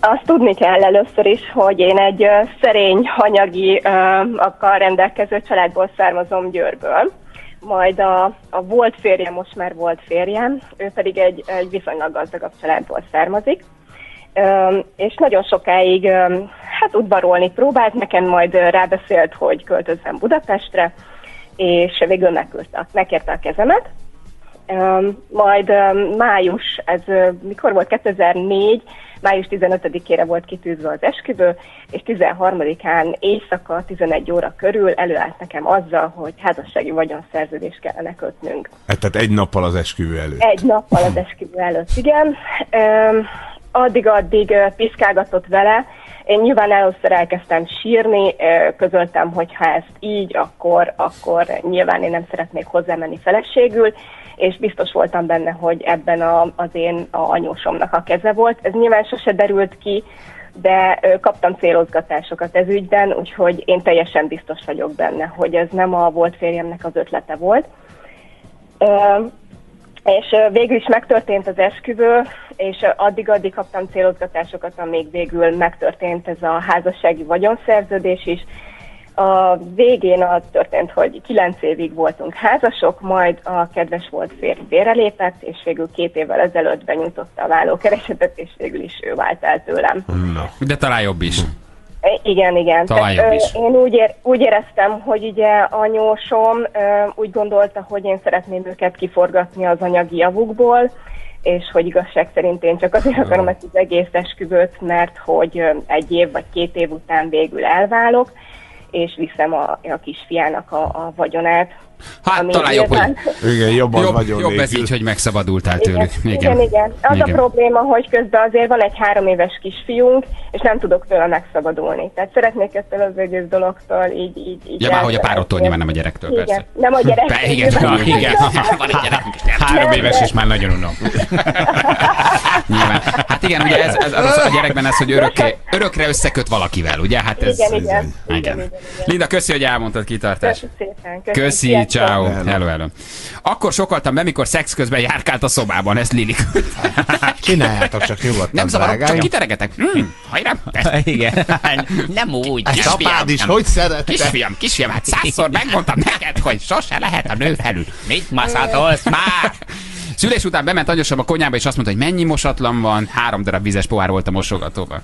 Azt tudni kell először is, hogy én egy szerény, anyagi ö, akkal rendelkező családból származom Győrből. Majd a, a volt férjem, most már volt férjem, ő pedig egy, egy viszonylag gazdagabb családból származik. És nagyon sokáig hát udvarolni próbált, nekem majd ö, rábeszélt, hogy költözzem Budapestre, és végül megküldte, megkérte a kezemet. Majd május, ez mikor volt? 2004, május 15-ére volt kitűzve az esküvő, és 13-án éjszaka 11 óra körül előállt nekem azzal, hogy házassági vagyonszerződést kellene kötnünk. Hát, Tehát egy nappal az esküvő előtt. Egy nappal az esküvő előtt, igen. Addig-addig piszkálgatott vele. Én nyilván először elkezdtem sírni, közöltem, hogy ha ezt így, akkor, akkor nyilván én nem szeretnék hozzámenni feleségül, és biztos voltam benne, hogy ebben a, az én a anyósomnak a keze volt. Ez nyilván sose derült ki, de kaptam célozgatásokat ez ügyben, úgyhogy én teljesen biztos vagyok benne, hogy ez nem a volt férjemnek az ötlete volt. És végül is megtörtént az esküvő, és addig-addig kaptam célozgatásokat, amíg végül megtörtént ez a házassági vagyonszerződés is. A végén az történt, hogy kilenc évig voltunk házasok, majd a kedves volt férj félrelépett, és végül két évvel ezelőtt benyújtotta a vállókeresetet, és végül is ő vált el tőlem. De talán jobb is. Igen, igen. Talán Tehát, is. Én úgy, ér, úgy éreztem, hogy ugye anyósom úgy gondolta, hogy én szeretném őket kiforgatni az anyagi javukból, és hogy igazság szerint én csak azért akarom ezt az egész esküvőt, mert hogy egy év vagy két év után végül elválok, és viszem a, a kisfiának a, a vagyonát. Hát ami talán jobb, hogy Igen, jobban jobb, vagyon jobb ez így, hogy megszabadultál igen, tőlük. igen, igen. Az igen. a probléma, hogy közben azért van egy három éves kisfiunk, és nem tudok tőle megszabadulni. Tehát szeretnék ettől az egész dologtól így... így, így Ja, már hogy a párodtól, nyilván nem a gyerektől, igen. persze. Nem a gyerek. Be, igen, Ja, igen. Van egy gyerekünk is. Három Nem, éves és már nagyon unom. Nyilván. Hát igen, ugye ez, ez az a gyerekben ez, hogy örökké, örökre összeköt valakivel, ugye? Hát ez, Igen, igen. igen. Igen, igen, igen. Linda, köszi, hogy elmondtad kitartás. Köszi szépen. Köszi. Ciao. Hello, hello. Akkor sokaltam be, mikor szex közben járkált a szobában, ez Lili. Csináljátok csak nyugodtan, Nem zavarok, csak kiteregetek. Hmm, hajrá. Igen. Nem úgy, Ezt apád is hogy szerette? Kisfiam, kisfiam, hát százszor megmondtam neked, hogy sose lehet a nő felül. Mit maszatolsz már? Szülés után bement anyósom a konyába, és azt mondta, hogy mennyi mosatlan van, három darab vizes pohár volt a mosogatóban.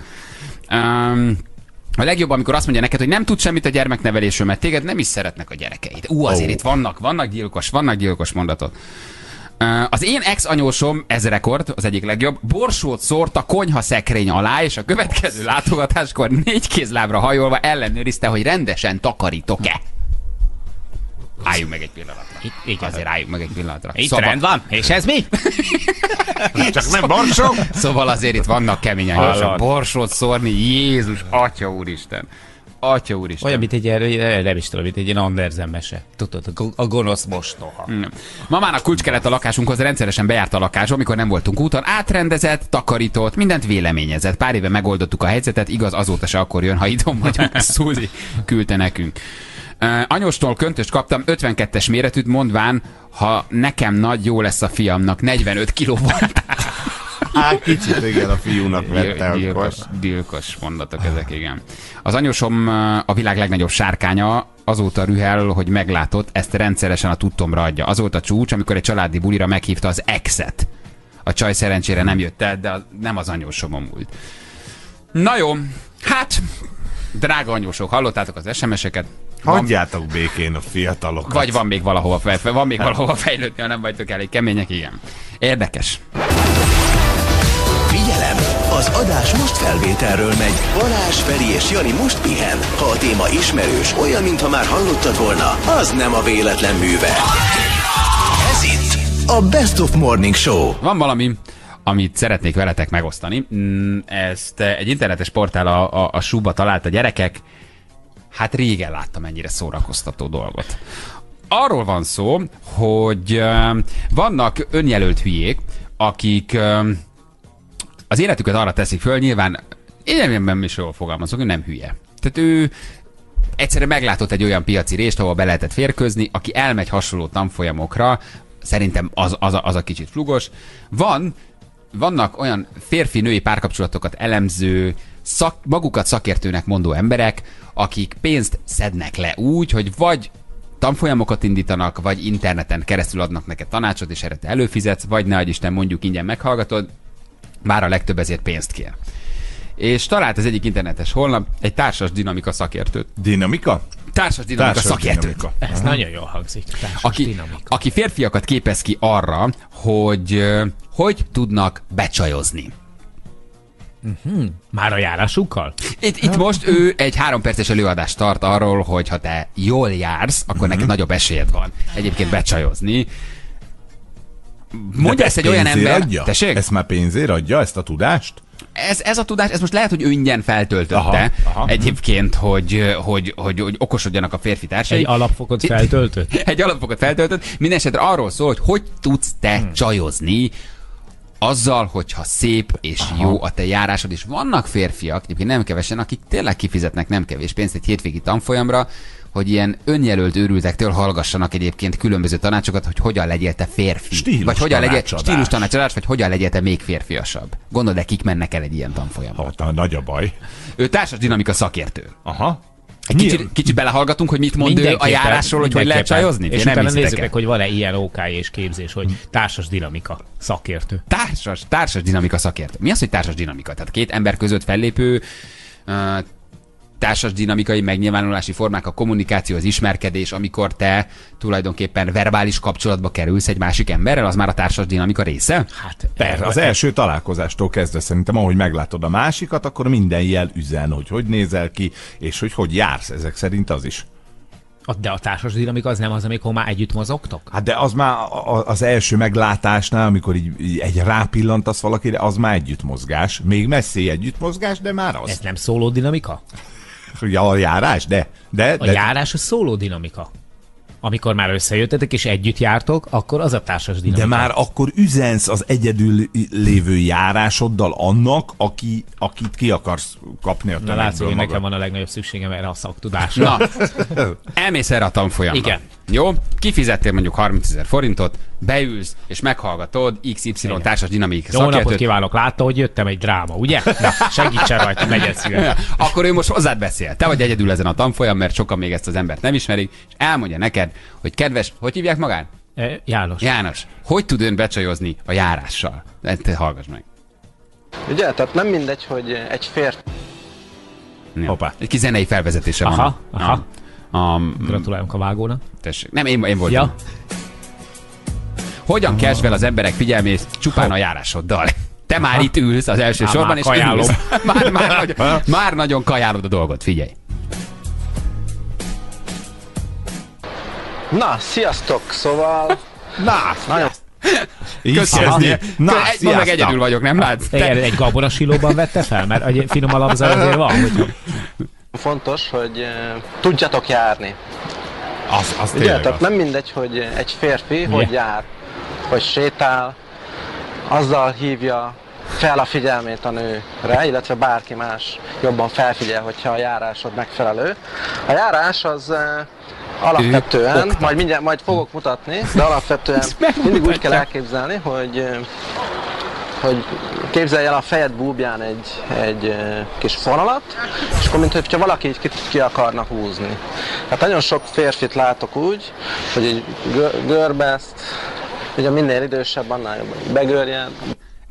Um, a legjobb, amikor azt mondja neked, hogy nem tud semmit a gyermeknevelésről, mert téged nem is szeretnek a gyerekeid. Ú, azért Ó. itt vannak, vannak gyilkos, vannak gyilkos mondatot. Ö, Az én ex-anyósom, ez rekord, az egyik legjobb, borsót szórt a konyha szekrény alá, és a következő látogatáskor négy kézlábra hajolva ellenőrizte, hogy rendesen takarítok-e. Álljunk meg egy pillanatra. Igen. Azért álljunk meg egy pillanatra. Itt rend van. És ez mi? Csak nem borsó? Szóval azért itt vannak kemény anyósok. Hallod. Borsót szórni, Jézus, Atya úristen. Atya úristen. Olyan, mint egy ilyen, nem is tudom, mint egy ilyen Andersen mese. Tudod, a go- a gonosz mostoha. Nem. Mamának kulcs kellett a lakásunkhoz, rendszeresen bejárt a lakásba, amikor nem voltunk úton, átrendezett, takarított, mindent véleményezett. Pár éve megoldottuk a helyzetet, igaz, azóta se akkor jön, ha idom vagyunk, Suzy küldte nekünk. Anyóstól köntöst kaptam, 52-es méretűt, mondván, ha nekem nagy, jó lesz a fiamnak, 45 kiló volt. Hát kicsit igen a fiúnak vette akkor. Gyilkos, gyilkos mondatok ezek, igen. Az anyósom uh, a világ legnagyobb sárkánya, azóta rühel, hogy meglátott, ezt rendszeresen a tudtomra adja. Azóta a csúcs, amikor egy családi bulira meghívta az exet. A csaj szerencsére nem jött el, de nem az anyósomon múlt. Na jó, hát, drága anyósok, hallottátok az SMS-eket? Van- Hagyjátok békén a fiatalokat. Vagy van még valahova, fej, van még valahova fejlődni, ha nem vagytok elég kemények, igen. Érdekes. Figyelem! Az adás most felvételről megy. Balázs, Feri és Jani most pihen. Ha a téma ismerős, olyan, mintha már hallottad volna, az nem a véletlen műve. Ez itt a Best of Morning Show. Van valami, amit szeretnék veletek megosztani. Mm, Ezt egy internetes portál a, a, a Suba talált a gyerekek. Hát régen láttam ennyire szórakoztató dolgot. Arról van szó, hogy ö, vannak önjelölt hülyék, akik ö, az életüket arra teszik föl, nyilván én nem is jól fogalmazok, ő nem hülye. Tehát ő egyszerűen meglátott egy olyan piaci részt, ahol be lehetett férkőzni, aki elmegy hasonló tanfolyamokra, szerintem az, az, a, az a kicsit flugos. Van, vannak olyan férfi-női párkapcsolatokat elemző, szak, magukat szakértőnek mondó emberek, akik pénzt szednek le úgy, hogy vagy tanfolyamokat indítanak, vagy interneten keresztül adnak neked tanácsot, és erre te előfizetsz, vagy ne Isten mondjuk ingyen meghallgatod, bár a legtöbb ezért pénzt kér. És talált az egyik internetes honlap egy társas dinamika szakértőt. Dinamika? Társas dinamika Társas szakértőt. dinamika. Ez nagyon jól hangzik. Társas Aki, dinamika. aki férfiakat képez ki arra, hogy hogy tudnak becsajozni. Már a járásukkal? Itt, itt most ő egy három perces előadást tart arról, hogy ha te jól jársz, akkor neked nagyobb esélyed van egyébként becsajozni. Mondja ezt egy olyan ember... Adja? Tessék? Ezt már pénzért adja, ezt a tudást? ez, ez a tudás, ez most lehet, hogy ő ingyen feltöltötte Aha, aha. egyébként, hogy, hogy, hogy, hogy okosodjanak a férfi társai. Egy alapfokot feltöltött? egy alapfokot feltöltött. Mindenesetre arról szól, hogy hogy tudsz te hmm. csajozni azzal, hogyha szép és Aha. jó a te járásod, és vannak férfiak, egyébként nem kevesen, akik tényleg kifizetnek nem kevés pénzt egy hétvégi tanfolyamra, hogy ilyen önjelölt őrültektől hallgassanak egyébként különböző tanácsokat, hogy hogyan legyél te férfi. Stílus vagy hogyan legyél, stílus tanácsadás, vagy hogyan legyél te még férfiasabb. Gondold el, kik mennek el egy ilyen tanfolyamra. Hát nagy a baj. Ő társas dinamika szakértő. Aha. Egy kicsit, kicsit belehallgatunk, hogy mit mond ő a járásról, hogy hogy lehet csajozni? És nem utána nézzük meg, hogy van-e ilyen OK és képzés, hogy társas dinamika szakértő. Társas, társas dinamika szakértő. Mi az, hogy társas dinamika? Tehát két ember között fellépő társas dinamikai megnyilvánulási formák, a kommunikáció, az ismerkedés, amikor te tulajdonképpen verbális kapcsolatba kerülsz egy másik emberrel, az már a társas dinamika része? Hát Persze, az első találkozástól kezdve szerintem, ahogy meglátod a másikat, akkor minden jel üzen, hogy hogy nézel ki, és hogy hogy jársz. Ezek szerint az is. De a társas dinamika az nem az, amikor már együtt mozogtok? Hát de az már az első meglátásnál, amikor így, így egy rápillantasz valakire, az már együttmozgás. Még messzi együttmozgás, de már az. Ez nem szóló dinamika? Ja, a járás, de. de, A de járás a szóló dinamika. Amikor már összejöttetek és együtt jártok, akkor az a társas dinamika. De már akkor üzensz az egyedül lévő járásoddal annak, aki, akit ki akarsz kapni a Na látszik, tömegből hogy nekem van a legnagyobb szükségem erre a szaktudásra. Na, elmész erre a tanfolyamra. Igen. Jó? Kifizettél mondjuk 30 ezer forintot, beülsz, és meghallgatod XY társas dinamik Jó napot kívánok, látta, hogy jöttem egy dráma, ugye? Na, segítsen rajta, legyen szíves. Akkor ő most hozzád beszél. Te vagy egyedül ezen a tanfolyam, mert sokan még ezt az embert nem ismerik, és elmondja neked, hogy kedves, hogy hívják magát? E, János. János, hogy tud ön becsajozni a járással? Te hallgass meg. Ugye, tehát nem mindegy, hogy egy férfi Ja. Hoppá. Egy kis zenei felvezetése Aha, van. aha. A, a, Gratulálunk a vágónak. tessék. Nem, én, én voltam. Ja. Hogyan kelts fel az emberek figyelmét csupán a járásoddal? Te már itt ülsz az első Á, sorban, már és kajálom. ülsz. már, már, nagyon, már nagyon kajálod a dolgot, figyelj. Na, sziasztok! Szóval Na, nagyon Köszönöm. Na, egy, ma meg egyedül vagyok, nem látsz? Te... Egy gabonasilóban vette fel? Mert egy finom alapzaj azért van, hogyha... fontos, hogy eh, tudjatok járni. Az, az Ugye, tényleg tehát az. nem mindegy, hogy egy férfi hogy jár, hogy sétál, azzal hívja fel a figyelmét a nőre, illetve bárki más jobban felfigyel, hogyha a járásod megfelelő. A járás az eh, alapvetően, majd mindjárt majd fogok mutatni, de alapvetően mindig úgy kell elképzelni, hogy eh, hogy képzelj el a fejed búbján egy, egy kis fonalat, és akkor mint hogyha valaki így ki, ki akarna húzni. Hát nagyon sok férfit látok úgy, hogy így gö- görbeszt, ugye minél idősebb, annál jobban begörjed,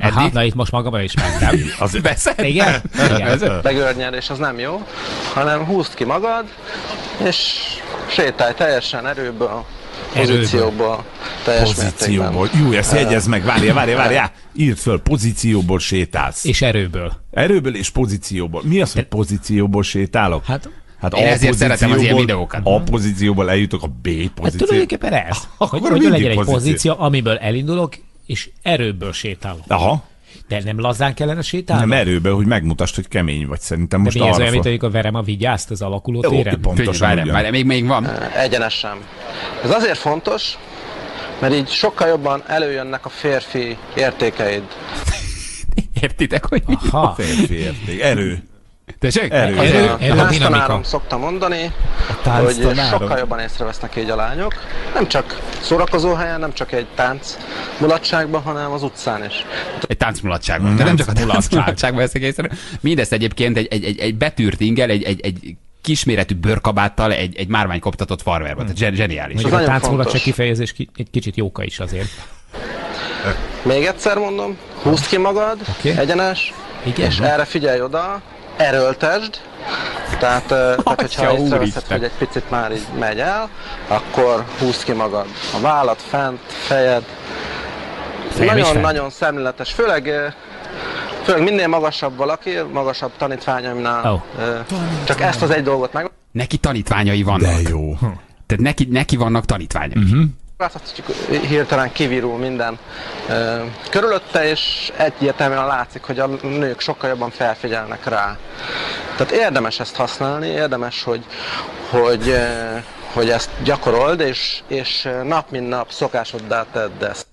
Aha, Eddig? na itt most magamra ismertem. Az, Veszed? Igen? Igen. Begörnyed, és az nem jó, hanem húzd ki magad, és sétálj teljesen erőből, pozícióból, teljes pozícióból. mértékben. Jó, ezt jegyez meg, várja, várja, várja. Írd föl, pozícióból sétálsz. És erőből. Erőből és pozícióból. Mi az, hogy pozícióból sétálok? Hát, Hát Én ezért szeretem az ilyen videókat. A pozícióból eljutok a B hát pozícióba. tulajdonképpen ez. Akkor Hogy, hogy legyen egy pozíció, amiből elindulok, és erőből sétálok. Aha, De nem lazán kellene sétálni? nem erőből, hogy megmutasd, hogy kemény vagy. Szerintem De most mi ez arra olyan, mint fog- amikor verem a vigyázt az alakuló Jó, téren? pont. Pontosan Várj, várj, még, még van. egyenesen. Ez azért fontos, mert így sokkal jobban előjönnek a férfi értékeid. Értitek, hogy mi? Ha, Férfi érték. Erő. Tessék? Erő. Erő, A erő, dinamika. tánctanárom szokta mondani, hogy tánctanárom? sokkal jobban észrevesznek így a lányok. Nem csak szórakozó helyen, nem csak egy tánc mulatságban, hanem az utcán is. Egy táncmulatságban. De nem csak a táncmulatságban veszek észre. Mindezt egyébként egy, egy, egy, egy betűrt ingel, egy, egy, egy kisméretű bőrkabáttal, egy, egy márvány koptatott farmerban. Tehát zseni- zseniális. Mondjuk a nagyon táncmulatság kifejezés ki, egy kicsit jóka is azért. Még egyszer mondom, húzd ki magad, okay. egyenes, Igen. és erre figyelj oda, erőltesd, tehát, tehát hogyha észreveszed, hogy egy picit már így megy el, akkor húzd ki magad. A vállat fent, fejed. Nagyon-nagyon szemléletes, főleg Főleg minél magasabb valaki, magasabb tanítványaimnál, ö, csak ezt az egy dolgot meg Neki tanítványai vannak. De jó. Tehát neki, neki vannak tanítványai. Mhm. Uh-huh. láthatjuk, hirtelen kivirul minden ö, körülötte, és egyértelműen látszik, hogy a nők sokkal jobban felfigyelnek rá. Tehát érdemes ezt használni, érdemes, hogy, hogy, ö, hogy ezt gyakorold, és, és nap mint nap szokásoddá tedd ezt.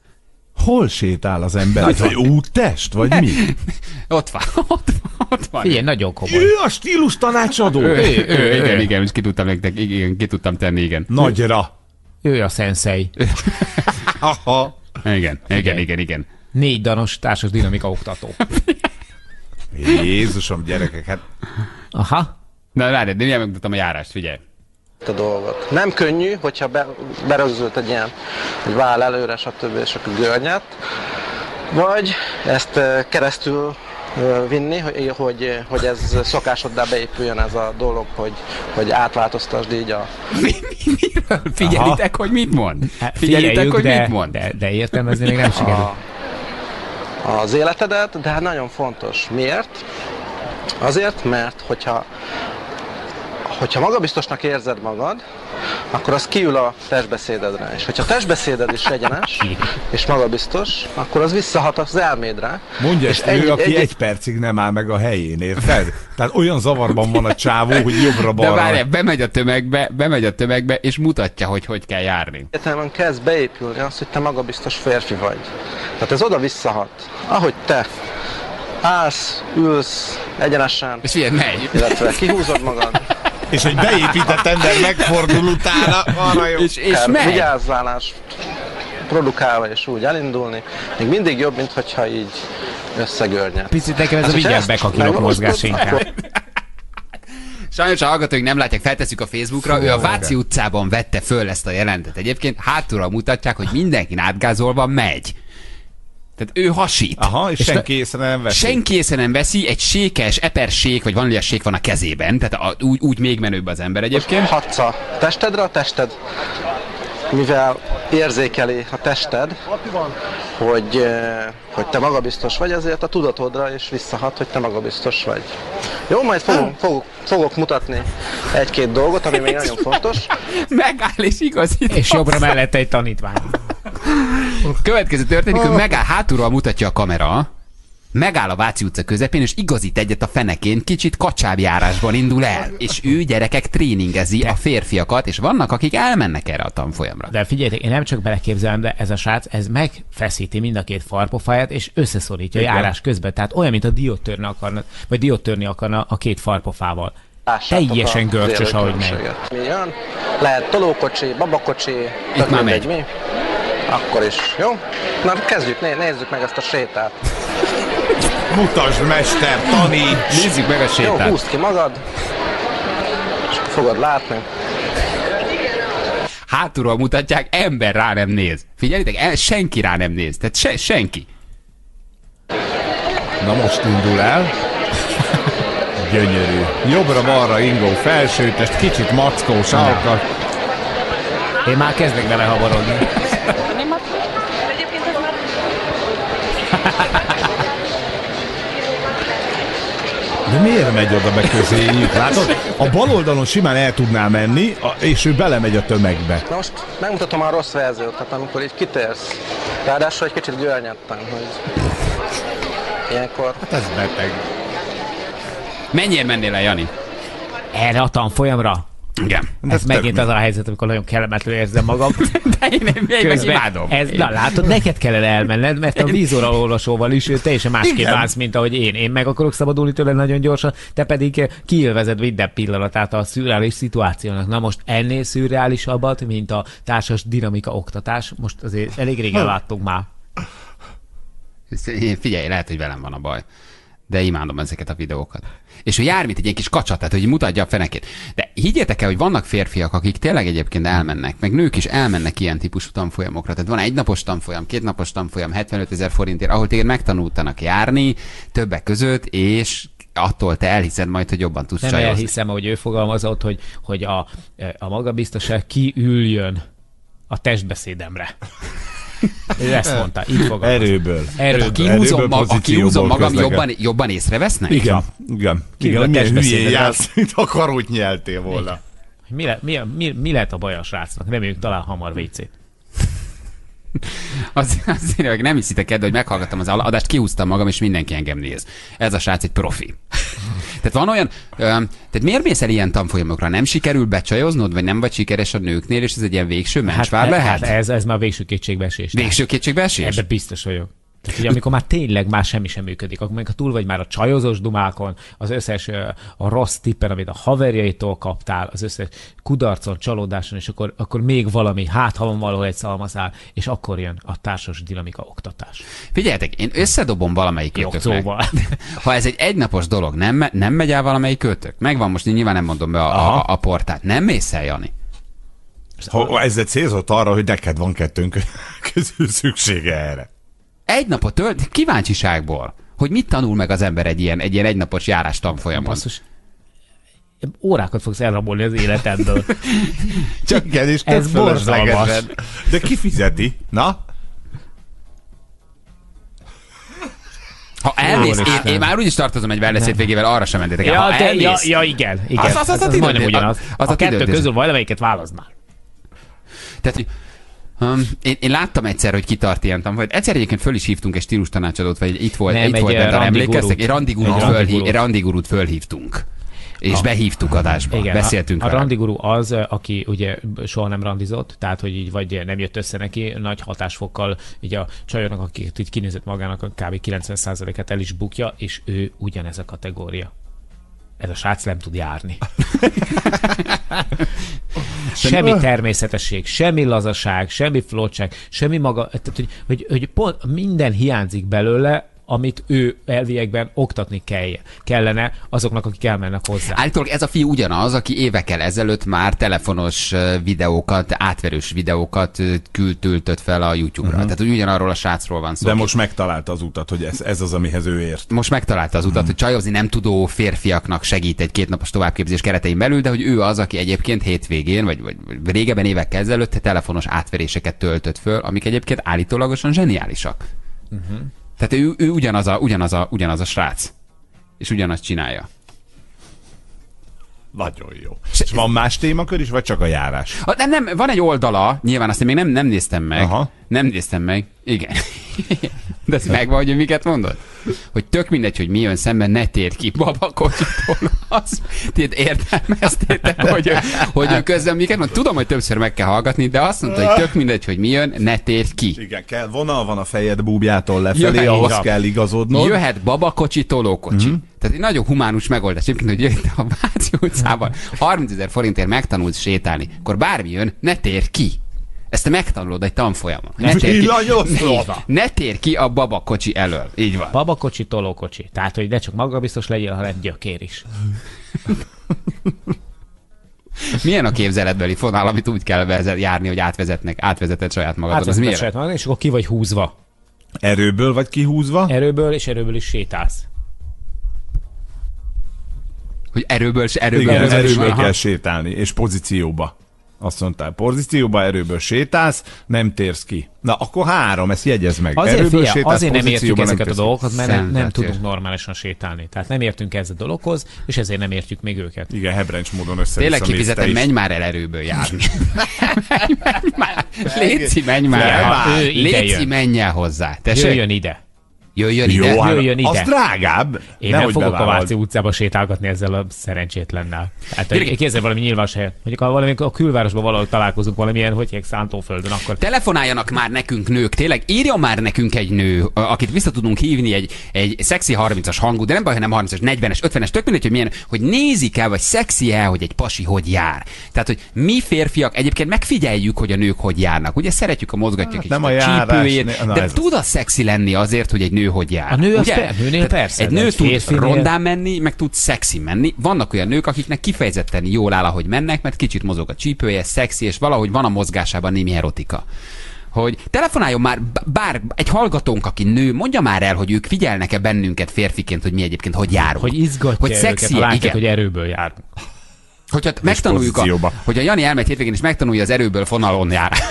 Hol sétál az ember? Vagy úttest? Vagy mi? Ott van, ott van, ott van. Figyelj, nagyon komoly. Ő a stílus tanácsadó? Ő, ő, ő, igen, igen, most ki tudtam nektek, igen, ki tudtam tenni, igen. Nagyra. Ő a szenszei. Aha. Igen, igen, igen, igen. Négy danos társas dinamika oktató. Jézusom, gyerekek, hát Aha. Na várj, de milyen megmutatom a járást, figyelj. a dolgot. Nem könnyű, hogyha be, berögzült egy ilyen, egy váll előre, stb. és akkor görnyet, vagy ezt eh, keresztül vinni, hogy, hogy, hogy ez szokásoddá beépüljön ez a dolog, hogy, hogy átváltoztasd így a... Figyelitek, hogy mit mond? Hát Figyelitek, hogy de, mit mond? De, de értelmezni még nem sikerült. a, az életedet, de hát nagyon fontos. Miért? Azért, mert hogyha hogyha magabiztosnak érzed magad, akkor az kiül a testbeszédedre. És hogyha a testbeszéded is egyenes, és magabiztos, akkor az visszahat az elmédre. Mondja és ezt ő, aki egy, percig nem áll meg a helyén, érted? Tehát olyan zavarban van a csávó, hogy jobbra De várj, bemegy a tömegbe, bemegy a tömegbe, és mutatja, hogy hogy kell járni. Egyetemen kezd beépülni az, hogy te magabiztos férfi vagy. Tehát ez oda visszahat. Ahogy te állsz, ülsz egyenesen, És figyelj, megy. illetve kihúzod magad, És egy beépített ember megfordul utána, arra jó. És, és megy. vigyázzálás produkálva és úgy elindulni, még mindig jobb, mint hogyha így összegörnyed. Picit nekem ez Hát, a ezt bekakilok megvalósítod, mozgás inkább. Sajnos a hallgatóink nem látják, feltesszük a Facebookra. Ő a Váci utcában vette föl ezt a jelentet. Egyébként hátulra mutatják, hogy mindenkin átgázolva megy. Tehát ő hasít. Aha, és, senki észre nem veszi. Senki észre nem veszi, egy sékes, epersék, vagy vaníliasék van a kezében, tehát a, úgy, úgy még menőbb az ember egyébként. Hatsz a testedre, a tested, mivel érzékeli a tested, hogy, eh, hogy te magabiztos vagy, ezért a tudatodra is visszahat, hogy te magabiztos vagy. Jó, majd fogok, fogok, fogok mutatni egy-két dolgot, ami még nagyon fontos. Megáll és igazít. És jobbra mellette egy tanítvány. Következő történik, hogy megáll, hátulról mutatja a kamera, megáll a Váci utca közepén, és igazít egyet a fenekén, kicsit kacsábjárásban indul el. És ő gyerekek tréningezi a férfiakat, és vannak, akik elmennek erre a tanfolyamra. De figyeljetek, én nem csak beleképzelem, de ez a srác, ez megfeszíti mind a két farpofáját, és összeszorítja a Igen. járás közben. Tehát olyan, mint a diót törni akarna, vagy diót törni akarna a két farpofával. Lássátok Teljesen görcsös, ahogy megy. Mi jön? Lehet tolókocsi, babakocsi, tök már megy. mi. Akkor is, jó? Na kezdjük, né- nézzük meg ezt a sétát. Mutasd, mester, taníts! Nézzük meg a Jó, sétát. húzd ki magad, és fogod látni. Hátulról mutatják, ember rá nem néz. Figyelitek, el, senki rá nem néz. Tehát se, senki. Na most indul el. Gyönyörű. Jobbra-balra ingó felsőtest, kicsit mackós alkat. Én már kezdek bele havarodni. De miért megy oda be közéjük? Látod? A bal oldalon simán el tudná menni, és ő belemegy a tömegbe. Na most megmutatom a rossz verziót, tehát amikor így kitérsz. Ráadásul egy kicsit görnyedtem, hogy ilyenkor Hát ez beteg. Mennyire mennél el, Jani? Erre a tanfolyamra? Igen. Ez tök megint meg. az a helyzet, amikor nagyon kellemetlenül érzem magam. De én, én, én meg imádom. Ez, na látod, neked kellene elmenned, mert a vízóra olvasóval is ő teljesen másképp Igen. állsz, mint ahogy én. Én meg akarok szabadulni tőle nagyon gyorsan, te pedig eh, kiélvezed minden pillanatát a szürreális szituációnak. Na most ennél szürreálisabbat, mint a társas dinamika oktatás, most azért elég régen láttunk már. Figyelj, lehet, hogy velem van a baj. De imádom ezeket a videókat. És ő jár, mint egy ilyen kis kacsat, tehát hogy mutatja a fenekét. De higgyétek el, hogy vannak férfiak, akik tényleg egyébként elmennek, meg nők is elmennek ilyen típusú tanfolyamokra. Tehát van egy napos tanfolyam, két napos tanfolyam, 75 ezer forintért, ahol téged megtanultanak járni, többek között, és attól te elhiszed majd, hogy jobban tudsz Nem csajozni. elhiszem, hogy ő fogalmazott, hogy, hogy a, a magabiztosság kiüljön a testbeszédemre. Ő ezt mondta, így fogalmazott. Erőből. Erőből. Kihúzom, Erőből, ma, a pozícióból kihúzom magam, jobban, jobban észrevesznek? Igen, igen. Igen, a milyen hülyén jársz, mint a karót nyeltél volna. Mi, le, mi, mi, mi lehet a baj a srácnak? Reméljük talál hamar WC-t. Az, az hogy nem hiszitek el, hogy meghallgattam az adást, kihúztam magam, és mindenki engem néz. Ez a srác egy profi. tehát van olyan, tehát miért mész el ilyen tanfolyamokra? Nem sikerül becsajoznod, vagy nem vagy sikeres a nőknél, és ez egy ilyen végső mencsvár lehet? hát ez, ez már végső kétségbeesés. Végső kétségbeesés? Ebben biztos vagyok. Tehát, hogy amikor már tényleg már semmi sem működik, akkor amikor túl vagy már a csajozós dumákon, az összes a rossz tippen, amit a haverjaitól kaptál, az összes kudarcon, csalódáson, és akkor, akkor még valami, hát ha van valahol egy szalmaszál, és akkor jön a társas dinamika oktatás. Figyeljetek, én összedobom valamelyik kötöknek. Jogszóval. Ha ez egy egynapos dolog, nem, me- nem megy el valamelyik kötök? Megvan most, nyilván nem mondom be a, a, a portát. Nem mész el, Jani? Ha ez egy célzott arra, hogy neked van kettőnk közül szüksége erre. Egy napot tölt, kíváncsiságból, hogy mit tanul meg az ember egy ilyen, egy ilyen egynapos járás tanfolyamon. Basszus, órákat fogsz elrabolni az életedből. Csak igen, és Ez borzalmas. De ki fizeti? Na? Ha elmész, én, én már úgyis tartozom egy wellness végével, arra sem mentétek el. Ja, Ha de, ja, elmész, ja, igen, igen. Az- Az, az- az, az a az, majdnem ugyanaz. az a a ti kettő közül valamelyiket válaszd már. Tehát, hogy Um, én, én, láttam egyszer, hogy kitart ilyen tanfolyam. Egyszer egyébként föl is hívtunk egy stílus tanácsadót, vagy itt volt, Nem, itt egy, volt, benne, emlékeztek? Egy randigurút, Egy fölhív, randigurút. egy fölhívtunk. És A- behívtuk adásba. Igen, Beszéltünk a, a randiguru az, aki ugye soha nem randizott, tehát hogy így vagy nem jött össze neki, nagy hatásfokkal így a csajoknak, akit így kinézett magának, kb. 90%-át el is bukja, és ő ugyanez a kategória. Ez a srác nem tud járni. semmi természetesség, semmi lazaság, semmi flottság, semmi maga, tehát hogy, hogy, hogy pont minden hiányzik belőle, amit ő elviekben oktatni kell, kellene azoknak, akik elmennek hozzá. Állítólag ez a fiú ugyanaz, aki évekkel ezelőtt már telefonos videókat, átverős videókat küld, töltött fel a YouTube-ra. Uh-huh. Tehát hogy ugyanarról a srácról van szó. De most megtalálta az utat, hogy ez, ez az, amihez ő ért. most megtalálta az utat, hogy csajozni nem tudó férfiaknak segít egy kétnapos továbbképzés keretein belül, de hogy ő az, aki egyébként hétvégén, vagy, vagy régebben évekkel ezelőtt telefonos átveréseket töltött föl, amik egyébként állítólagosan zseniálisak. Uh-huh. Tehát ő, ő ugyanaz, a, ugyanaz, a, ugyanaz a srác. És ugyanazt csinálja. Nagyon jó. És van más témakör is, vagy csak a járás? A, nem, nem, van egy oldala, nyilván azt én még nem, nem néztem meg. Aha. Nem néztem meg. Igen. De ez megvan, hogy miket mondod? Hogy tök mindegy, hogy mi jön szemben, ne térd ki babakocsitól. Az, tiéd értelmeztétek, hogy, hogy ő közben miket mond. Tudom, hogy többször meg kell hallgatni, de azt mondta, hogy tök mindegy, hogy mi jön, ne térd ki. Igen, kell, vonal van a fejed búbjától lefelé, Jöhet- ahhoz kell igazodnod. Jöhet babakocsi, tolókocsi. Mm-hmm. Tehát egy nagyon humánus megoldás. Egyébként, hogy jöjjön a Váci utcában 30 ezer forintért megtanulsz sétálni, akkor bármi jön, ne tér ki. Ezt te megtanulod egy tanfolyamon. Ne tér ki. Van. Ne tér ki a babakocsi elől. Így van. Babakocsi, tolókocsi. Tehát, hogy ne csak magabiztos legyél, hanem gyökér is. Milyen a képzeletbeli fonál, amit úgy kell vezet, járni, hogy átvezetnek, átvezeted saját magadon? Az Átvezeted milyen? saját magad, és akkor ki vagy húzva. Erőből vagy kihúzva? Erőből és erőből is sétálsz. Hogy erőből, se- erőből, Igen, erőből, erőből kell sétálni, és pozícióba. Azt mondtál, pozícióba erőből sétálsz, nem térsz ki. Na, akkor három, ezt jegyez meg. Azért, erőből figyelj, sétálsz, azért nem értjük pozícióba ezeket a dolgokat, mert nem, nem tudunk normálisan sétálni. Tehát nem értünk ez a dologhoz, és ezért nem értjük még őket. Igen, hebrencs módon össze Tényleg kifizetem, menj már el erőből járni. menj, menj már. Léci, menj már Léci, jön. menj el hozzá. Tessék? Jöjjön ide. Jöjjön ide. Jó, hát Jöjjön ide. az drágább. Én nem fogok a bevállald. Váci utcába sétálgatni ezzel a szerencsétlennel. Hát hogy képzelj valami nyilvános helyen. Mondjuk ha valami a külvárosban valahol találkozunk valamilyen, hogy hívják Szántóföldön, akkor Telefonáljanak már nekünk nők, tényleg írjon már nekünk egy nő, akit vissza tudunk hívni egy, egy szexi 30-as hangú, de nem baj, ha nem 30-as, 40-es, 50-es, tök mindegy, hogy milyen, hogy nézik el, vagy szexi el, hogy egy pasi hogy jár. Tehát, hogy mi férfiak egyébként megfigyeljük, hogy a nők hogy járnak. Ugye szeretjük a mozgatjuk Hát nem a járás, csípőjét, ne- na de tud az szexi lenni azért, hogy egy nő hogy jár. A nő az ugye? per- nőnél Tehát persze, Egy nő tud férfinél- rondán menni, meg tud szexi menni. Vannak olyan nők, akiknek kifejezetten jól áll, ahogy mennek, mert kicsit mozog a csípője, szexi, és valahogy van a mozgásában némi erotika. Hogy telefonáljon már bár egy hallgatónk, aki nő, mondja már el, hogy ők figyelnek-e bennünket férfiként, hogy mi egyébként hogy járunk. hogy izgatja hogy őket, szexi, ha látják, hogy erőből járunk. Hogyha megtanuljuk, a, hogy a Jani elmegy hétvégén és megtanulja az erőből fonalon jár.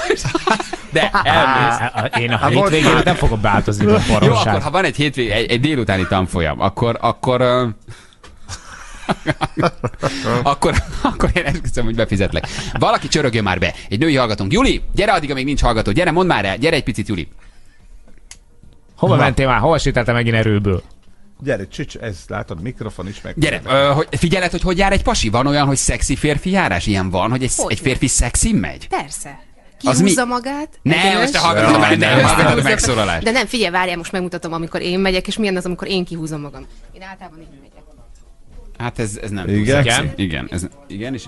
De elmész. Á, Én a hétvégén nem fogok beáltozni a Jó, akkor baromság. ha van egy hétvég, egy, egy délutáni tanfolyam, akkor, akkor, akkor, akkor én esküszöm, hogy befizetlek. Valaki csörögjön már be. Egy női hallgatónk. Juli, gyere addig, amíg nincs hallgató. Gyere, mondd már el. Gyere egy picit, Juli. Hova mentél már? Hova sétáltál megint erőből? Gyere, csics, ez látod, mikrofon is meg. Gyere, ö, hogy figyeled, hogy hogy jár egy pasi? Van olyan, hogy szexi férfi járás? Ilyen van, hogy egy, Hogyne. egy férfi szexi megy? Persze. Az Kihúzza mi? magát. Ne, egyenes. most te hallgatod, nem már. hallgatod megszólalást. De nem, figyelj, várjál, most megmutatom, amikor én megyek, és milyen az, amikor én kihúzom magam. Én általában így megyek. Hát ez, ez nem Igen? szexi. Igen, ez, igen, és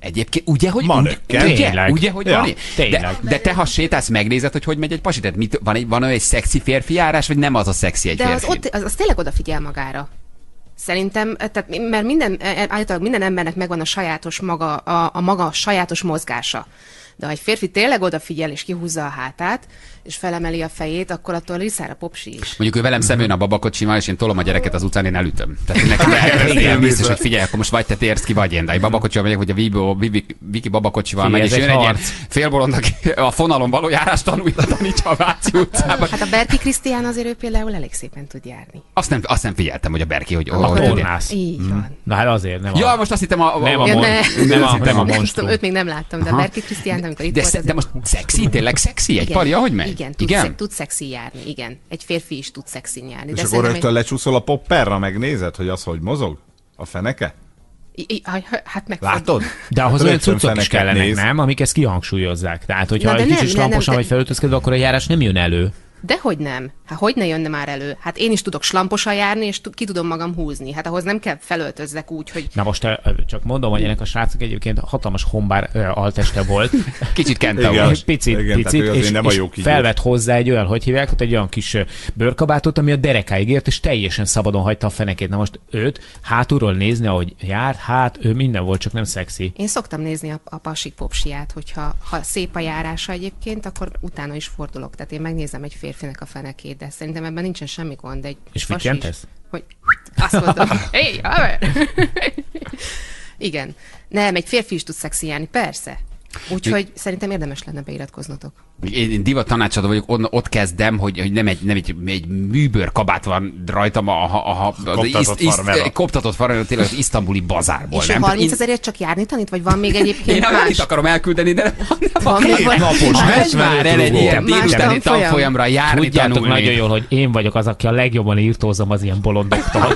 Egyébként, ugye, hogy Manökken. ugye, Tényleg. ugye, hogy Ja, van? De, tényleg. de te, ha sétálsz, megnézed, hogy hogy megy egy pasi? Tehát mit, van, egy, van olyan egy szexi férfi járás, vagy nem az a szexi egy De az, férfi? ott, az, az tényleg odafigyel magára. Szerintem, tehát, mert minden, általában minden embernek megvan a sajátos maga, a, a maga sajátos mozgása. De ha egy férfi tényleg odafigyel és kihúzza a hátát, és felemeli a fejét, akkor attól riszára popsi is. Mondjuk ő velem szemben a babakocsival, és én tolom a gyereket az utcán, én elütöm. Tehát nekem én biztos, hogy figyelj, akkor most vagy te térsz ki, vagy én. De egy babakocsival megyek, hogy a Vibo, Viki babakocsival megy, és jön egy ilyen félbolond, aki a fonalon való járást tanulja, tanítsa a Váci utcában. Hát a Berki Krisztián azért ő például elég szépen tud járni. Azt nem, azt nem figyeltem, hogy a Berki, hogy, hogy, A hogy tornász. Így van. Na hát azért nem Ja, a... most azt hittem a... a, Nem a nem a, nem a Nem monstrum. őt még nem láttam, de a Berki Krisztián amikor itt De, volt. de a- most szexi? Tényleg szexi? Egy Igen, pari, ahogy megy? Igen, tud, igen? Szek, tud szexi járni, igen. Egy férfi is tud szexin járni. És de akkor rögtön lecsúszol a popperra, megnézed, hogy az hogy mozog? A feneke? egy- I- i- hát meg Látod? De ahhoz Hát olyan cuccok is kellenek, néz. nem? Amik ezt kihangsúlyozzák. Tehát, hogyha Na, de egy nem, kicsit slamposan vagy felöltözködve, akkor a járás nem jön elő. Dehogy nem. Hát hogy ne jönne már elő? Hát én is tudok slamposan járni, és ki tudom magam húzni. Hát ahhoz nem kell felöltözzek úgy, hogy Na most ö, csak mondom, hogy ennek a srácnak egyébként hatalmas hombár ö, alteste volt. Kicsit Igen. kentaur. Picit, Igen, picit, azért és, nem a és jó kígyó. felvett hozzá egy olyan, hogy hívják, ott egy olyan kis ö, bőrkabátot, ami a derekáig ért, és teljesen szabadon hagyta a fenekét. Na most őt hátulról nézni, ahogy járt, hát ő minden volt, csak nem szexi. én szoktam nézni a, a pasik popsiát, hogyha ha szép a járása egyébként, akkor utána is fordulok. Tehát én megnézem egy férfinek a fenekét, de szerintem ebben nincsen semmi gond. Egy És fityentesz? Hogy azt mondom, hey! Igen. Nem, egy férfi is tud szexi járni, persze. Úgyhogy szerintem érdemes lenne beiratkoznotok. Én, én divat tanácsadó vagyok, ott, ott kezdem, hogy, hogy nem, egy, nem egy, egy műbőr kabát van rajtam, a, a, a, a, Koptatott farmera. koptatott farmera, tényleg az isztambuli bazárból. És nem? 30 Én- ezerért csak járni tanít, vagy van még egyébként Én nem más? itt akarom elküldeni, de Van még vagy- napos más? meccs már el egy ilyen délutáni tanfolyam? tanfolyamra járni, Tudjátok tanulni. nagyon jól, hogy én vagyok az, aki a legjobban írtózom az ilyen bolondoktól.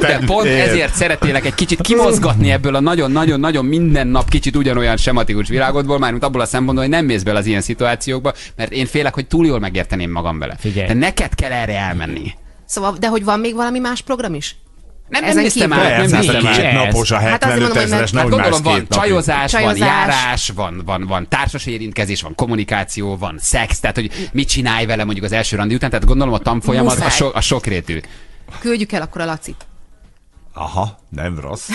De pont Miért? ezért szeretnélek egy kicsit kimozgatni ebből a nagyon-nagyon-nagyon minden nap kicsit ugyanolyan sematikus világodból, mármint abból a szempontból, hogy nem mész bele az ilyen szituációkba, mert én félek, hogy túl jól megérteném magam vele. Figyelj. De neked kell erre elmenni. Szóval, de hogy van még valami más program is? Nem, nem Ezen néztem kívül? át, nem néztem hát át. napos a Hát azért 75 mondom, hogy ezeres, Hát más gondolom, van két napig. csajozás, van Csajozás. járás, van, van, van társas érintkezés, van kommunikáció, van szex, tehát hogy mit csinálj vele mondjuk az első randi után, tehát gondolom a tanfolyam az a, so, a sokrétű. Küldjük el akkor a Lacit. Aha, nem rossz.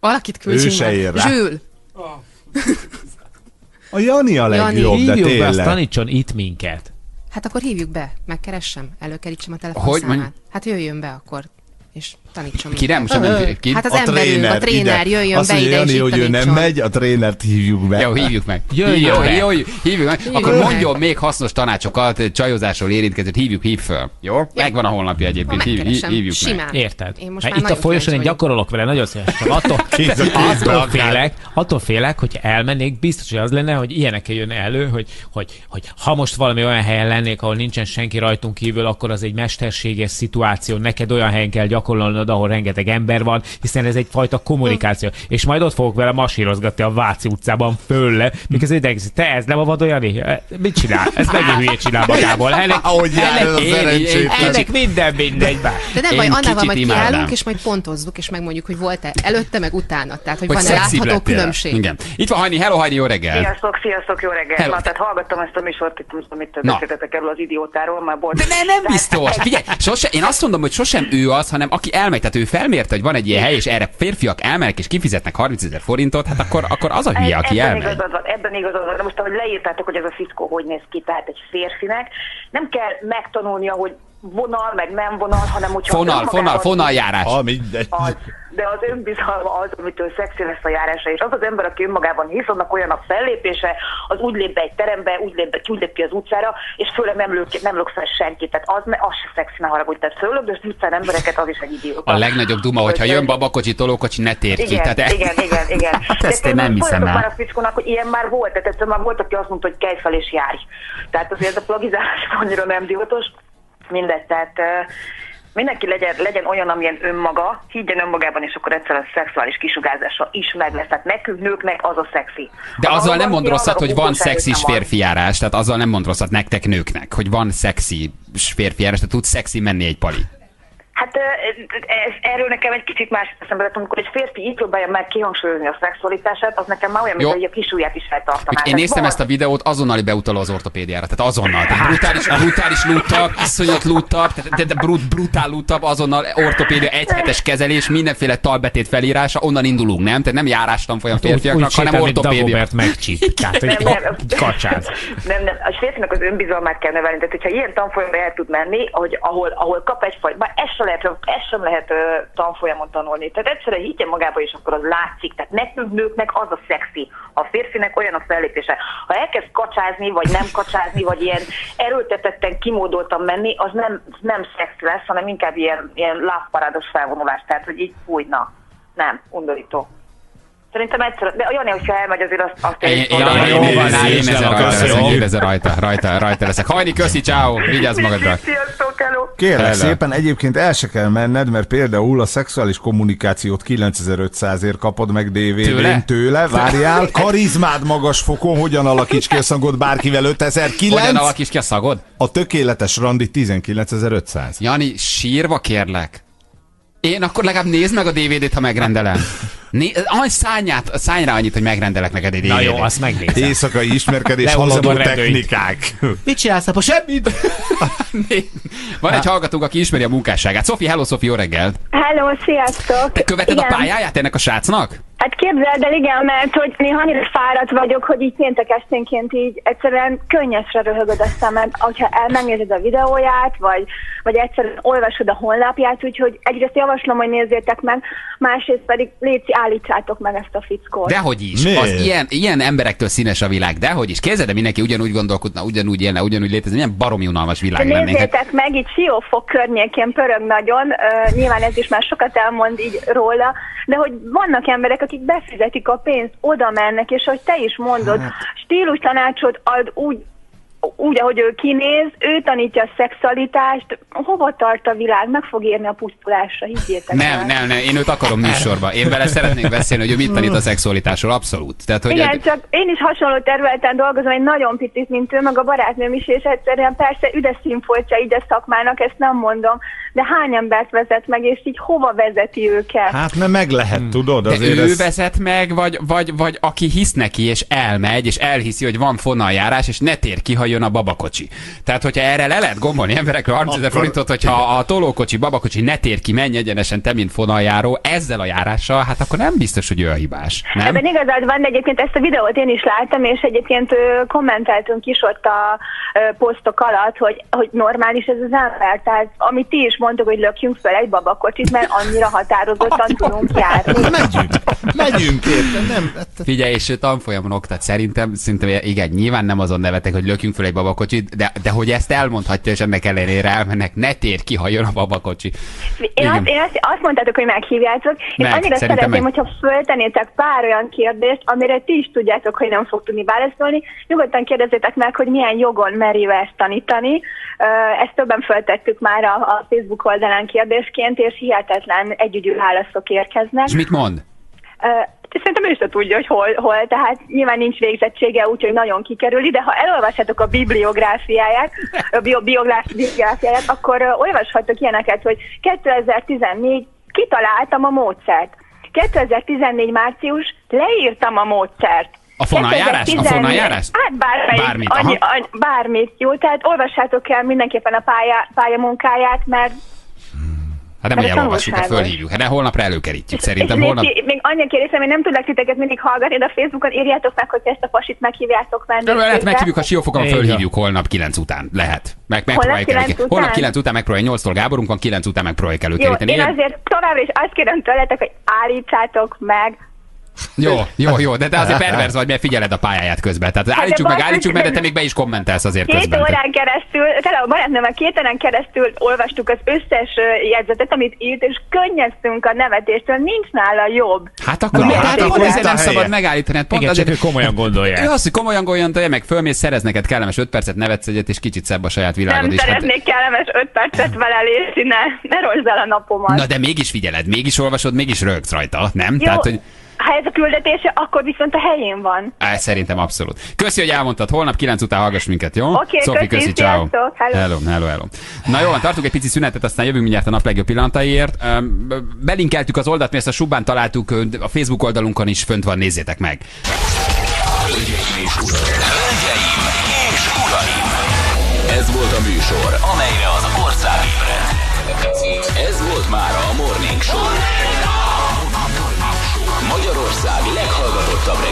Valakit Ő küldjünk se meg. ér rá. Zsül. A Jani a legjobb, de Hívjuk be, azt tényleg. tanítson itt minket. Hát akkor hívjuk be, megkeressem, előkerítsem a Hogy telefonszámát. mondj- Hát jöjjön be akkor, és tanítson Ki nem? Most nem ki? Hát az A emberünk, tréner, a tréner ide. jöjjön Azt be mondja ide, Jani, hogy ő nem megy, a trénert hívjuk be. Jó, hívjuk meg. Jöjjön jó, be. jó, hívjuk meg. Akkor meg. mondjon még hasznos tanácsokat csajozásról érintkezőt, hívjuk, hív föl. Jó? Megvan a honlapja egyébként, hív, hívjuk meg. simán. Érted? Én most Hát már itt a folyosón én gyakorolok vele, nagyon szívesen. Csak attól, attól félek, attól félek, hogy elmennék, biztos, hogy az lenne, hogy ilyenekkel jönne elő, hogy, hogy, hogy ha most valami olyan helyen lennék, ahol nincsen senki rajtunk kívül, akkor az egy mesterséges szituáció, neked olyan helyen kell gyakorolnod, ahol rengeteg ember van, hiszen ez egyfajta kommunikáció. És majd ott fogok vele masírozgatni a Váci utcában fölle, miközben idegeszi, te ez nem a Vadolyani? Mit csinál? Ez megint hülye csinál magából. Ennek, Ahogy jár ez a én- én- ennek minden mindegy. bár. De nem baj, annál majd kiállunk, és majd pontozzuk, és megmondjuk, hogy volt-e előtte, meg utána. Tehát, hogy, Hogy van-e látható lettél. különbség. Igen. Itt van Hajni, hello Hajni, jó reggel. Sziasztok, sziasztok, jó reggelt! Hello. Na, tehát hallgattam ezt a műsort, itt, most, amit beszéltetek erről az idiótáról, már bocs. De ne, nem biztos. Figyelj, sose, én azt mondom, hogy sosem ő az, hanem aki elmegy, tehát ő felmérte, hogy van egy ilyen hely, és erre férfiak elmennek és kifizetnek 30 ezer forintot, hát akkor, akkor az a hülye, aki ebben elmegy. igazad van, ebben igazad van. De most, ahogy leírtátok, hogy ez a fickó hogy néz ki, tehát egy férfinek, nem kell megtanulnia, hogy vonal, meg nem vonal, hanem hogyha... Fonal, önmagában- fonal, fonaljárás. Ha, mindegy. Az, de az önbizalma az, amitől szexi lesz a járása, és az az ember, aki önmagában hisz, annak olyan a fellépése, az úgy lép be egy terembe, úgy lép, be, úgy lép ki az utcára, és főleg nem lök, nem lök fel senkit, tehát az, az se szexi, ne haragudj, tehát fölögdös utcán embereket, az is egy idióta. A legnagyobb duma, hogyha jön babakocsi, tolókocsi, ne tér ki. igen, Tehát igen, igen, igen. Hát ezt én nem hiszem el. már a fickónak, hogy ilyen már volt, tehát egyszer már volt, aki azt mondta, hogy kelj fel és járj. Tehát azért ez a plagizálás annyira nem divatos. Mindegy, tehát mindenki legyen, legyen olyan, amilyen önmaga, higgyen önmagában, és akkor egyszer a szexuális kisugárzása is meg lesz. Tehát nekünk nőknek az a szexi. De Ha azzal nem mond rosszat, hogy van szexis nem az. férfi járás, tehát azzal nem mond rosszat nektek nőknek, hogy van szexi férfi járás, tehát tudsz szexi menni egy pali. Hát ez, erről nekem egy kicsit más eszembe lett, amikor egy férfi így próbálja meg kihangsúlyozni a szexualitását, az nekem már olyan, mint hogy a kisujját is feltartaná. Én néztem ezt a videót, azonnali beutaló az ortopédiára, tehát azonnal. Tehát brutális, brutális lúttak, iszonyat lúttak, tehát de, de brut, brutál lúttak, azonnal ortopédia, egyhetes kezelés, mindenféle talbetét felírása, onnan indulunk, nem? Tehát nem járás tanfolyam Úgy, úgy férfiaknak, hanem ortopédia. Dagobert megcsíp. Tehát, hogy Nem, nem. Nem, nem, a férfinak az önbizalmát kell nevelni, tehát hogyha ilyen tanfolyamra el tud menni, hogy, ahol, ahol kap egyfajta, ez sem lehet, ez sem lehet uh, tanfolyamon tanulni. Tehát egyszerűen higgyen magába, és akkor az látszik. Tehát nekünk nőknek az a szexi. A férfinek olyan a fellépése. Ha elkezd kacsázni, vagy nem kacsázni, vagy ilyen erőltetetten kimódoltan menni, az nem, nem szexi lesz, hanem inkább ilyen, ilyen lábparádos felvonulás. Tehát, hogy így fújna. Nem, undorító. Szerintem egyszer, de Jani, hogyha elmegy, azért azt, azt Én, én, én, én, én, én, rajta köszönöm. leszek, én ezen rajta, rajta, rajta leszek. Hajni, köszi, ciao, vigyázz magadra. Kérlek Hello. szépen, egyébként el se kell menned, mert például a szexuális kommunikációt 9500-ért kapod meg DVD-n Tőle? tőle. Várjál, karizmád magas fokon, hogyan alakíts ki a szagot bárkivel 5009? Hogyan alakíts ki a szagod? A tökéletes randi 19500. Jani, sírva kérlek. Én akkor legalább nézd meg a DVD-t, ha megrendelem. Né- szányát, szállj rá annyit, hogy megrendelek neked egy. Na jó, azt megnézem. Éjszakai ismerkedés, haladó a technikák. Mit csinálsz, apa? Semmit! Van egy hallgatónk, aki ismeri a munkásságát. Szofi, hello Szofi, jó reggelt! Hello, sziasztok! Te követed igen. a pályáját ennek a srácnak? Hát képzeld el, igen, mert hogy néha annyira fáradt vagyok, hogy így péntek esténként így egyszerűen könnyesre röhögöd a szemed, hogyha el megnézed a videóját, vagy, vagy egyszerűen olvasod a honlapját, úgyhogy egyrészt javaslom, hogy nézzétek meg, másrészt pedig léci, állítsátok meg ezt a fickót. Dehogy is. Miért? Az ilyen, ilyen emberektől színes a világ. Dehogy is. Képzeld, de mindenki ugyanúgy gondolkodna, ugyanúgy élne, ugyanúgy létezne. Milyen baromi unalmas világ De lennénk. Hát, nézzétek meg, itt Siófok környékén pörög nagyon, uh, nyilván ez is már sokat elmond így róla, de hogy vannak emberek, akik befizetik a pénzt, oda mennek, és hogy te is mondod, Hát. stílus tanácsot ad úgy, úgy, ahogy ő kinéz, ő tanítja a szexualitást, hova tart a világ, meg fog érni a pusztulásra, higgyétek nem, el. nem, nem, én őt akarom műsorba. Én vele szeretnék beszélni, hogy ő mit tanít a szexualitásról, abszolút. Tehát, hogy Igen, csak én is hasonló területen dolgozom, egy nagyon picit, mint ő, meg a barátnőm is, és egyszerűen persze üdes színfoltja így a szakmának, ezt nem mondom, de hány embert vezet meg, és így hova vezeti őket? Hát mert meg lehet, tudod, de azért ő ez... vezet meg, vagy, vagy, vagy aki hisz neki, és elmegy, és elhiszi, hogy van fonaljárás, és ne tér ki, ha jön a babakocsi. Tehát, hogyha erre le lehet gombolni emberekről 30 ezer forintot, hogyha a tolókocsi, babakocsi ne tér ki, menj egyenesen te, mint fonaljáró, ezzel a járással, hát akkor nem biztos, hogy ő a hibás. Nem? Ebben igazad van, de egyébként ezt a videót én is láttam, és egyébként ö, kommentáltunk is ott a posztok alatt, hogy, hogy normális ez az ember. Tehát amit ti is mondtok, hogy lökjünk fel egy babakocsit, mert annyira határozottan tudunk járni. Megyünk, megyünk, érted? Nem, hát- Figyelj, és ő tanfolyamon oktat. Szerintem, szerintem igen, nyilván nem azon nevetek, hogy lökjünk fel egy babakocsit, de, de hogy ezt elmondhatja, és ennek ellenére elmennek, ne tér ki, ha jön a babakocsi. Én, Igen. azt, én azt, azt mondtátok, hogy meghívjátok. Én Meg, annyira szeretném, meg. hogyha föltenétek pár olyan kérdést, amire ti is tudjátok, hogy nem fog tudni válaszolni. Nyugodtan kérdezzétek meg, hogy milyen jogon meri ezt tanítani. Ezt többen föltettük már a, a Facebook oldalán kérdésként, és hihetetlen együgyű válaszok érkeznek. És mit mond? Szerintem ő se tudja, hogy hol, hol, tehát nyilván nincs végzettsége, úgyhogy nagyon kikerüli, de ha elolvashatok a bibliográfiáját, a bio, biográf- bibliográfiáját, akkor olvashatok ilyeneket, hogy 2014 kitaláltam a módszert. 2014 március leírtam a módszert. A fonaljárás? A 2014 fonaljárás? Hát bármelyik, Bármit, annyi, annyi, bármit, jó? Tehát olvassátok el mindenképpen a pálya, pályamunkáját, mert Hát nem, hogy elolvassuk, hát tanulságos. fölhívjuk. Hát de holnapra előkerítjük. Szerintem és holnap... Még annyi kérdésem, hogy nem tudlak titeket mindig hallgatni, de a Facebookon írjátok meg, hogy ezt a pasit meghívjátok De vendégségre. lehet meghívjuk a siófokon, fölhívjuk holnap 9 után. Lehet. Meg, megpróbáljuk kilenc elő. után? Holnap 9 után megpróbáljuk, 8-tól Gáborunk van, 9 után megpróbáljuk Jó, előkeríteni. én Ilyen? azért továbbra is azt kérem tőletek, hogy állítsátok meg. Jó, jó, jó, de te azért perverz vagy, mert figyeled a pályáját közben. Tehát Hát állítsuk meg, állítsuk meg, de te még be is kommentelsz azért Két közben. órán keresztül, tele a barátnőmmel két órán keresztül olvastuk az összes jegyzetet, amit írt, és könnyeztünk a nevetéstől, nincs nála jobb. Hát akkor, Na, hát, hát hát akkor ez nem szabad megállítani. Hát pont Igen, csak azért, ő komolyan gondolják. ő azt, hogy komolyan gondolja, meg fölmész, szerez neked kellemes 5 percet, nevetsz egyet, és kicsit szebb a saját világod Nem is. Hát, szeretnék kellemes öt percet vele lésni, ne, ne el a napomat. na de mégis figyeled, mégis olvasod, mégis rögsz rajta, nem? Jó, Tehát, hogy ha ez a küldetése, akkor viszont a helyén van. Á, szerintem abszolút. Köszi, hogy elmondtad. Holnap 9 után hallgass minket, jó? Oké, okay, Sophie, köszi, köszi hello. hello. hello, hello, Na jó, tartunk egy pici szünetet, aztán jövünk mindjárt a nap legjobb pillanataiért. Belinkeltük az oldalt, mi ezt a subban találtuk, a Facebook oldalunkon is fönt van, nézzétek meg. Hölgyeim és uraim! Ez volt a műsor, amelyre az ország ébred. Ez volt már a Morning nyugodtabb reggel.